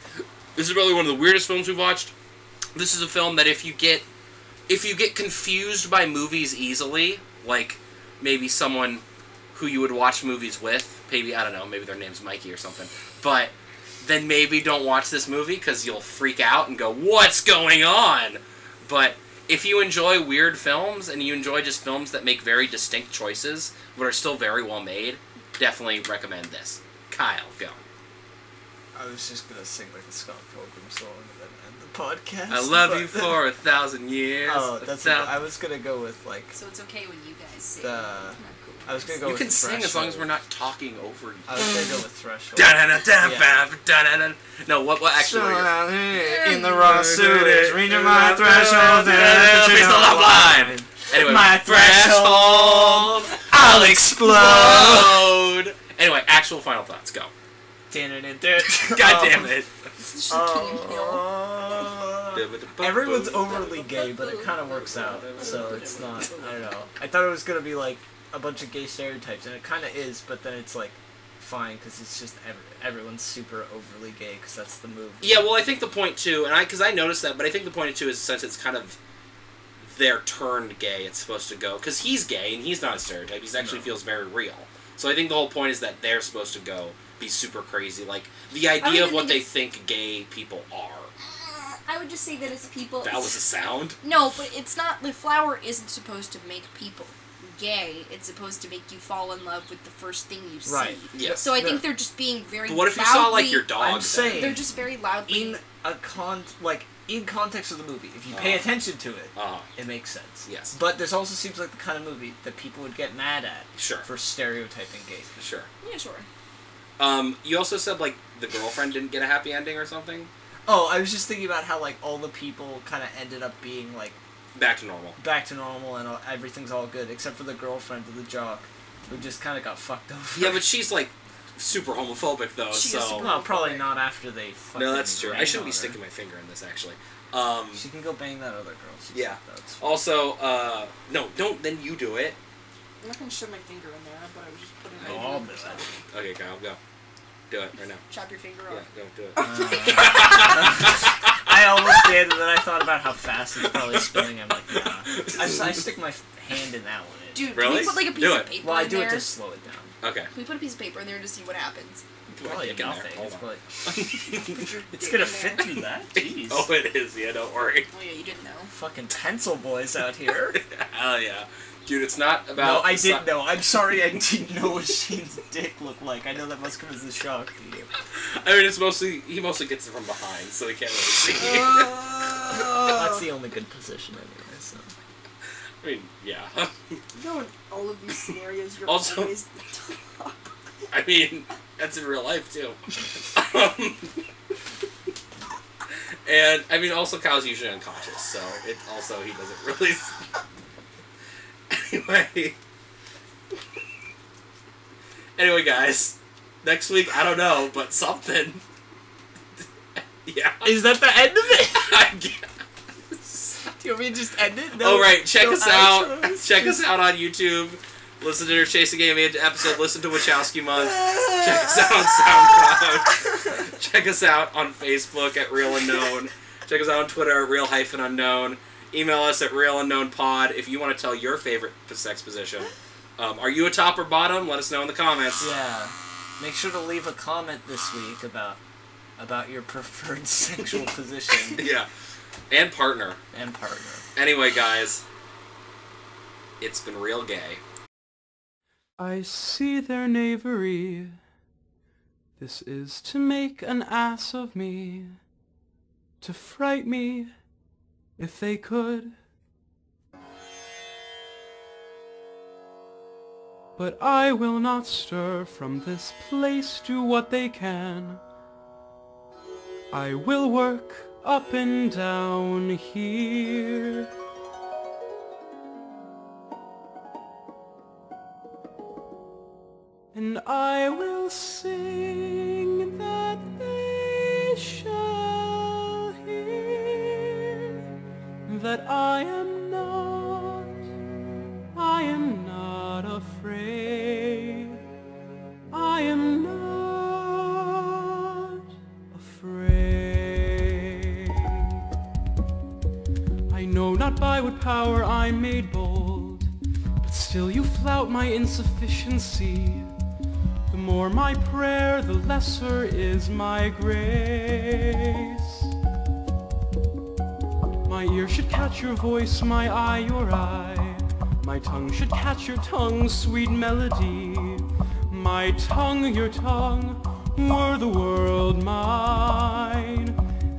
This is probably one of the weirdest films we've watched. This is a film that if you get if you get confused by movies easily, like maybe someone who you would watch movies with, maybe I don't know, maybe their name's Mikey or something, but then maybe don't watch this movie because you'll freak out and go, "What's going on?" But if you enjoy weird films and you enjoy just films that make very distinct choices but are still very well made, definitely recommend this. Kyle, go. I was just gonna sing like a Scott Pilgrim song and then end the podcast. I love but- you for a thousand years. Oh, that's. thou- I was gonna go with like. So it's okay when you guys sing. The- Not cool. I was gonna go you with can sing as long as we're not talking over you. I was gonna go with Threshold. Da-da-da-da-da, da-da-da. No, what? What actually? So you- in the raw sewage, reaching my threshold, Please don't love line. Anyway, My threshold, I'll explode. Anyway, actual final thoughts. Go. God damn it. This is just King Hill. Uh, Everyone's overly gay, but it kind of works out. So it's not. I don't know. I thought it was gonna be like a bunch of gay stereotypes, and it kind of is. But then it's like fine because it's just every, everyone's super overly gay because that's the movie. Yeah, well, I think the point too, and I because I noticed that, but I think the point too is since it's kind of they're turned gay, it's supposed to go because he's gay and he's not a stereotype. He actually No. feels very real. So I think the whole point is that they're supposed to go be super crazy, like the idea of what think they think gay people are. Uh, I would just say that it's people. That was a sound. No, but it's not. The flower isn't supposed to make people gay. It's supposed to make you fall in love with the first thing you see. Right. Yes. So I Yeah. think they're just being very. But what if you loudly, saw like your dog? I'm saying- They're just very loudly. In a con like in context of the movie, if you pay Uh-huh. attention to it, Uh, it makes sense. Yes. But this also seems like the kind of movie that people would get mad at sure. for stereotyping gays. Sure. yeah, sure. Um, you also said like the girlfriend didn't get a happy ending or something. Oh, I was just thinking about how like all the people kind of ended up being like Back to normal. back to normal and all, everything's all good except for the girlfriend of the jock who just kind of got fucked over. Yeah, but she's like super homophobic though. She is so well, probably not after they. No, that's true. I shouldn't be sticking my finger in this actually. Um, She can go bang that other girl. She's Yeah. That's also, uh, no, don't. Then you do it. I'm not gonna shove my finger in there, but I was just putting. No, it I'll in do it. Okay, Kyle, go. Do it right now. Chop your finger off. Yeah, don't do it. Oh uh, I almost did, and then I thought about how fast it's probably spinning. I'm like, nah. I, I stick my hand in that one. It- Dude, Really? can we put like a piece Do of it. paper well, I in do there? it to slow it down. Okay. Can we put a piece of paper in there to see what happens? Put my Probably dick in there. nothing. It's probably, it's gonna fit through that. Jeez. oh, it is. Yeah, don't worry. Oh yeah, you didn't know. Fucking pencil boys out here. Hell yeah, dude. It's not about. no, I didn't know. I'm sorry I didn't know what Shane's dick looked like. I know that must come as a shock to you. I mean, it's mostly he mostly gets it from behind, so he can't really see. That's the only good position anyway, so. I mean, yeah. You know, in all of these scenarios, you're Also- always the top. I mean, that's in real life too. Um, and I mean, also Kyle's usually unconscious, so it also he doesn't really. Anyway, anyway, guys, next week I don't know, but something. yeah. Is that the end of it? I guess. Do you want me to just end it? oh right, check no us out. Check us out on YouTube. Listen to our Chasing Game episode. Listen to Wachowski Month. Check us out on SoundCloud. Check us out on Facebook at Reel Unknown. Check us out on Twitter at Reel Hyphen Unknown. Email us at Reel Unknown Pod if you want to tell your favorite sex position. Um, are you a top or bottom? Let us know in the comments. Yeah. Make sure to leave a comment this week about about your preferred sexual position Yeah. And partner. and partner. Anyway, guys, it's been real gay. I see their knavery. This is to make an ass of me, to fright me if they could. But I will not stir from this place, do what they can. I will work up and down here. And I will sing that they shall that I am not, I am not afraid. I am not afraid. I know not by what power I'm made bold, but still you flout my insufficiency. The more my prayer, the lesser is my grace. My ear should catch your voice, my eye your eye. My tongue should catch your tongue's sweet melody. my tongue, your tongue, were the world mine,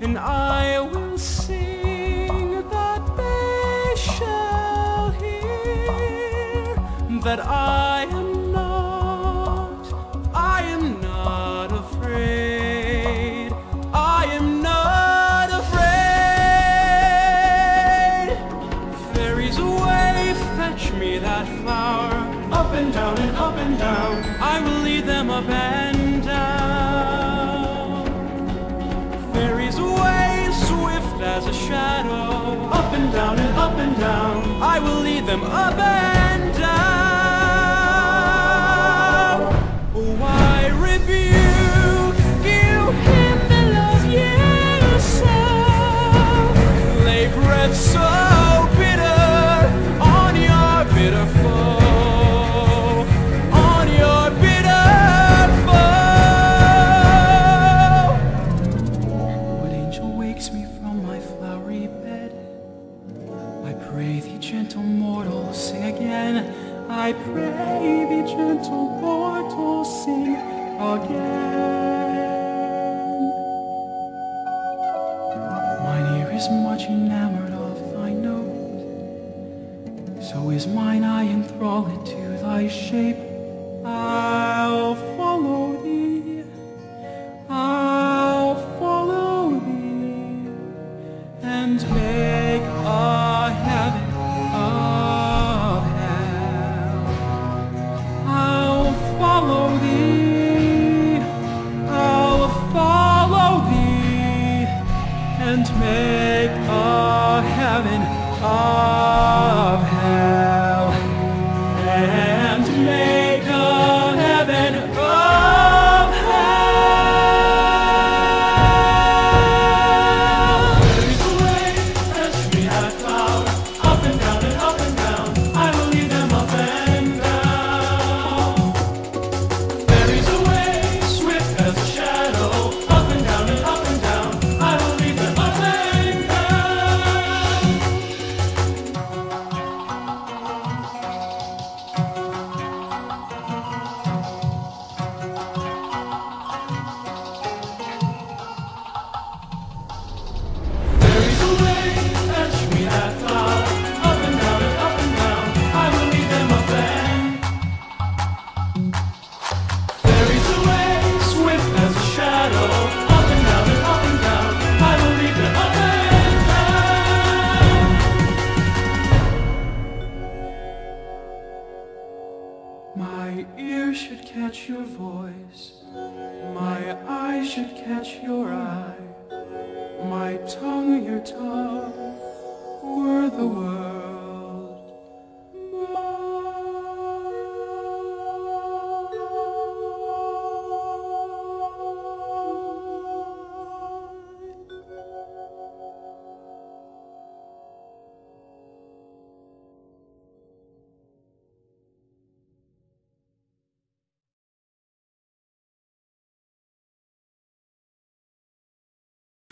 and I will sing that they shall hear that I them up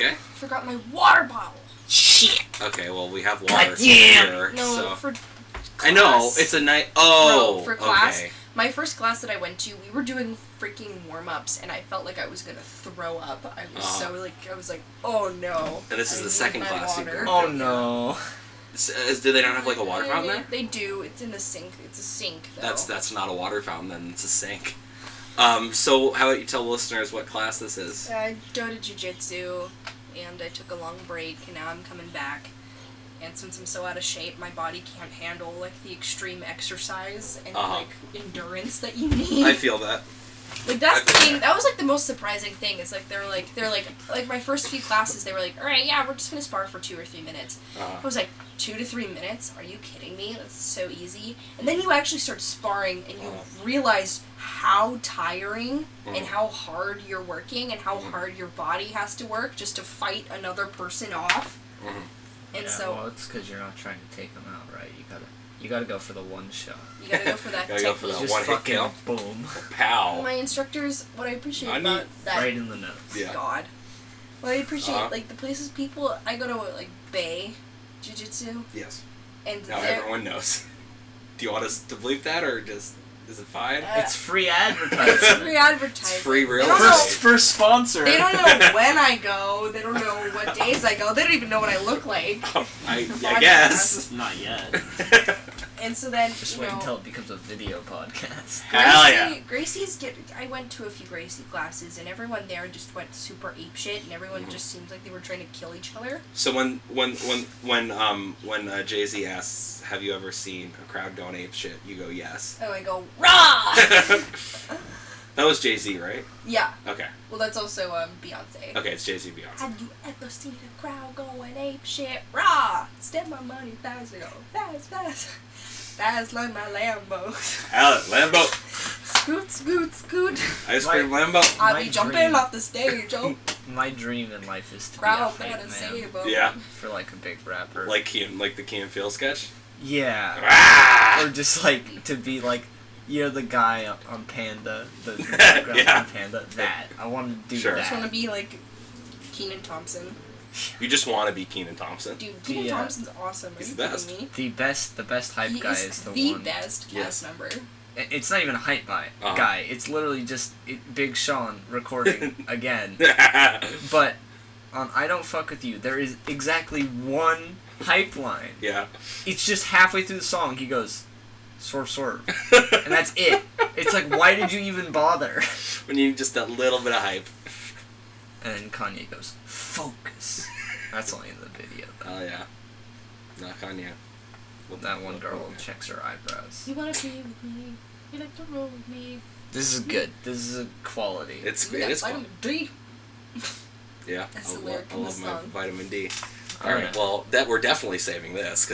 Okay. Forgot my water bottle. Shit. Okay. Well, we have water God damn. here, No, so for I know it's a night. Oh, no, for class. Okay. My first class that I went to, we were doing freaking warm ups, and I felt like I was gonna throw up. I was Uh-huh. so like, I was like, oh no. And this is I the second class you've water. Oh no. S- is- do they not have like a water fountain there? They do. It's in the sink. It's a sink. Though. That's that's not a water fountain. Then it's a sink. Um. So how about you tell the listeners what class this is? I go to jujitsu, and I took a long break, and now I'm coming back. And since I'm so out of shape, my body can't handle like the extreme exercise and Uh-huh. like endurance that you need. I feel that. Like that's the thing. That was like the most surprising thing. It's like they're like they're like like my first few classes. They were like, all right, yeah, we're just gonna spar for two or three minutes. I Uh, was like, two to three minutes? Are you kidding me? That's so easy. And then you actually start sparring, and you Uh-huh. realize how tiring and Mhm. how hard you're working, and how Mhm. hard your body has to work just to fight another person off. Mhm. And yeah, so well, it's because you're not trying to take them out, right? You gotta, you gotta go for the one shot. you gotta go for that Gotta go for that Just one hit fucking kill. boom, Pow. My instructors, what I appreciate I about need- that right in the nose. Yeah. God. Well, I appreciate Uh-huh. like the places people I go to like Bay Jiu Jitsu Yes. and Now everyone knows. Do you want us to believe that or just? Is it fine? Uh, It's free advertising. It's advertising. free advertising. It's free real They don't First, estate. first sponsor. they don't know when I go. They don't know what days I go. They don't even know what I look like. I, I guess. Not yet. And so then, Just you wait know, until it becomes a video podcast. Hell yeah. Gracie's get. I went to a few Gracie classes, and everyone there just went super ape shit, and everyone Mhm. just seemed like they were trying to kill each other. So when when when when um when uh, Jay Z asks, "Have you ever seen a crowd going ape shit?" You go, "Yes." Oh, I go rah. that was Jay Z, right? yeah. Okay. Well, that's also um, Beyonce. Okay, it's Jay Z Beyonce. Have you ever seen a crowd going ape shit? Rah! Step my money fast, go fast, fast, fast like my Lambo. Hell, Lambo. scoot, scoot, scoot. Ice cream My- Lambo. I My be jumping dream. off the stage, oh. My dream in life is to Crowd be a better hype man save 'em. Yeah. for like a big rapper. Like Key, like the Key and Peele sketch. yeah. Ah! Or just like to be like, you know, the guy on- on Panda, the, the background Yeah. on Panda. That I want to do Sure. I just want to be like Kenan Thompson. You just want to be Kenan Thompson. Dude, Kenan Yeah. Thompson's awesome. Are He's you the best. me? The best, the best hype he guy is, is the, the one. best cast Yes. member. It's not even a hype guy. Uh-huh. Guy. It's literally just it, Big Sean recording again. But on I Don't Fuck With You, there is exactly one hype line. yeah. It's just halfway through the song, he goes, swerve, swerve. And that's it. It's like, why did you even bother? when you need just a little bit of hype. And then Kanye goes, focus. That's only in the video, though. Oh yeah. Knock on you. Well, That one girl checks her eyebrows. You wanna be with me? You like to roll with me? This is good. This is a quality. It's You it got is vitamin. D. Yeah. That's I the love, I love my vitamin D. Oh, All right. yeah. Well, that we're definitely saving this